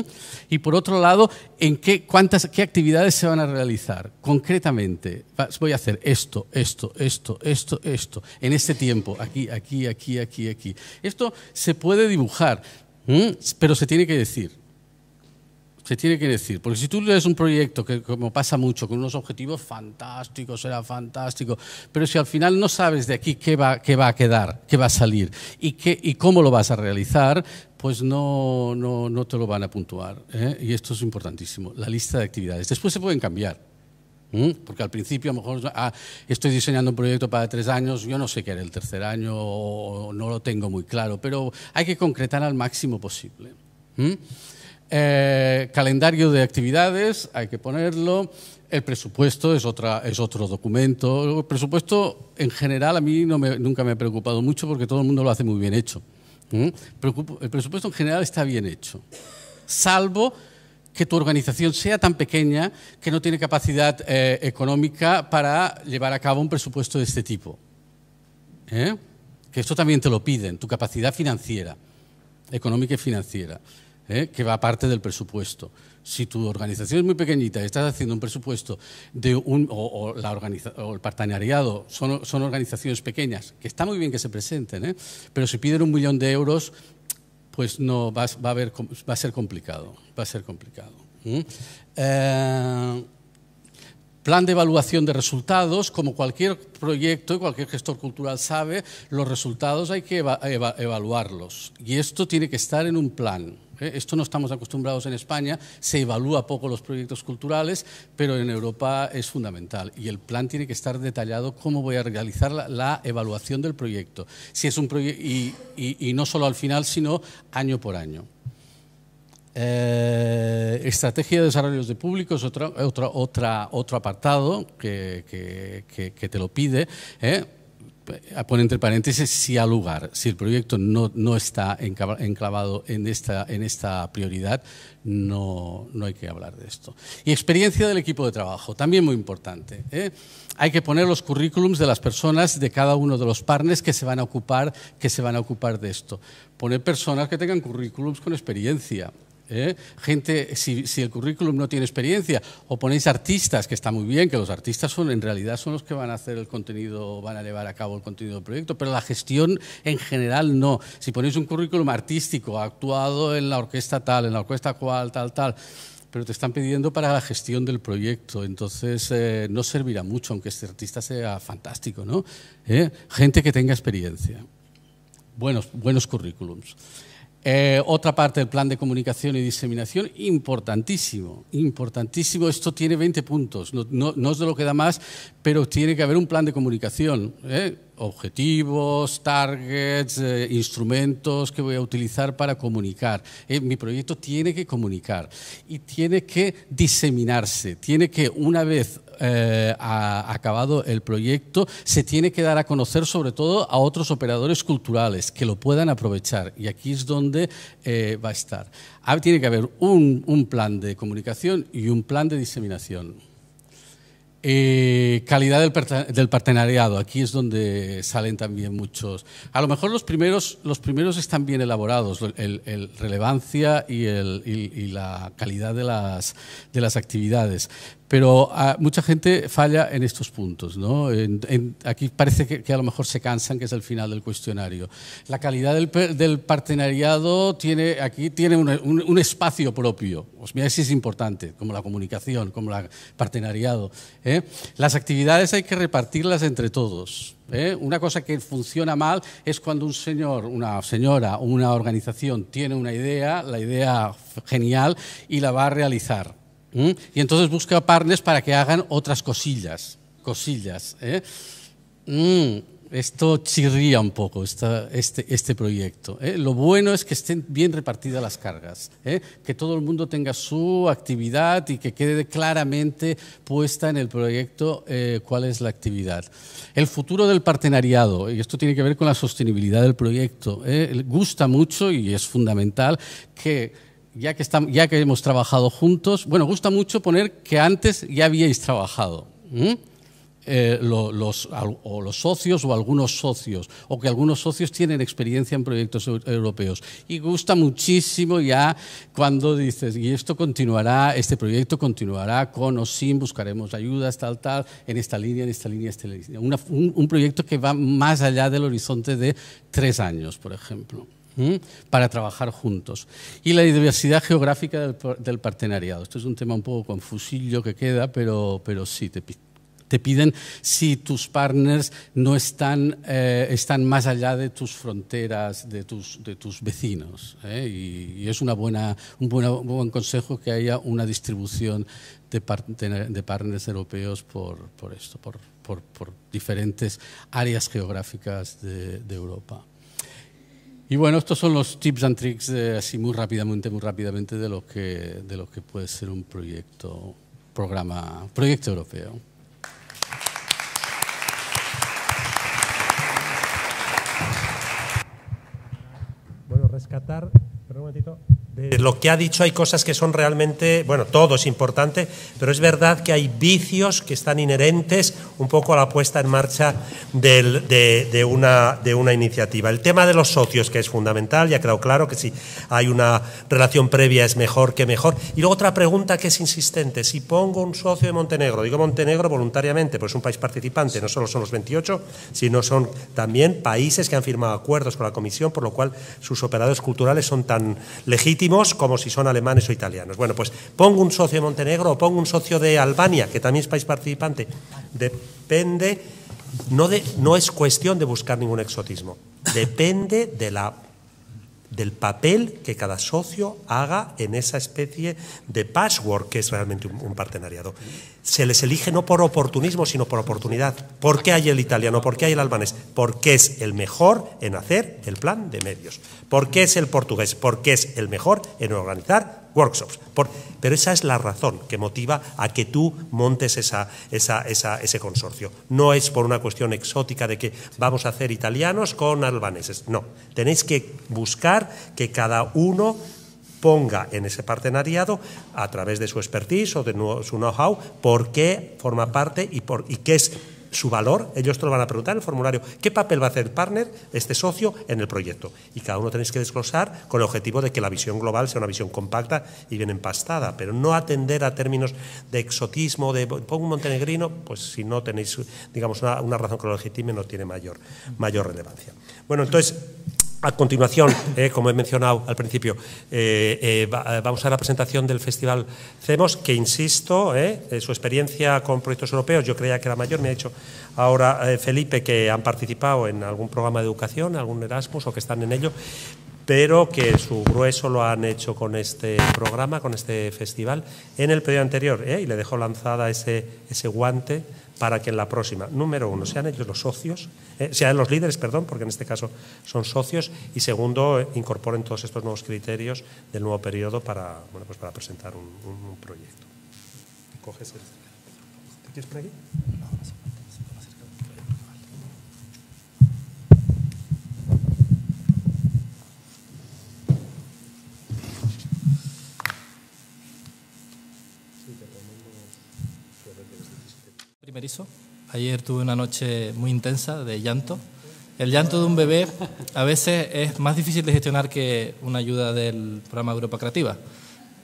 S5: Y por otro lado, ¿en qué, cuántas, qué actividades se van a realizar? Concretamente, voy a hacer esto, esto, esto, esto, esto, en este tiempo, aquí, aquí, aquí, aquí, aquí. Esto se puede dibujar, pero se tiene que decir. Se tiene que decir, porque si tú lees un proyecto que, como pasa mucho, con unos objetivos fantásticos, será fantástico, pero si al final no sabes de aquí qué va, qué va a quedar, qué va a salir y, qué, y cómo lo vas a realizar, pues no, no, no te lo van a puntuar. ¿eh? Y esto es importantísimo, la lista de actividades. Después se pueden cambiar. Porque al principio a lo mejor ah, estoy diseñando un proyecto para tres años, yo no sé qué haré el tercer año o no lo tengo muy claro, pero hay que concretar al máximo posible. Eh, calendario de actividades, hay que ponerlo. El presupuesto es, es otro documento. El presupuesto en general a mí nunca me ha preocupado mucho porque todo el mundo lo hace muy bien hecho. El presupuesto en general está bien hecho, salvo que tu organización sea tan pequeña que no tiene capacidad eh, económica para llevar a cabo un presupuesto de este tipo. ¿Eh? Que esto también te lo piden, tu capacidad financiera, económica y financiera, ¿eh? que va aparte del presupuesto si tu organización es muy pequeñita y estás haciendo un presupuesto de un, o, la el partenariado son, organizaciones pequeñas, que está muy bien que se presenten, ¿eh? pero si piden un millón de euros, pues no va, va, a, va a ser complicado, va a ser complicado. Eh, plan de evaluación de resultados, como cualquier proyecto y cualquier gestor cultural sabe, los resultados hay que evaluarlos. Y esto tiene que estar en un plan. ¿Eh? Esto no estamos acostumbrados en España, se evalúa poco los proyectos culturales, pero en Europa es fundamental. Y el plan tiene que estar detallado cómo voy a realizar la, evaluación del proyecto. Si es un y, y no solo al final, sino año por año. Eh, estrategia de desarrollo de público es otro, apartado que, que, te lo pide. ¿eh? Pone entre paréntesis si ha lugar. Si el proyecto no, no está enclavado en esta, en esta prioridad, no, no, hay que hablar de esto. Y experiencia del equipo de trabajo, también muy importante. ¿eh? Hay que poner los currículums de las personas de cada uno de los partners que se van a ocupar, que se van a ocupar de esto. Poner personas que tengan currículums con experiencia. ¿Eh? Gente, si, el currículum no tiene experiencia, o ponéis artistas, que está muy bien, que los artistas son en realidad son los que van a hacer el contenido, van a llevar a cabo el contenido del proyecto, pero la gestión en general no. Si ponéis un currículum artístico, actuado en la orquesta tal, en la orquesta cual, tal, tal, pero te están pidiendo para la gestión del proyecto, entonces eh, no servirá mucho, aunque este artista sea fantástico, ¿no? ¿Eh? Gente que tenga experiencia, buenos, buenos currículums. Eh, otra parte del plan de comunicación y diseminación, importantísimo, importantísimo. Esto tiene 20 puntos, no, es de lo que da más, pero tiene que haber un plan de comunicación. ¿eh? Objetivos, targets, eh, instrumentos que voy a utilizar para comunicar. mi proyecto tiene que comunicar y tiene que diseminarse. Tiene que, una vez eh, ha acabado el proyecto, se tiene que dar a conocer sobre todo a otros operadores culturales que lo puedan aprovechar. Y aquí es donde eh, va a estar. Ah, tiene que haber un plan de comunicación y un plan de diseminación. Eh, calidad del, partenariado, aquí es donde salen también muchos. A lo mejor los primeros, los primeros están bien elaborados, el, relevancia y, la calidad de las actividades, pero ah, mucha gente falla en estos puntos. ¿no? aquí parece que, a lo mejor se cansan, que es el final del cuestionario. La calidad del, partenariado tiene, aquí tiene un, espacio propio. Pues mira si es importante, como la comunicación, como el partenariado. ¿eh? Las actividades hay que repartirlas entre todos. ¿eh? Una cosa que funciona mal es cuando un señor, una señora o una organización tiene una idea, la idea genial, y la va a realizar. Y entonces busca partners para que hagan otras cosillas, cosillas. ¿eh? Mm, esto chirría un poco este, este proyecto. ¿eh? Lo bueno es que estén bien repartidas las cargas, ¿eh? que todo el mundo tenga su actividad y que quede claramente puesta en el proyecto cuál es la actividad. El futuro del partenariado, y esto tiene que ver con la sostenibilidad del proyecto, gusta mucho y es fundamental que ya que, estamos, ya que hemos trabajado juntos, bueno, gusta mucho poner que antes ya habíais trabajado. Eh, los, o los socios o algunos socios, o que algunos socios tienen experiencia en proyectos europeos. Y gusta muchísimo ya cuando dices, y esto continuará, este proyecto continuará con o sin, buscaremos ayudas, tal, tal, en esta línea, en esta línea, esta línea. un, un proyecto que va más allá del horizonte de tres años, por ejemplo para trabajar juntos. Y la diversidad geográfica del, partenariado. Esto es un tema un poco confusillo que queda, pero, pero sí, te, te piden si tus partners no están, eh, están más allá de tus fronteras, de tus, de tus vecinos. ¿eh? Y, es una buena, un, buen consejo que haya una distribución de, partners europeos por, por esto, por, por, diferentes áreas geográficas de Europa. Y bueno, estos son los tips and tricks así muy rápidamente, muy rápidamente de lo que de lo que puede ser un proyecto, programa, proyecto europeo.
S4: Bueno, rescatar, perdón un momentito, de lo que ha dicho hay cosas que son realmente, bueno, todo es importante, pero es verdad que hay vicios que están inherentes un poco la puesta en marcha de, una, de una iniciativa. El tema de los socios, que es fundamental, ya ha quedado claro que si hay una relación previa es mejor que mejor. Y luego otra pregunta que es insistente, si pongo un socio de Montenegro, digo Montenegro voluntariamente, pues es un país participante, no solo son los 28, sino son también países que han firmado acuerdos con la Comisión, por lo cual sus operadores culturales son tan legítimos como si son alemanes o italianos. Bueno, pues pongo un socio de Montenegro o pongo un socio de Albania, que también es país participante, depende, no, de, no es cuestión de buscar ningún exotismo, depende de la del papel que cada socio haga en esa especie de patchwork que es realmente un, partenariado. Se les elige no por oportunismo, sino por oportunidad. ¿Por qué hay el italiano? ¿Por qué hay el albanés? Porque es el mejor en hacer el plan de medios. ¿Por qué es el portugués? Porque es el mejor en organizar workshops. pero esa es la razón que motiva a que tú montes esa, ese consorcio. No es por una cuestión exótica de que vamos a hacer italianos con albaneses. No, tenéis que buscar que cada uno ponga en ese partenariado a través de su expertise o de su know-how por qué forma parte y, qué es su valor, ellos te lo van a preguntar en el formulario, ¿qué papel va a hacer el partner, este socio, en el proyecto? Y cada uno tenéis que desglosar con el objetivo de que la visión global sea una visión compacta y bien empastada, pero no atender a términos de exotismo, de pongo un montenegrino, pues si no tenéis, digamos, una, razón que lo legitime no tiene mayor relevancia. Bueno, entonces, a continuación, eh, como he mencionado al principio, eh, eh, vamos a la presentación del Festival CEMOS, que insisto, su experiencia con proyectos europeos, yo creía que era mayor, me ha dicho ahora Felipe que han participado en algún programa de educación, algún Erasmus o que están en ello, pero que su grueso lo han hecho con este programa, con este festival, en el periodo anterior, y le dejo lanzada ese, ese guante para que en la próxima, número uno, sean ellos los socios, eh, sean los líderes, perdón, porque en este caso son socios, y segundo, incorporen todos estos nuevos criterios del nuevo periodo para, bueno, pues para presentar un, proyecto. ¿Coges el... ¿Te quieres por aquí?
S6: Primerizo. Ayer tuve una noche muy intensa de llanto. El llanto de un bebé a veces es más difícil de gestionar que una ayuda del programa Europa Creativa.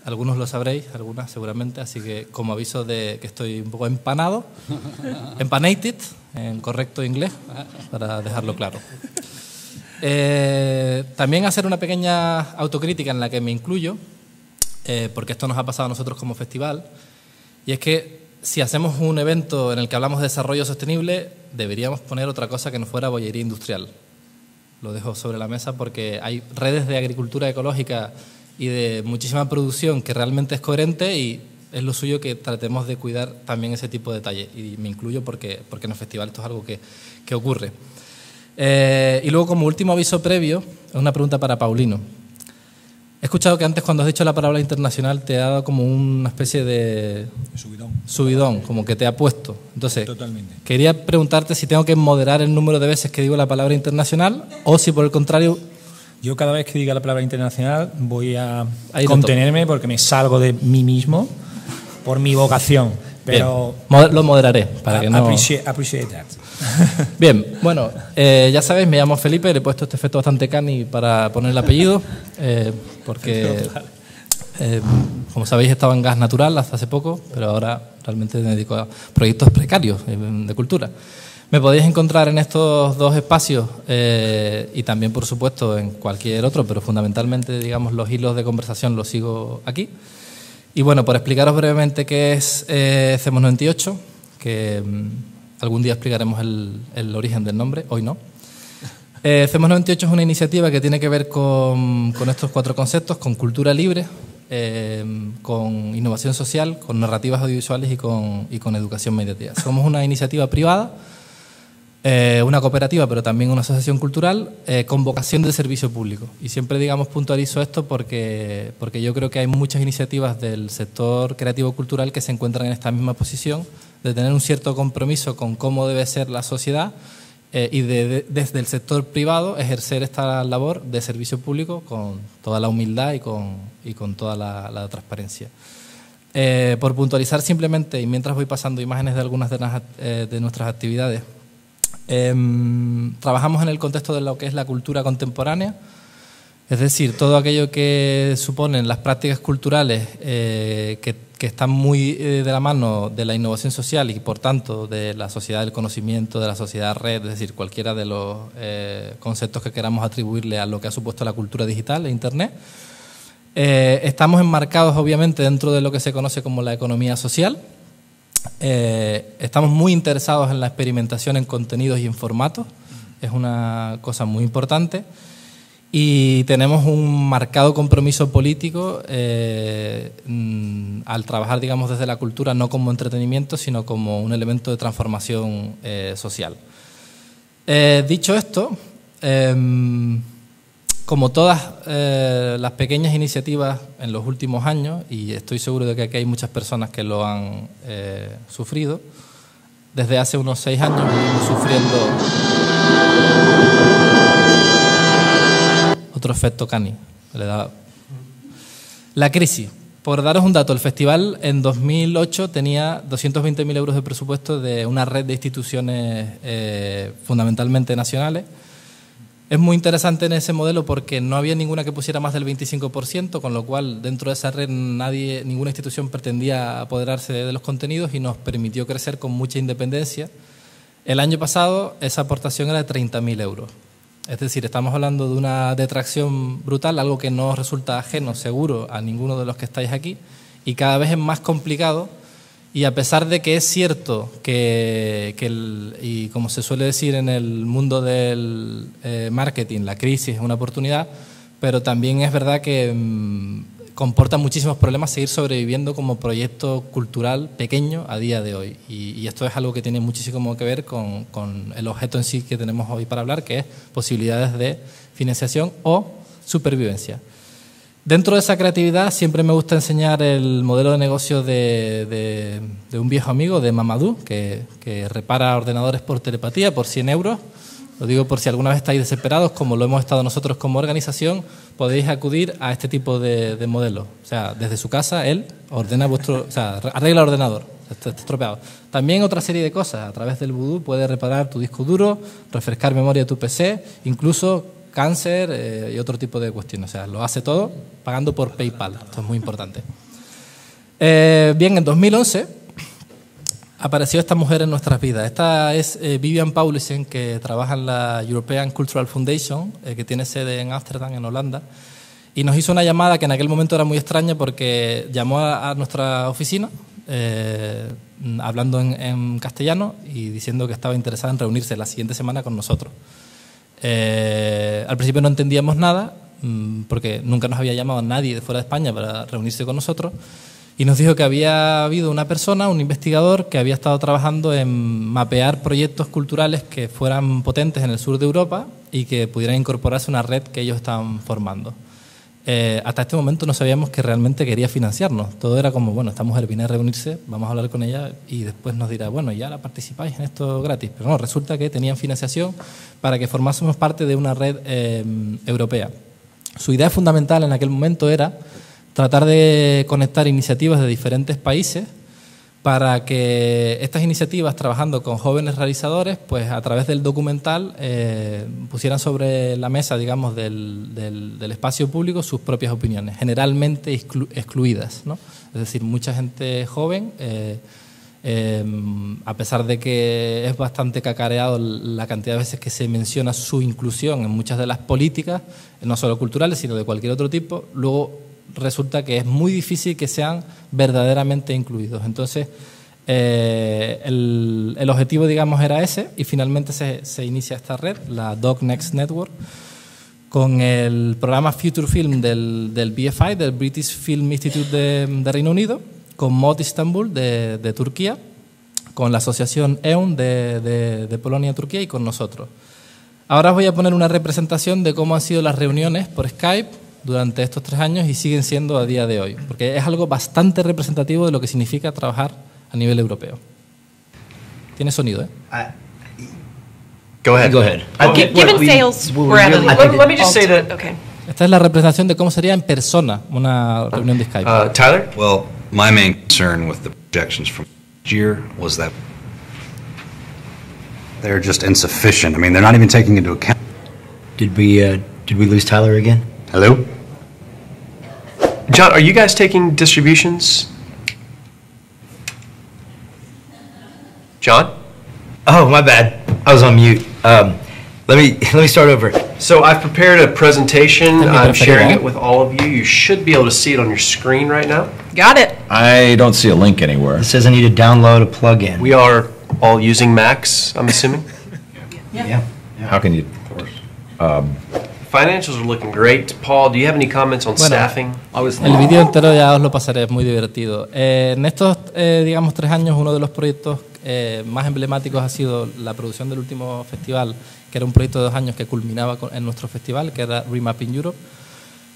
S6: Algunos lo sabréis, algunas seguramente, así que como aviso de que estoy un poco empanado, empanated, en correcto inglés, para dejarlo claro. Eh, también hacer una pequeña autocrítica en la que me incluyo, eh, porque esto nos ha pasado a nosotros como festival, y es que si hacemos un evento en el que hablamos de desarrollo sostenible, deberíamos poner otra cosa que no fuera bollería industrial. Lo dejo sobre la mesa porque hay redes de agricultura ecológica y de muchísima producción que realmente es coherente y es lo suyo que tratemos de cuidar también ese tipo de detalles. Y me incluyo porque, porque en el festival esto es algo que, que ocurre. Eh, y luego, como último aviso previo, es una pregunta para Paulino. He escuchado que antes cuando has dicho la palabra internacional te ha dado como una especie de
S7: subidón,
S6: subidón como que te ha puesto. Entonces, quería preguntarte si tengo que moderar el número de veces que digo la palabra internacional o si por el contrario...
S7: Yo cada vez que diga la palabra internacional voy a, contenerme porque me salgo de mí mismo por mi vocación. Pero
S6: lo moderaré para que no...
S7: Appreciate, that.
S6: Bien, bueno, eh, ya sabéis, me llamo Felipe, le he puesto este efecto bastante cani para poner el apellido. Eh, porque, eh, como sabéis, estaba en gas natural hasta hace poco, pero ahora realmente me dedico a proyectos precarios de cultura. Me podéis encontrar en estos dos espacios y también, por supuesto, en cualquier otro, pero fundamentalmente, digamos, los hilos de conversación los sigo aquí. Y bueno, por explicaros brevemente qué es CEMOS 98, que mm, algún día explicaremos el, el origen del nombre, hoy no. Eh, CEMOS 98 es una iniciativa que tiene que ver con, estos cuatro conceptos, con cultura libre, eh, con innovación social, con narrativas audiovisuales y con, y con educación mediática. Somos una iniciativa privada, eh, una cooperativa, pero también una asociación cultural eh, con vocación de servicio público. Y siempre, digamos, puntualizo esto porque, porque yo creo que hay muchas iniciativas del sector creativo-cultural que se encuentran en esta misma posición, de tener un cierto compromiso con cómo debe ser la sociedad eh, y desde el sector privado ejercer esta labor de servicio público con toda la humildad y con, y con toda la, transparencia. Eh, por puntualizar simplemente, y mientras voy pasando imágenes de algunas de, eh, de nuestras actividades, em, trabajamos en el contexto de lo que es la cultura contemporánea, es decir, todo aquello que suponen las prácticas culturales eh, que, están muy de la mano de la innovación social y por tanto de la sociedad del conocimiento, de la sociedad red, es decir, cualquiera de los conceptos que queramos atribuirle a lo que ha supuesto la cultura digital e Internet. Eh, estamos enmarcados, obviamente, dentro de lo que se conoce como la economía social. Eh, estamos muy interesados en la experimentación en contenidos y en formatos. Es una cosa muy importante. Y tenemos un marcado compromiso político eh, mm, al trabajar, digamos, desde la cultura, no como entretenimiento, sino como un elemento de transformación social. dicho esto, em, como todas eh, las pequeñas iniciativas en los últimos años, y estoy seguro de que aquí hay muchas personas que lo han eh, sufrido, desde hace unos seis años venimos sufriendo otro efecto cani. La crisis. Por daros un dato, el festival en 2008 tenía 220.000 euros de presupuesto de una red de instituciones eh, fundamentalmente nacionales es muy interesante en ese modelo porque no había ninguna que pusiera más del 25%, con lo cual dentro de esa red nadie, ninguna institución pretendía apoderarse de los contenidos y nos permitió crecer con mucha independencia. El año pasado esa aportación era de 30.000 euros. Es decir, estamos hablando de una detracción brutal, algo que no resulta ajeno, seguro, a ninguno de los que estáis aquí, y cada vez es más complicado y a pesar de que es cierto que, y como se suele decir en el mundo del eh, marketing, la crisis es una oportunidad, pero también es verdad que mm, comporta muchísimos problemas seguir sobreviviendo como proyecto cultural pequeño a día de hoy. Y, esto es algo que tiene muchísimo que ver con, el objeto en sí que tenemos hoy para hablar, que es posibilidades de financiación o supervivencia. Dentro de esa creatividad siempre me gusta enseñar el modelo de negocio de, un viejo amigo, de Mamadou, que, repara ordenadores por telepatía por 100 euros. Lo digo por si alguna vez estáis desesperados, como lo hemos estado nosotros como organización, podéis acudir a este tipo de, modelo. O sea, desde su casa, él ordena vuestro, o sea, arregla el ordenador, está, estropeado. También otra serie de cosas, a través del vudú puede reparar tu disco duro, refrescar memoria de tu PC, incluso cáncer eh, y otro tipo de cuestiones. O sea, lo hace todo pagando por PayPal. Esto es muy importante. Eh, bien, en 2011 apareció esta mujer en nuestras vidas. Esta es eh, Vivian Paulisen, que trabaja en la European Cultural Foundation, que tiene sede en Ámsterdam, en Holanda. Y nos hizo una llamada que en aquel momento era muy extraña porque llamó a, nuestra oficina hablando en, en castellano y diciendo que estaba interesada en reunirse la siguiente semana con nosotros. Eh, al principio no entendíamos nada, mm, porque nunca nos había llamado nadie de fuera de España para reunirse con nosotros, y nos dijo que había habido una persona, un investigador, que había estado trabajando en mapear proyectos culturales que fueran potentes en el sur de Europa y que pudieran incorporarse a una red que ellos estaban formando. Eh, hasta este momento no sabíamos que realmente quería financiarnos. Todo era como, bueno, esta mujer viene a reunirse, vamos a hablar con ella y después nos dirá, bueno, ya la participáis en esto gratis. Pero no, resulta que tenían financiación para que formásemos parte de una red eh, europea. Su idea fundamental en aquel momento era tratar de conectar iniciativas de diferentes países para que estas iniciativas, trabajando con jóvenes realizadores, pues a través del documental eh, pusieran sobre la mesa, digamos, del, del, espacio público sus propias opiniones, generalmente excluidas. ¿no? Es decir, mucha gente joven, eh, eh, a pesar de que es bastante cacareado la cantidad de veces que se menciona su inclusión en muchas de las políticas, no solo culturales, sino de cualquier otro tipo, luego resulta que es muy difícil que sean verdaderamente incluidos. Entonces, eh, el, objetivo, digamos, era ese y finalmente se, inicia esta red, la Dog Next Network, con el programa Future Film del, del BFI, del British Film Institute de, Reino Unido, con MOD Istanbul de, de, Turquía, con la asociación EUN de, de Polonia-Turquía y con nosotros. Ahora os voy a poner una representación de cómo han sido las reuniones por Skype durante estos tres años y siguen siendo a día de hoy, porque es algo bastante representativo de lo que significa trabajar a nivel europeo. Tiene sonido, ¿eh? Uh,
S8: go ahead. Go ahead.
S9: Uh, given sales, we're at
S8: let, me just say that.
S6: Esta es la representación de cómo sería en persona una reunión de Skype.
S8: Uh, Tyler? Well,
S10: My main concern with the projections from last year was that they're just insufficient. I mean, they're not even taking into account.
S8: Did we uh, did we lose Tyler again?
S10: Hello?
S11: John, are you guys taking distributions? John?
S8: Oh, my bad. I was on mute. Um, let me let me start over.
S11: So I've prepared a presentation. I'm sharing it with all of you. You should be able to see it on your screen right now.
S9: Got it.
S12: I don't see a link anywhere.
S8: It says I need to download a plugin.
S11: We are all using Macs, I'm assuming.
S8: yeah.
S12: How can you? Um,
S11: Financials are looking great. Paul, do you have any comments on
S6: Bueno,
S11: staffing?
S6: El vídeo entero ya os lo pasaré, es muy divertido. Eh, en estos, eh, digamos, tres años, uno de los proyectos eh, más emblemáticos ha sido la producción del último festival, que era un proyecto de dos años que culminaba con- en nuestro festival, que era Remapping Europe.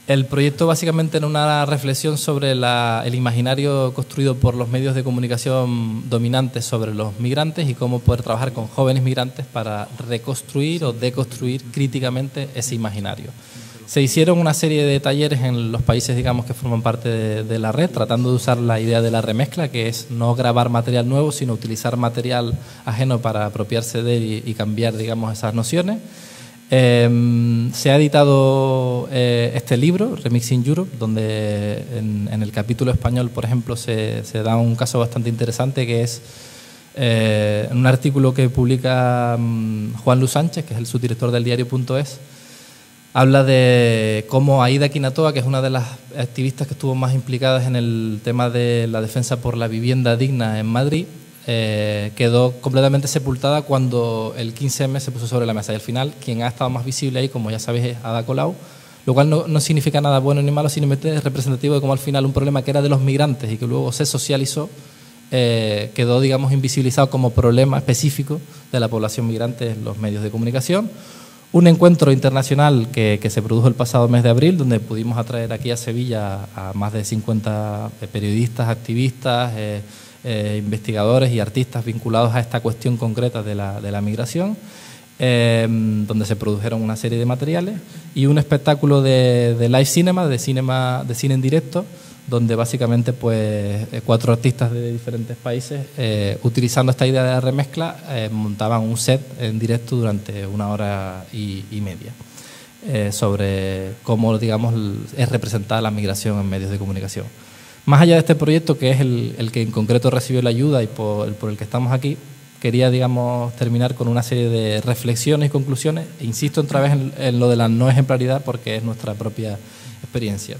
S6: El proyecto básicamente era una reflexión sobre el imaginario construido por los medios de comunicación dominantes sobre los migrantes y cómo poder trabajar con jóvenes migrantes para reconstruir o deconstruir críticamente ese imaginario. Se hicieron una serie de talleres en los países, digamos, que forman parte de, de la red, tratando de usar la idea de la remezcla, que es no grabar material nuevo, sino utilizar material ajeno para apropiarse de él y, y cambiar, digamos, esas nociones. Eh, se ha editado eh, este libro, Remixing Europe, donde en, el capítulo español, por ejemplo, se, se da un caso bastante interesante que es eh, un artículo que publica mm, Juan Luis Sánchez, que es el subdirector del diario.es, habla de cómo Aida Quinatoa, que es una de las activistas que estuvo más implicadas en el tema de la defensa por la vivienda digna en Madrid, eh, quedó completamente sepultada cuando el 15M se puso sobre la mesa. Y al final, quien ha estado más visible ahí, como ya sabéis, es Ada Colau, lo cual no, no significa nada bueno ni malo, simplemente es representativo de cómo al final un problema que era de los migrantes y que luego se socializó, eh, quedó, digamos, invisibilizado como problema específico de la población migrante en los medios de comunicación. Un encuentro internacional que, que se produjo el pasado mes de abril, donde pudimos atraer aquí a Sevilla a más de 50 periodistas, activistas, eh, eh, investigadores y artistas vinculados a esta cuestión concreta de la, de la migración, eh, donde se produjeron una serie de materiales y un espectáculo de, de live cinema, de, cinema, de cine en directo, donde básicamente pues eh, cuatro artistas de diferentes países, eh, utilizando esta idea de la remezcla, montaban un set en directo durante una hora y, media sobre cómo, digamos, es representada la migración en medios de comunicación. Más allá de este proyecto, que es el, el que en concreto recibió la ayuda y por el, que estamos aquí, quería, digamos, terminar con una serie de reflexiones y conclusiones. E insisto otra vez en, lo de la no ejemplaridad porque es nuestra propia experiencia.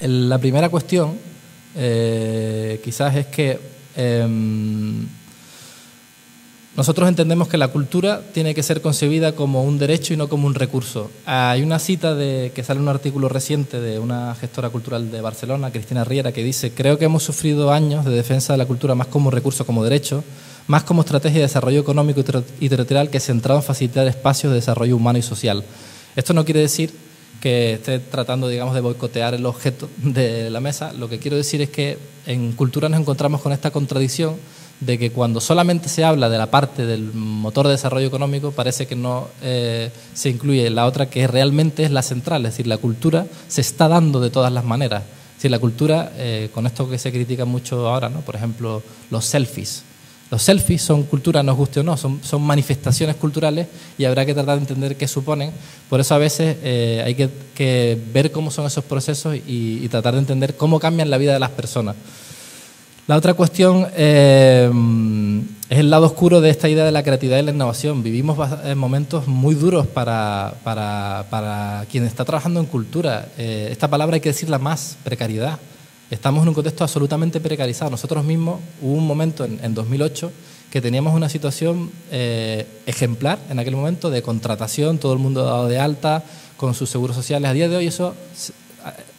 S6: La primera cuestión eh, quizás es que em, nosotros entendemos que la cultura tiene que ser concebida como un derecho y no como un recurso. Hay una cita de, que sale en un artículo reciente de una gestora cultural de Barcelona, Cristina Riera, que dice, creo que hemos sufrido años de defensa de la cultura más como recurso, como derecho, más como estrategia de desarrollo económico y ter- y territorial que centrado en facilitar espacios de desarrollo humano y social. Esto no quiere decir que esté tratando, digamos, de boicotear el objeto de la mesa. Lo que quiero decir es que en cultura nos encontramos con esta contradicción de que cuando solamente se habla de la parte del motor de desarrollo económico, parece que no eh, se incluye la otra que realmente es la central, es decir, la cultura se está dando de todas las maneras. Es decir, la cultura, eh, con esto que se critica mucho ahora, ¿no? por ejemplo, los selfies. Los selfies son cultura, nos guste o no, son, son manifestaciones culturales y habrá que tratar de entender qué suponen. Por eso a veces eh, hay que, que ver cómo son esos procesos y, y tratar de entender cómo cambian la vida de las personas. La otra cuestión eh, es el lado oscuro de esta idea de la creatividad y la innovación. Vivimos eh, momentos muy duros para, para, para quien está trabajando en cultura. Eh, esta palabra hay que decirla más, precariedad. Estamos en un contexto absolutamente precarizado. Nosotros mismos hubo un momento en, en 2008 que teníamos una situación eh, ejemplar en aquel momento de contratación, todo el mundo dado de alta con sus seguros sociales. A día de hoy eso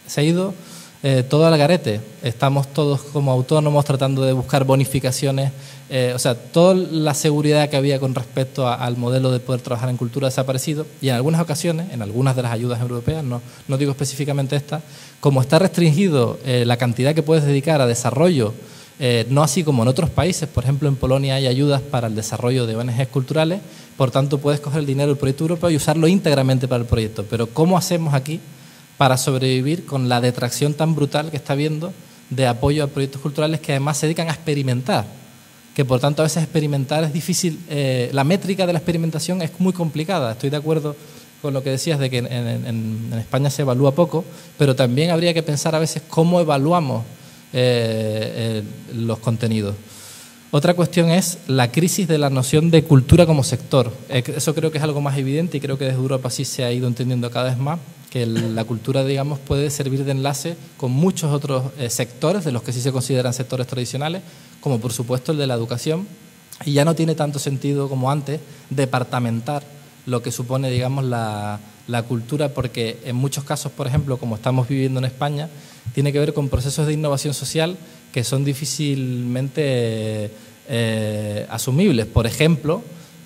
S6: se ha ido eh, todo al garete. Estamos todos como autónomos tratando de buscar bonificaciones. eh, o sea, toda la seguridad que había con respecto a- al modelo de poder trabajar en cultura ha desaparecido y en algunas ocasiones, en algunas de las ayudas europeas, no, no digo específicamente esta, como está restringido eh, la cantidad que puedes dedicar a desarrollo, no así como en otros países, por ejemplo en Polonia hay ayudas para el desarrollo de ONGs culturales, por tanto puedes coger el dinero del proyecto europeo y usarlo íntegramente para el proyecto. Pero ¿cómo hacemos aquí para sobrevivir con la detracción tan brutal que está habiendo de apoyo a proyectos culturales que además se dedican a experimentar, que por tanto a veces experimentar es difícil, eh, la métrica de la experimentación es muy complicada, estoy de acuerdo con lo que decías de que en, España se evalúa poco, pero también habría que pensar a veces cómo evaluamos eh, los contenidos. Otra cuestión es la crisis de la noción de cultura como sector. Eh, eso creo que es algo más evidente y creo que desde Europa sí se ha ido entendiendo cada vez más, que la cultura, digamos, puede servir de enlace con muchos otros eh, sectores, de los que sí se consideran sectores tradicionales, como por supuesto el de la educación, y ya no tiene tanto sentido como antes departamentar lo que supone, digamos, la, la cultura, porque en muchos casos, por ejemplo, como estamos viviendo en España, tiene que ver con procesos de innovación social que son difícilmente eh, asumibles. Por ejemplo,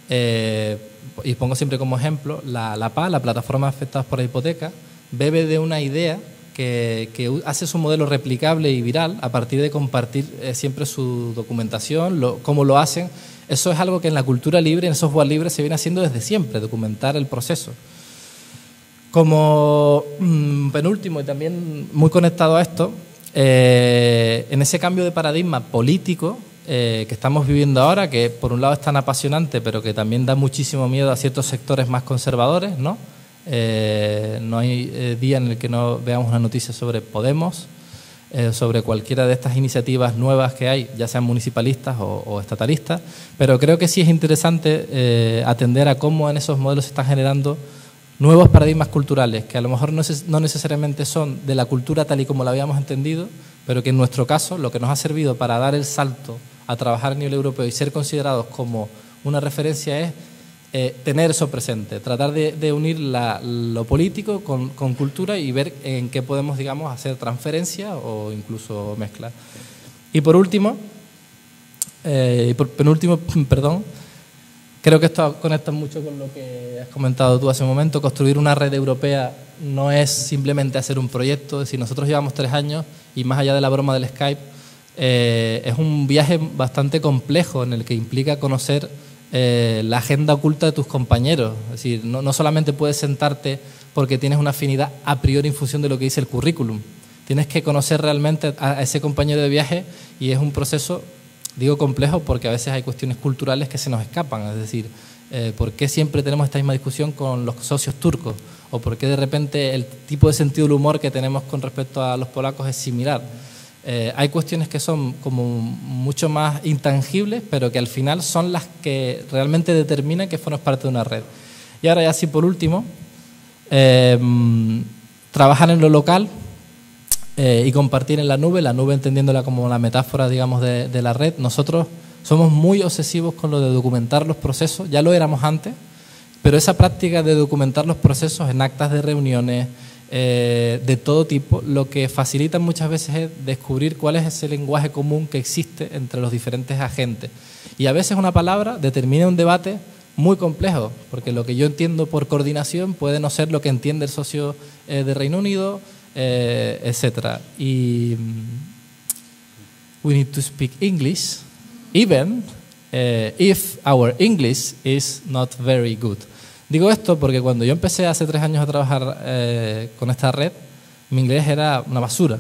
S6: eh, y pongo siempre como ejemplo, la, la PA, la plataforma afectadas por la hipoteca, bebe de una idea que, hace su modelo replicable y viral a partir de compartir eh, siempre su documentación, cómo lo hacen. Eso es algo que en la cultura libre, en el software libre, se viene haciendo desde siempre, documentar el proceso. Como mm, penúltimo y también muy conectado a esto, eh, en ese cambio de paradigma político eh, que estamos viviendo ahora, que por un lado es tan apasionante, pero que también da muchísimo miedo a ciertos sectores más conservadores, ¿no? Eh, no hay día en el que no veamos una noticia sobre Podemos, sobre cualquiera de estas iniciativas nuevas que hay, ya sean municipalistas o, estatalistas, pero creo que sí es interesante atender a cómo en esos modelos se están generando nuevos paradigmas culturales que a lo mejor no, necesariamente son de la cultura tal y como la habíamos entendido, pero que en nuestro caso lo que nos ha servido para dar el salto a trabajar a nivel europeo y ser considerados como una referencia es eh, tener eso presente, tratar de, unir lo político con, cultura y ver en qué podemos, digamos, hacer transferencia o incluso mezcla. Y por último, eh, por penúltimo, perdón, Creo que esto conecta mucho con lo que has comentado tú hace un momento. Construir una red europea no es simplemente hacer un proyecto. Decir, nosotros llevamos tres años y más allá de la broma del Skype, eh, es un viaje bastante complejo en el que implica conocer eh, la agenda oculta de tus compañeros. Es decir, no, no solamente puedes sentarte porque tienes una afinidad a priori en función de lo que dice el currículum. Tienes que conocer realmente a ese compañero de viaje y es un proceso Digo complejo porque a veces hay cuestiones culturales que se nos escapan, es decir, eh, ¿por qué siempre tenemos esta misma discusión con los socios turcos? ¿O por qué de repente el tipo de sentido del humor que tenemos con respecto a los polacos es similar? Eh, hay cuestiones que son como mucho más intangibles, pero que al final son las que realmente determinan que formas parte de una red. Y ahora ya sí, por último, eh, trabajar en lo local, eh, y compartir en la nube, la nube entendiéndola como la metáfora, digamos, de, la red. Nosotros somos muy obsesivos con lo de documentar los procesos, ya lo éramos antes, pero esa práctica de documentar los procesos en actas de reuniones eh, de todo tipo, lo que facilita muchas veces es descubrir cuál es ese lenguaje común que existe entre los diferentes agentes. Y a veces una palabra determina un debate muy complejo, porque lo que yo entiendo por coordinación puede no ser lo que entiende el socio eh, de Reino Unido, eh, etc. Y mm, we need to speak English, even uh, if our English is not very good. Digo esto porque cuando yo empecé hace tres años a trabajar eh, con esta red, mi inglés era una basura.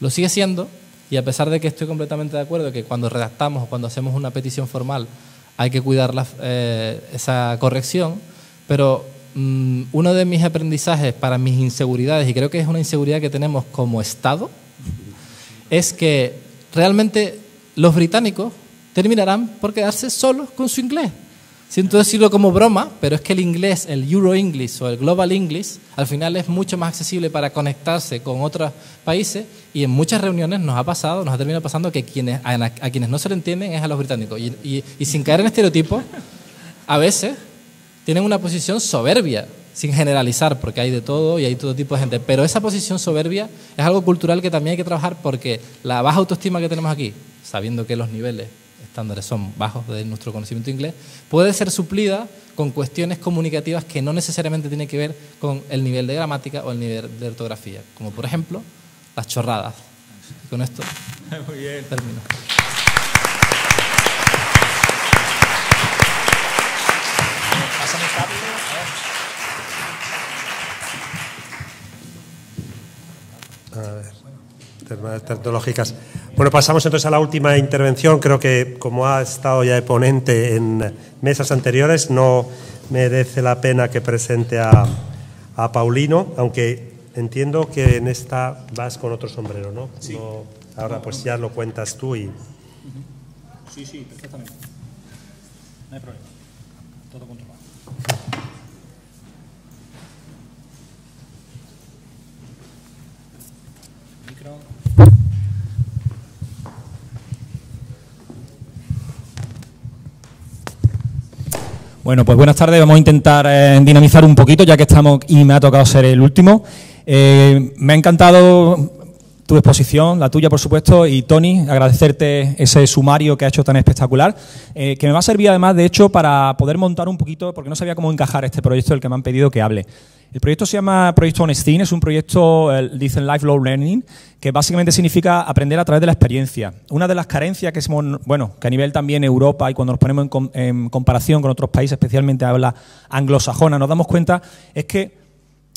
S6: Lo sigue siendo, y a pesar de que estoy completamente de acuerdo que cuando redactamos o cuando hacemos una petición formal hay que cuidar eh, esa corrección, pero Mm, uno de mis aprendizajes para mis inseguridades, y creo que es una inseguridad que tenemos como Estado, es que realmente los británicos terminarán por quedarse solos con su inglés. Siento decirlo como broma, pero es que el inglés, el Euro English o el Global English, al final es mucho más accesible para conectarse con otros países y en muchas reuniones nos ha pasado, nos ha terminado pasando que quienes, a, quienes no se le entienden es a los británicos. Y sin caer en estereotipos, a veces tienen una posición soberbia, sin generalizar, porque hay de todo y hay todo tipo de gente. Pero esa posición soberbia es algo cultural que también hay que trabajar porque la baja autoestima que tenemos aquí, sabiendo que los niveles estándares son bajos de nuestro conocimiento inglés, puede ser suplida con cuestiones comunicativas que no necesariamente tienen que ver con el nivel de gramática o el nivel de ortografía, como por ejemplo las chorradas. con esto Muy bien. termino.
S4: Tecnológicas. Bueno, pasamos entonces a la última intervención. Creo que como ha estado ya de ponente en mesas anteriores, no merece la pena que presente a, a Paulino, aunque entiendo que en esta vas con otro sombrero, ¿no?
S13: Sí.
S4: ahora pues ya lo cuentas tú y...
S13: Sí, sí, perfectamente. No hay problema. Todo controlado. Bueno, pues buenas tardes. Vamos a intentar eh, dinamizar un poquito, ya que estamos y me ha tocado ser el último. Eh, me ha encantado tu exposición, la tuya, por supuesto, y Tony, agradecerte ese sumario que ha hecho tan espectacular, eh, que me va a servir además, de hecho, para poder montar un poquito, porque no sabía cómo encajar este proyecto del que me han pedido que hable. El proyecto se llama Proyecto Honestin, es un proyecto, dicen Lifelong Learning, que básicamente significa aprender a través de la experiencia. Una de las carencias que somos, bueno, que a nivel también Europa y cuando nos ponemos en, en comparación con otros países, especialmente habla anglosajona, nos damos cuenta es que,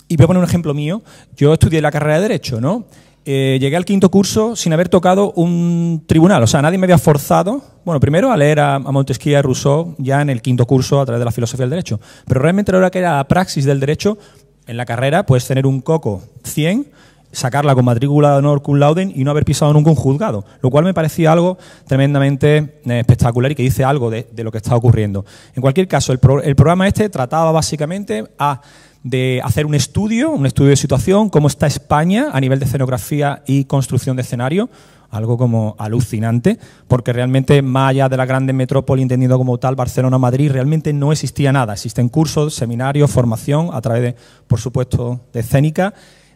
S13: y voy a poner un ejemplo mío, yo estudié la carrera de Derecho, ¿no? Eh, llegué al quinto curso sin haber tocado un tribunal. O sea, nadie me había forzado, bueno, primero a leer a, Montesquieu y a Rousseau ya en el quinto curso a través de la filosofía del derecho. Pero realmente hora que era la praxis del derecho, en la carrera puedes tener un coco 100, sacarla con matrícula de honor cum laude y no haber pisado nunca un juzgado. Lo cual me parecía algo tremendamente eh, espectacular y que dice algo de, lo que está ocurriendo. En cualquier caso, el, el programa este trataba básicamente a de hacer un estudio, un estudio de situación, cómo está España a nivel de escenografía y construcción de escenario, algo como alucinante, porque realmente más allá de la grande metrópoli entendido como tal, Barcelona, Madrid, realmente no existía nada. Existen cursos, seminarios, formación a través de, por supuesto, de escénica,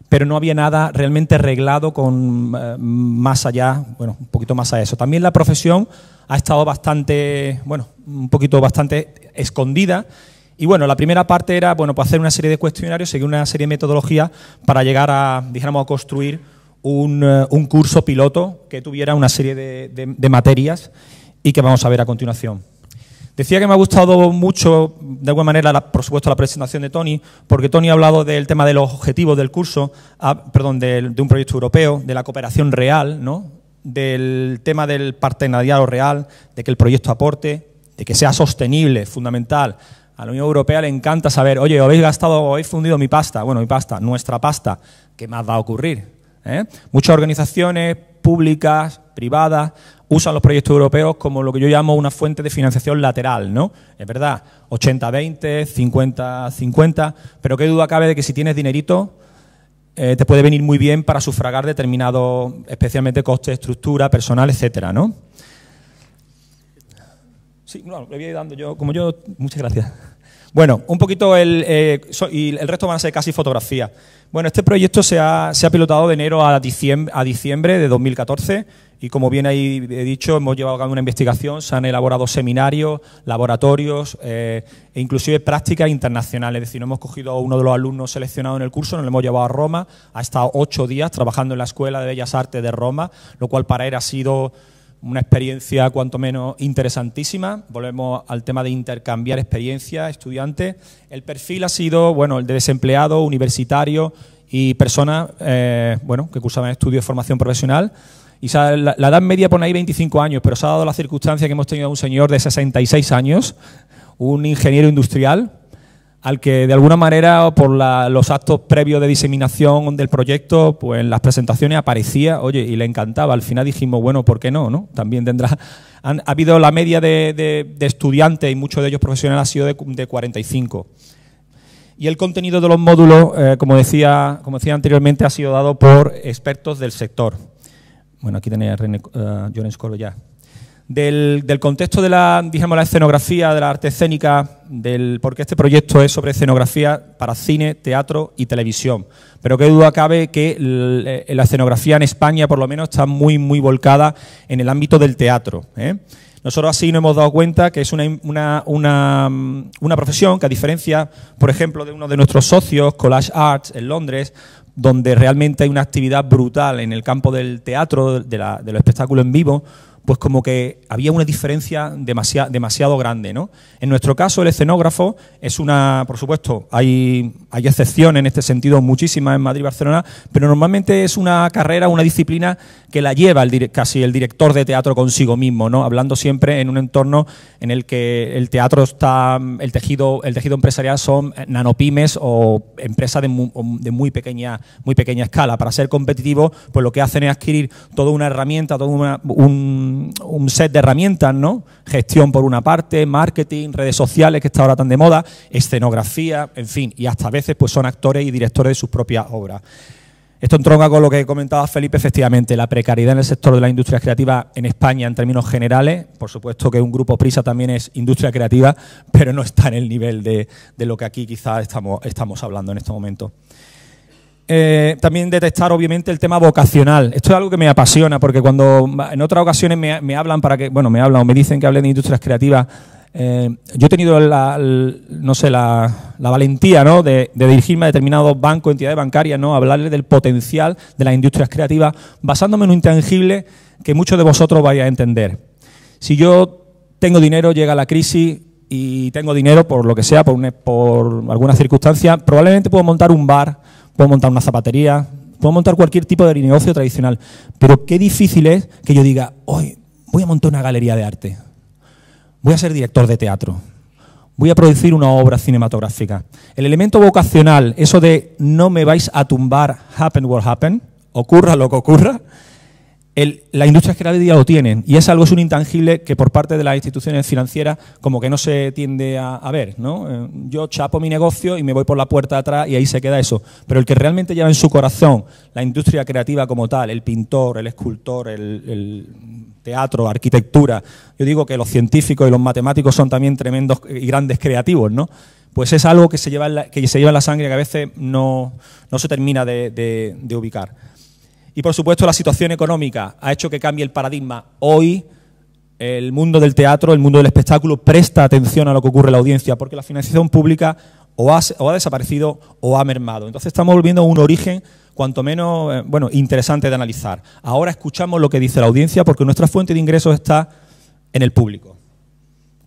S13: pero no había nada realmente reglado con eh, más allá, bueno, un poquito más a eso. También la profesión ha estado bastante, bueno, un poquito bastante escondida y bueno, la primera parte era bueno, pues hacer una serie de cuestionarios, seguir una serie de metodologías para llegar a, dijéramos, a construir un, eh, curso piloto que tuviera una serie de, de, materias y que vamos a ver a continuación. Decía que me ha gustado mucho, de alguna manera, la, por supuesto, la presentación de Tony, porque Tony ha hablado del tema de los objetivos del curso, perdón, de, de, un proyecto europeo, de la cooperación real, ¿no? del tema del partenariado real, de que el proyecto aporte, de que sea sostenible, fundamental, a la Unión Europea le encanta saber, oye, habéis gastado, habéis fundido mi pasta. Bueno, mi pasta, nuestra pasta. ¿Qué más va a ocurrir? ¿Eh? Muchas organizaciones públicas, privadas, usan los proyectos europeos como lo que yo llamo una fuente de financiación lateral, ¿no? Es verdad, 80-20, 50-50, pero qué duda cabe de que si tienes dinerito, eh, te puede venir muy bien para sufragar determinados, especialmente costes estructura, personal, etcétera, ¿no? Sí, no, le voy a ir dando yo, como yo, muchas gracias. Bueno, un poquito el, eh, y el resto van a ser casi fotografía. Bueno, este proyecto se ha, se ha pilotado de enero a diciembre, a diciembre de 2014 y como bien ahí he dicho, hemos llevado a cabo una investigación, se han elaborado seminarios, laboratorios eh, e inclusive prácticas internacionales. Es decir, hemos cogido a uno de los alumnos seleccionados en el curso, nos lo hemos llevado a Roma, ha estado ocho días trabajando en la Escuela de Bellas Artes de Roma, lo cual para él ha sido una experiencia cuanto menos interesantísima. Volvemos al tema de intercambiar experiencias, estudiantes. El perfil ha sido, bueno, el de desempleado, universitario y personas, eh, bueno, que cursaban estudios de formación profesional. Y la, la, edad media pone ahí 25 años, pero se ha dado la circunstancia que hemos tenido a un señor de 66 años, un ingeniero industrial, al que de alguna manera por los actos previos de diseminación del proyecto, pues en las presentaciones aparecía, oye, y le encantaba. Al final dijimos, bueno, ¿por qué no? no? También tendrá... ha habido la media de, estudiantes y muchos de ellos profesionales ha sido de, 45. Y el contenido de los módulos, eh, como, decía, como decía anteriormente, ha sido dado por expertos del sector. Bueno, aquí tenéis a René, uh, ya del, contexto de la, digamos, la escenografía, de la arte escénica, del, porque este proyecto es sobre escenografía para cine, teatro y televisión. Pero qué duda cabe que eh, la escenografía en España, por lo menos, está muy, muy volcada en el ámbito del teatro. ¿eh? Nosotros así nos hemos dado cuenta que es una, una, una, una, profesión que, a diferencia, por ejemplo, de uno de nuestros socios, Collage Arts, en Londres, donde realmente hay una actividad brutal en el campo del teatro, de, la, de los espectáculos en vivo, pues como que había una diferencia demasiado, demasiado grande. ¿no? En nuestro caso, el escenógrafo es una, por supuesto, hay, hay excepciones en este sentido, muchísimas en Madrid y Barcelona, pero normalmente es una carrera, una disciplina que la lleva el, casi el director de teatro consigo mismo, ¿no? hablando siempre en un entorno en el que el teatro está, el tejido, el tejido empresarial son nanopymes o empresas de muy, de muy, pequeña, muy pequeña escala. Para ser competitivo, pues lo que hacen es adquirir toda una herramienta, todo un, un set de herramientas, ¿no? Gestión por una parte, marketing, redes sociales, que está ahora tan de moda, escenografía, en fin, y hasta a veces pues son actores y directores de sus propias obras. Esto entronca con lo que comentaba Felipe, efectivamente, la precariedad en el sector de la industria creativa en España en términos generales. Por supuesto que un grupo Prisa también es industria creativa, pero no está en el nivel de, lo que aquí quizás estamos, estamos hablando en este momento. Eh, también detectar, obviamente, el tema vocacional. Esto es algo que me apasiona, porque cuando en otras ocasiones me, hablan para que, bueno, me hablan o me dicen que hablen de industrias creativas, eh, yo he tenido la, no sé, la, valentía ¿no? de, dirigirme a determinados bancos, entidades bancarias, ¿no? hablarles del potencial de las industrias creativas, basándome en un intangible que muchos de vosotros vais a entender. Si yo tengo dinero, llega la crisis y tengo dinero por lo que sea, por, por alguna circunstancia, probablemente puedo montar un bar, puedo montar una zapatería, puedo montar cualquier tipo de negocio tradicional. Pero qué difícil es que yo diga, hoy voy a montar una galería de arte voy a ser director de teatro, voy a producir una obra cinematográfica. El elemento vocacional, eso de no me vais a tumbar, happen what happen, ocurra lo que ocurra, la industria creativa lo tienen y es algo, es un intangible que por parte de las instituciones financieras como que no se tiende a, ver. ¿no? Eh, yo chapo mi negocio y me voy por la puerta de atrás y ahí se queda eso. Pero el que realmente lleva en su corazón la industria creativa como tal, el pintor, el escultor, el teatro, arquitectura, yo digo que los científicos y los matemáticos son también tremendos y grandes creativos, ¿no? Pues es algo que se lleva en la, que se lleva la sangre que a veces no, se termina de, ubicar. Y por supuesto la situación económica ha hecho que cambie el paradigma. Hoy el mundo del teatro, el mundo del espectáculo presta atención a lo que ocurre en la audiencia, porque la financiación pública o ha, o ha desaparecido o ha mermado. Entonces estamos volviendo a un origen cuanto menos eh, bueno, interesante de analizar. Ahora escuchamos lo que dice la audiencia porque nuestra fuente de ingresos está en el público,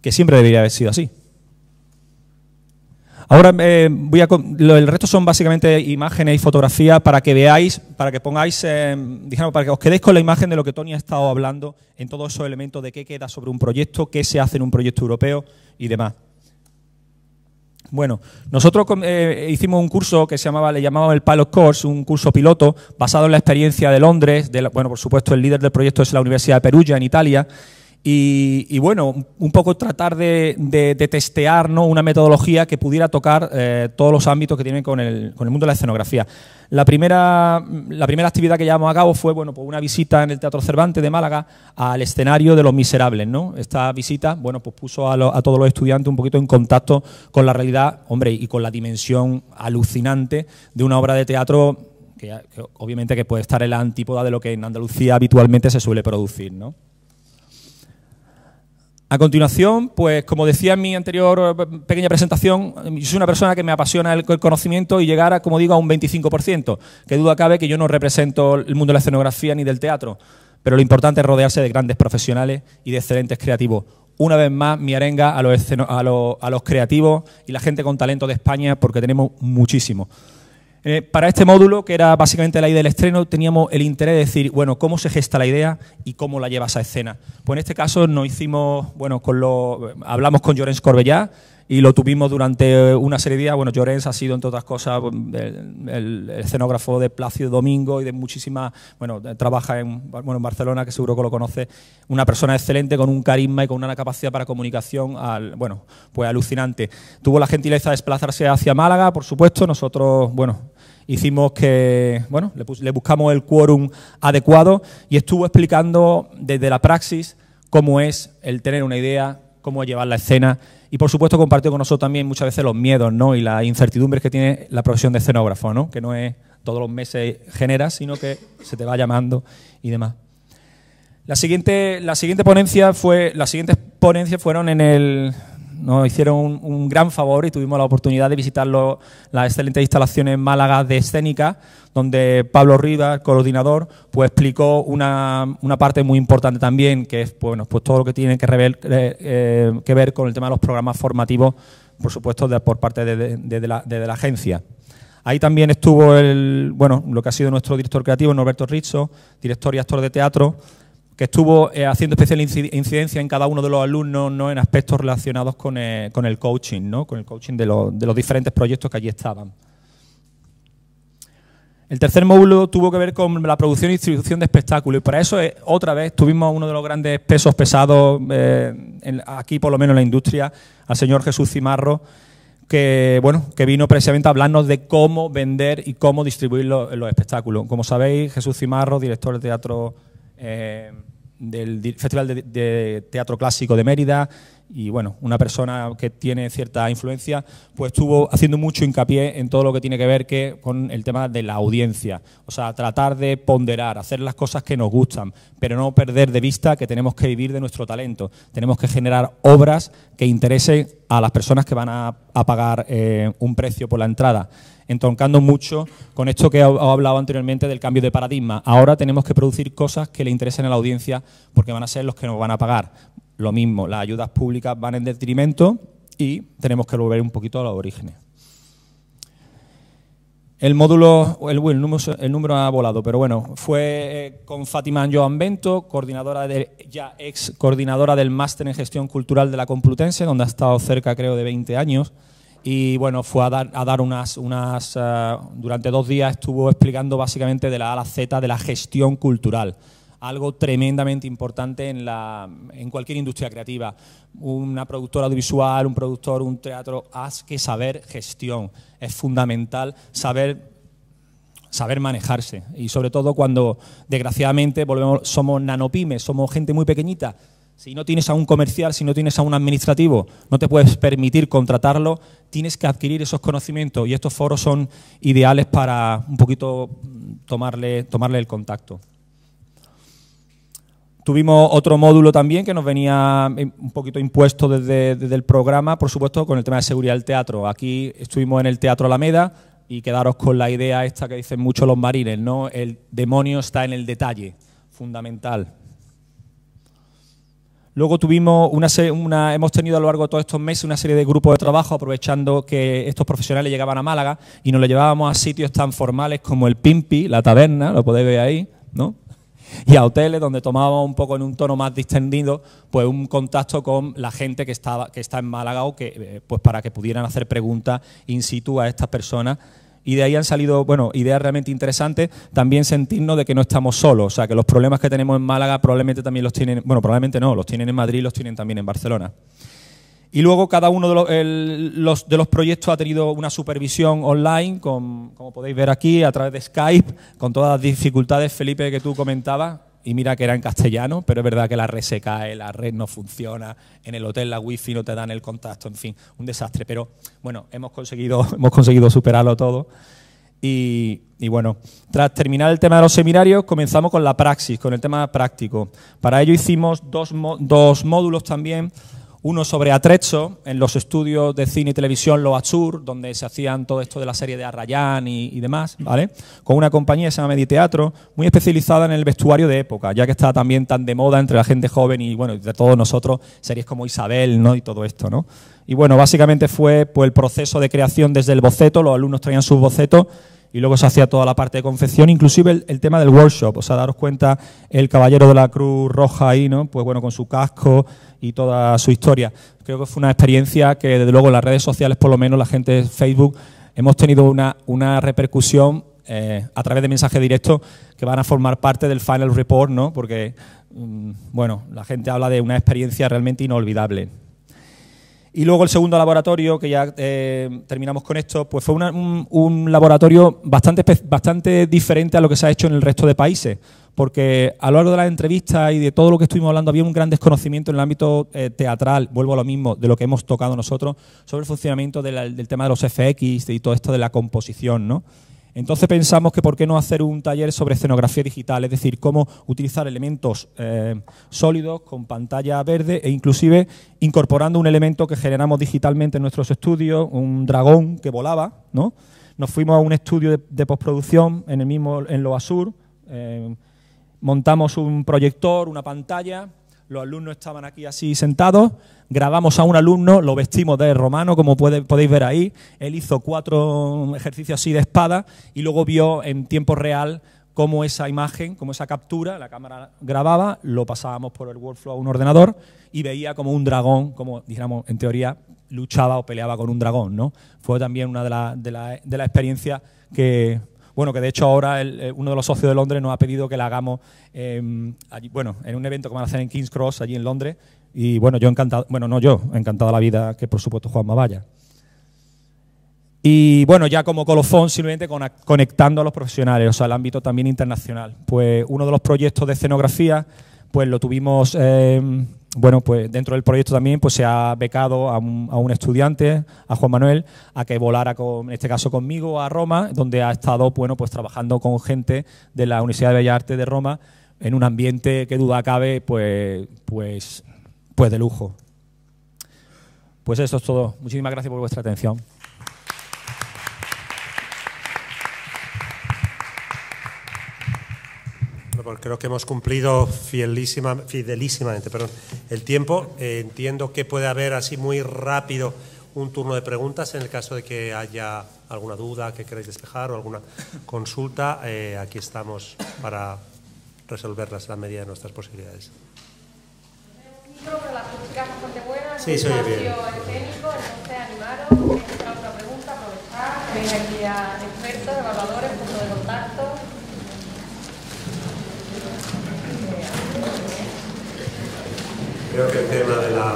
S13: que siempre debería haber sido así. Ahora eh, voy a, el resto son básicamente imágenes y fotografías para que veáis, para que pongáis, eh, digamos, para que os quedéis con la imagen de lo que Tony ha estado hablando en todos esos elementos de qué queda sobre un proyecto, qué se hace en un proyecto europeo y demás. Bueno, nosotros eh, hicimos un curso que se llamaba, le llamábamos el Pilot Course, un curso piloto basado en la experiencia de Londres. De bueno, por supuesto, el líder del proyecto es la Universidad de Perugia, en Italia. Y, bueno, un poco tratar de, testear ¿no? una metodología que pudiera tocar eh, todos los ámbitos que tienen con el, con el, mundo de la escenografía. La primera, la primera actividad que llevamos a cabo fue bueno, pues una visita en el Teatro Cervantes de Málaga al escenario de Los Miserables. ¿no? Esta visita bueno, pues puso a, a todos los estudiantes un poquito en contacto con la realidad hombre, y con la dimensión alucinante de una obra de teatro que, que obviamente que puede estar en la antípoda de lo que en Andalucía habitualmente se suele producir. ¿no? A continuación, pues como decía en mi anterior eh, pequeña presentación, yo soy una persona que me apasiona el conocimiento y llegar, a, como digo, a un 25%. Que duda cabe que yo no represento el mundo de la escenografía ni del teatro, pero lo importante es rodearse de grandes profesionales y de excelentes creativos. Una vez más, mi arenga a los, a los creativos y la gente con talento de España, porque tenemos muchísimo. Eh, para este módulo, que era básicamente la idea del estreno, teníamos el interés de decir, bueno, cómo se gesta la idea y cómo la llevas a escena. Pues en este caso nos hicimos, bueno, con lo, hablamos con Llorens Corbellá y lo tuvimos durante una serie de días. Bueno, Llorens ha sido, entre otras cosas, el, escenógrafo de Plácido Domingo y de muchísimas, bueno, trabaja en, bueno, en Barcelona, que seguro que lo conoce, una persona excelente con un carisma y con una capacidad para comunicación, bueno, pues alucinante. Tuvo la gentileza de desplazarse hacia Málaga, por supuesto, nosotros, bueno, hicimos que, bueno, le, buscamos el quórum adecuado y estuvo explicando desde la praxis cómo es el tener una idea, cómo llevar la escena y por supuesto compartió con nosotros también muchas veces los miedos ¿no? y las incertidumbres que tiene la profesión de escenógrafo, ¿no? que no es todos los meses generas, sino que se te va llamando y demás. La siguiente, la siguiente ponencia fue, las siguientes ponencias fueron en el nos hicieron un, gran favor y tuvimos la oportunidad de visitar las excelentes instalaciones en Málaga de escénica, donde Pablo Rivas, coordinador, pues explicó una, parte muy importante también, que es bueno, pues todo lo que tiene que, eh, eh, que ver con el tema de los programas formativos, por supuesto, por parte de, la, de la agencia. Ahí también estuvo el, bueno, lo que ha sido nuestro director creativo, Norberto Rizzo, director y actor de teatro, que estuvo eh, haciendo especial incidencia en cada uno de los alumnos ¿no? en aspectos relacionados con, eh, el coaching, ¿no? con el coaching de, los diferentes proyectos que allí estaban. El tercer módulo tuvo que ver con la producción y distribución de espectáculos y para eso eh, otra vez tuvimos uno de los grandes pesos pesados aquí por lo menos en la industria, al señor Jesús Cimarro, que bueno que vino precisamente a hablarnos de cómo vender y cómo distribuir los espectáculos. Como sabéis, Jesús Cimarro, director de teatro eh, del Festival de, Teatro Clásico de Mérida y bueno, una persona que tiene cierta influencia, pues estuvo haciendo mucho hincapié en todo lo que tiene que ver que, con el tema de la audiencia. O sea, tratar de ponderar, hacer las cosas que nos gustan, pero no perder de vista que tenemos que vivir de nuestro talento. Tenemos que generar obras que interesen a las personas que van a, pagar eh, un precio por la entrada entroncando mucho con esto que he hablado anteriormente del cambio de paradigma. Ahora tenemos que producir cosas que le interesen a la audiencia porque van a ser los que nos van a pagar. Lo mismo, las ayudas públicas van en detrimento y tenemos que volver un poquito a los orígenes. El módulo, el, el, número, ha volado, pero bueno, fue eh, con Fátima Joan Bento, coordinadora de, ya ex coordinadora del Máster en Gestión Cultural de la Complutense, donde ha estado cerca, creo, de 20 años y bueno, fue a dar, a dar unas, unas eh, durante dos días estuvo explicando básicamente de la A a la Z de la gestión cultural, algo tremendamente importante en, la, en cualquier industria creativa. Una productora audiovisual, un productor, un teatro, has que saber gestión, es fundamental saber saber manejarse y sobre todo cuando desgraciadamente volvemos somos nanopymes, somos gente muy pequeñita, si no tienes a un comercial, si no tienes a un administrativo, no te puedes permitir contratarlo, tienes que adquirir esos conocimientos y estos foros son ideales para un poquito tomarle, tomarle el contacto. Tuvimos otro módulo también que nos venía eh, un poquito impuesto desde, el programa, por supuesto, con el tema de seguridad del teatro. Aquí estuvimos en el Teatro Alameda y quedaros con la idea esta que dicen mucho los marines, ¿no? El demonio está en el detalle, fundamental. Luego tuvimos una, hemos tenido a lo largo de todos estos meses una serie de grupos de trabajo aprovechando que estos profesionales llegaban a Málaga y nos lo llevábamos a sitios tan formales como el Pimpi, la taberna, lo podéis ver ahí, ¿no? Y a hoteles donde tomábamos un poco en un tono más distendido, pues un contacto con la gente que estaba que está en Málaga o que eh, pues para que pudieran hacer preguntas in situ a estas personas y de ahí han salido, bueno, ideas realmente interesantes, también sentirnos de que no estamos solos, o sea, que los problemas que tenemos en Málaga probablemente también los tienen, bueno, probablemente no, los tienen en Madrid, los tienen también en Barcelona. Y luego cada uno de los, de los proyectos ha tenido una supervisión online, con, como podéis ver aquí, a través de Skype, con todas las dificultades, Felipe, que tú comentabas y mira que era en castellano, pero es verdad que la red se cae, la red no funciona, en el hotel la wifi no te dan el contacto, en fin, un desastre. Pero bueno, hemos conseguido, hemos conseguido superarlo todo. Y, bueno, tras terminar el tema de los seminarios, comenzamos con la praxis, con el tema práctico. Para ello hicimos dos, dos módulos también uno sobre Atrezzo, en los estudios de cine y televisión Lo Azur, donde se hacían todo esto de la serie de Arrayán y, demás, ¿vale? Con una compañía que se llama Mediteatro, muy especializada en el vestuario de época, ya que está también tan de moda entre la gente joven y, bueno, de todos nosotros, series como Isabel, ¿no? Y todo esto, ¿no? Y bueno, básicamente fue pues, el proceso de creación desde el boceto, los alumnos traían sus bocetos y luego se hacía toda la parte de confección, inclusive el, tema del workshop, o sea, daros cuenta el caballero de la Cruz Roja ahí, ¿no? Pues bueno, con su casco y toda su historia. Creo que fue una experiencia que desde luego en las redes sociales, por lo menos la gente de Facebook, hemos tenido una, una repercusión eh, a través de mensajes directos que van a formar parte del final report, ¿no? Porque, mm, bueno, la gente habla de una experiencia realmente inolvidable. Y luego el segundo laboratorio, que ya eh, terminamos con esto, pues fue un, laboratorio bastante, bastante diferente a lo que se ha hecho en el resto de países, porque a lo largo de las entrevistas y de todo lo que estuvimos hablando había un gran desconocimiento en el ámbito eh, teatral, vuelvo a lo mismo, de lo que hemos tocado nosotros, sobre el funcionamiento del tema de los FX y todo esto de la composición, ¿no? Entonces pensamos que por qué no hacer un taller sobre escenografía digital, es decir, cómo utilizar elementos eh, sólidos con pantalla verde e inclusive incorporando un elemento que generamos digitalmente en nuestros estudios, un dragón que volaba, ¿no? Nos fuimos a un estudio de, postproducción en el mismo en Loa Sur, eh, montamos un proyector, una pantalla, los alumnos estaban aquí así sentados, grabamos a un alumno, lo vestimos de romano, como podéis ver ahí, él hizo cuatro ejercicios así de espada y luego vio en tiempo real cómo esa imagen, cómo esa captura, la cámara grababa, lo pasábamos por el workflow a un ordenador y veía como un dragón, como dijéramos en teoría, luchaba o peleaba con un dragón, ¿no? Fue también una de las de la, de la experiencias que bueno, que de hecho ahora eh, uno de los socios de Londres nos ha pedido que la hagamos em, bueno, en un evento que van a hacer en King's Cross, allí en Londres. Y bueno, yo encantado, bueno, no yo, encantado la vida que por supuesto Juanma vaya. Y bueno, ya como colofón, simplemente conectando a los profesionales, o sea, el ámbito también internacional. Pues uno de los proyectos de escenografía, pues lo tuvimos em, bueno, pues dentro del proyecto también pues se ha becado a un, estudiante, a Juan Manuel, a que volara, con, en este caso conmigo, a Roma, donde ha estado bueno, pues trabajando con gente de la Universidad de Bellas Artes de Roma en un ambiente que duda cabe, pues, pues, pues de lujo. Pues eso es todo. Muchísimas gracias por vuestra atención.
S4: Creo que hemos cumplido fielísima, fidelísimamente perdón, el tiempo. Eh, entiendo que puede haber así muy rápido un turno de preguntas en el caso de que haya alguna duda que queráis despejar o alguna consulta. Eh, aquí estamos para resolverlas a la medida de nuestras posibilidades. Sí, soy bien. otra pregunta, aprovechar, aquí a expertos, evaluadores, punto de contacto. Creo que el tema de la,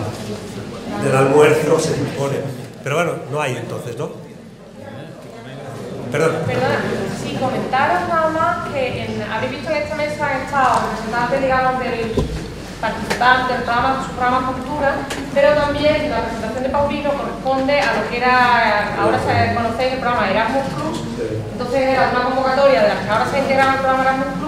S4: del almuerzo se impone. Pero bueno, no hay entonces, ¿no? Perdón.
S14: Perdona, si comentaros nada más que en, habéis visto en esta mesa han estado representantes, digamos, del participante del programa, su programa Cultura, pero también la presentación de Paulino corresponde a lo que era, ahora se conoce el programa Erasmus Plus, entonces era una convocatoria de la que ahora se integrado el programa Erasmus Plus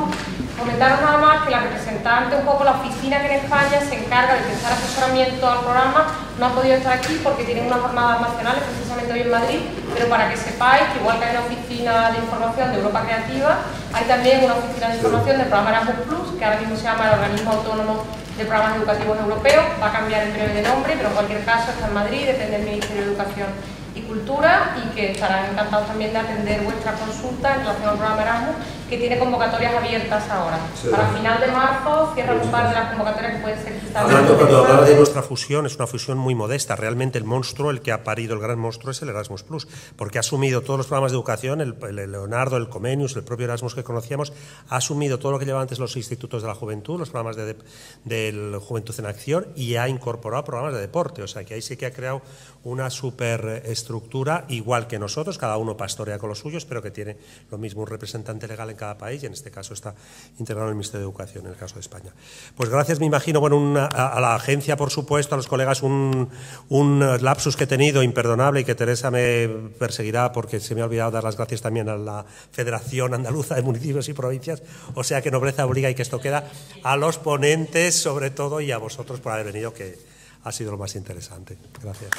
S14: Comentaros nada más que la representante, un poco la oficina que en España se encarga de prestar asesoramiento al programa, no ha podido estar aquí porque tienen unas jornadas nacionales precisamente hoy en Madrid, pero para que sepáis que igual que hay una oficina de información de Europa Creativa, hay también una oficina de información del programa Erasmus Plus, que ahora mismo se llama el Organismo Autónomo de Programas Educativos Europeos, va a cambiar en breve de nombre, pero en cualquier caso está en Madrid, depende del Ministerio de Educación Cultura y que estarán encantados también de atender vuestra consulta en relación al programa Erasmus que tiene convocatorias abiertas ahora. Para final de marzo cierra un par de las convocatorias que pueden ser quizás...
S4: Hablando, cuando hablaba de nuestra fusión, es una fusión muy modesta. Realmente el monstruo, el que ha parido el gran monstruo es el Erasmus Plus, porque ha asumido todos los programas de educación, el, Leonardo, el Comenius, el propio Erasmus que conocíamos, ha asumido todo lo que llevaban antes los institutos de la juventud, los programas de, del Juventud en Acción y ha incorporado programas de deporte. O sea que ahí sí que ha creado una superestructura, igual que nosotros, cada uno pastorea con los suyos, pero que tiene lo mismo un representante legal en cada país y en este caso está integrado en el Ministerio de Educación, en el caso de España. Pues gracias, me imagino, bueno, a, la agencia, por supuesto, a los colegas, un, lapsus que he tenido imperdonable y que Teresa me perseguirá porque se me ha olvidado dar las gracias también a la Federación Andaluza de Municipios y Provincias, o sea que nobleza obliga y que esto queda a los ponentes sobre todo y a vosotros por haber venido, que ha sido lo más interesante. Gracias.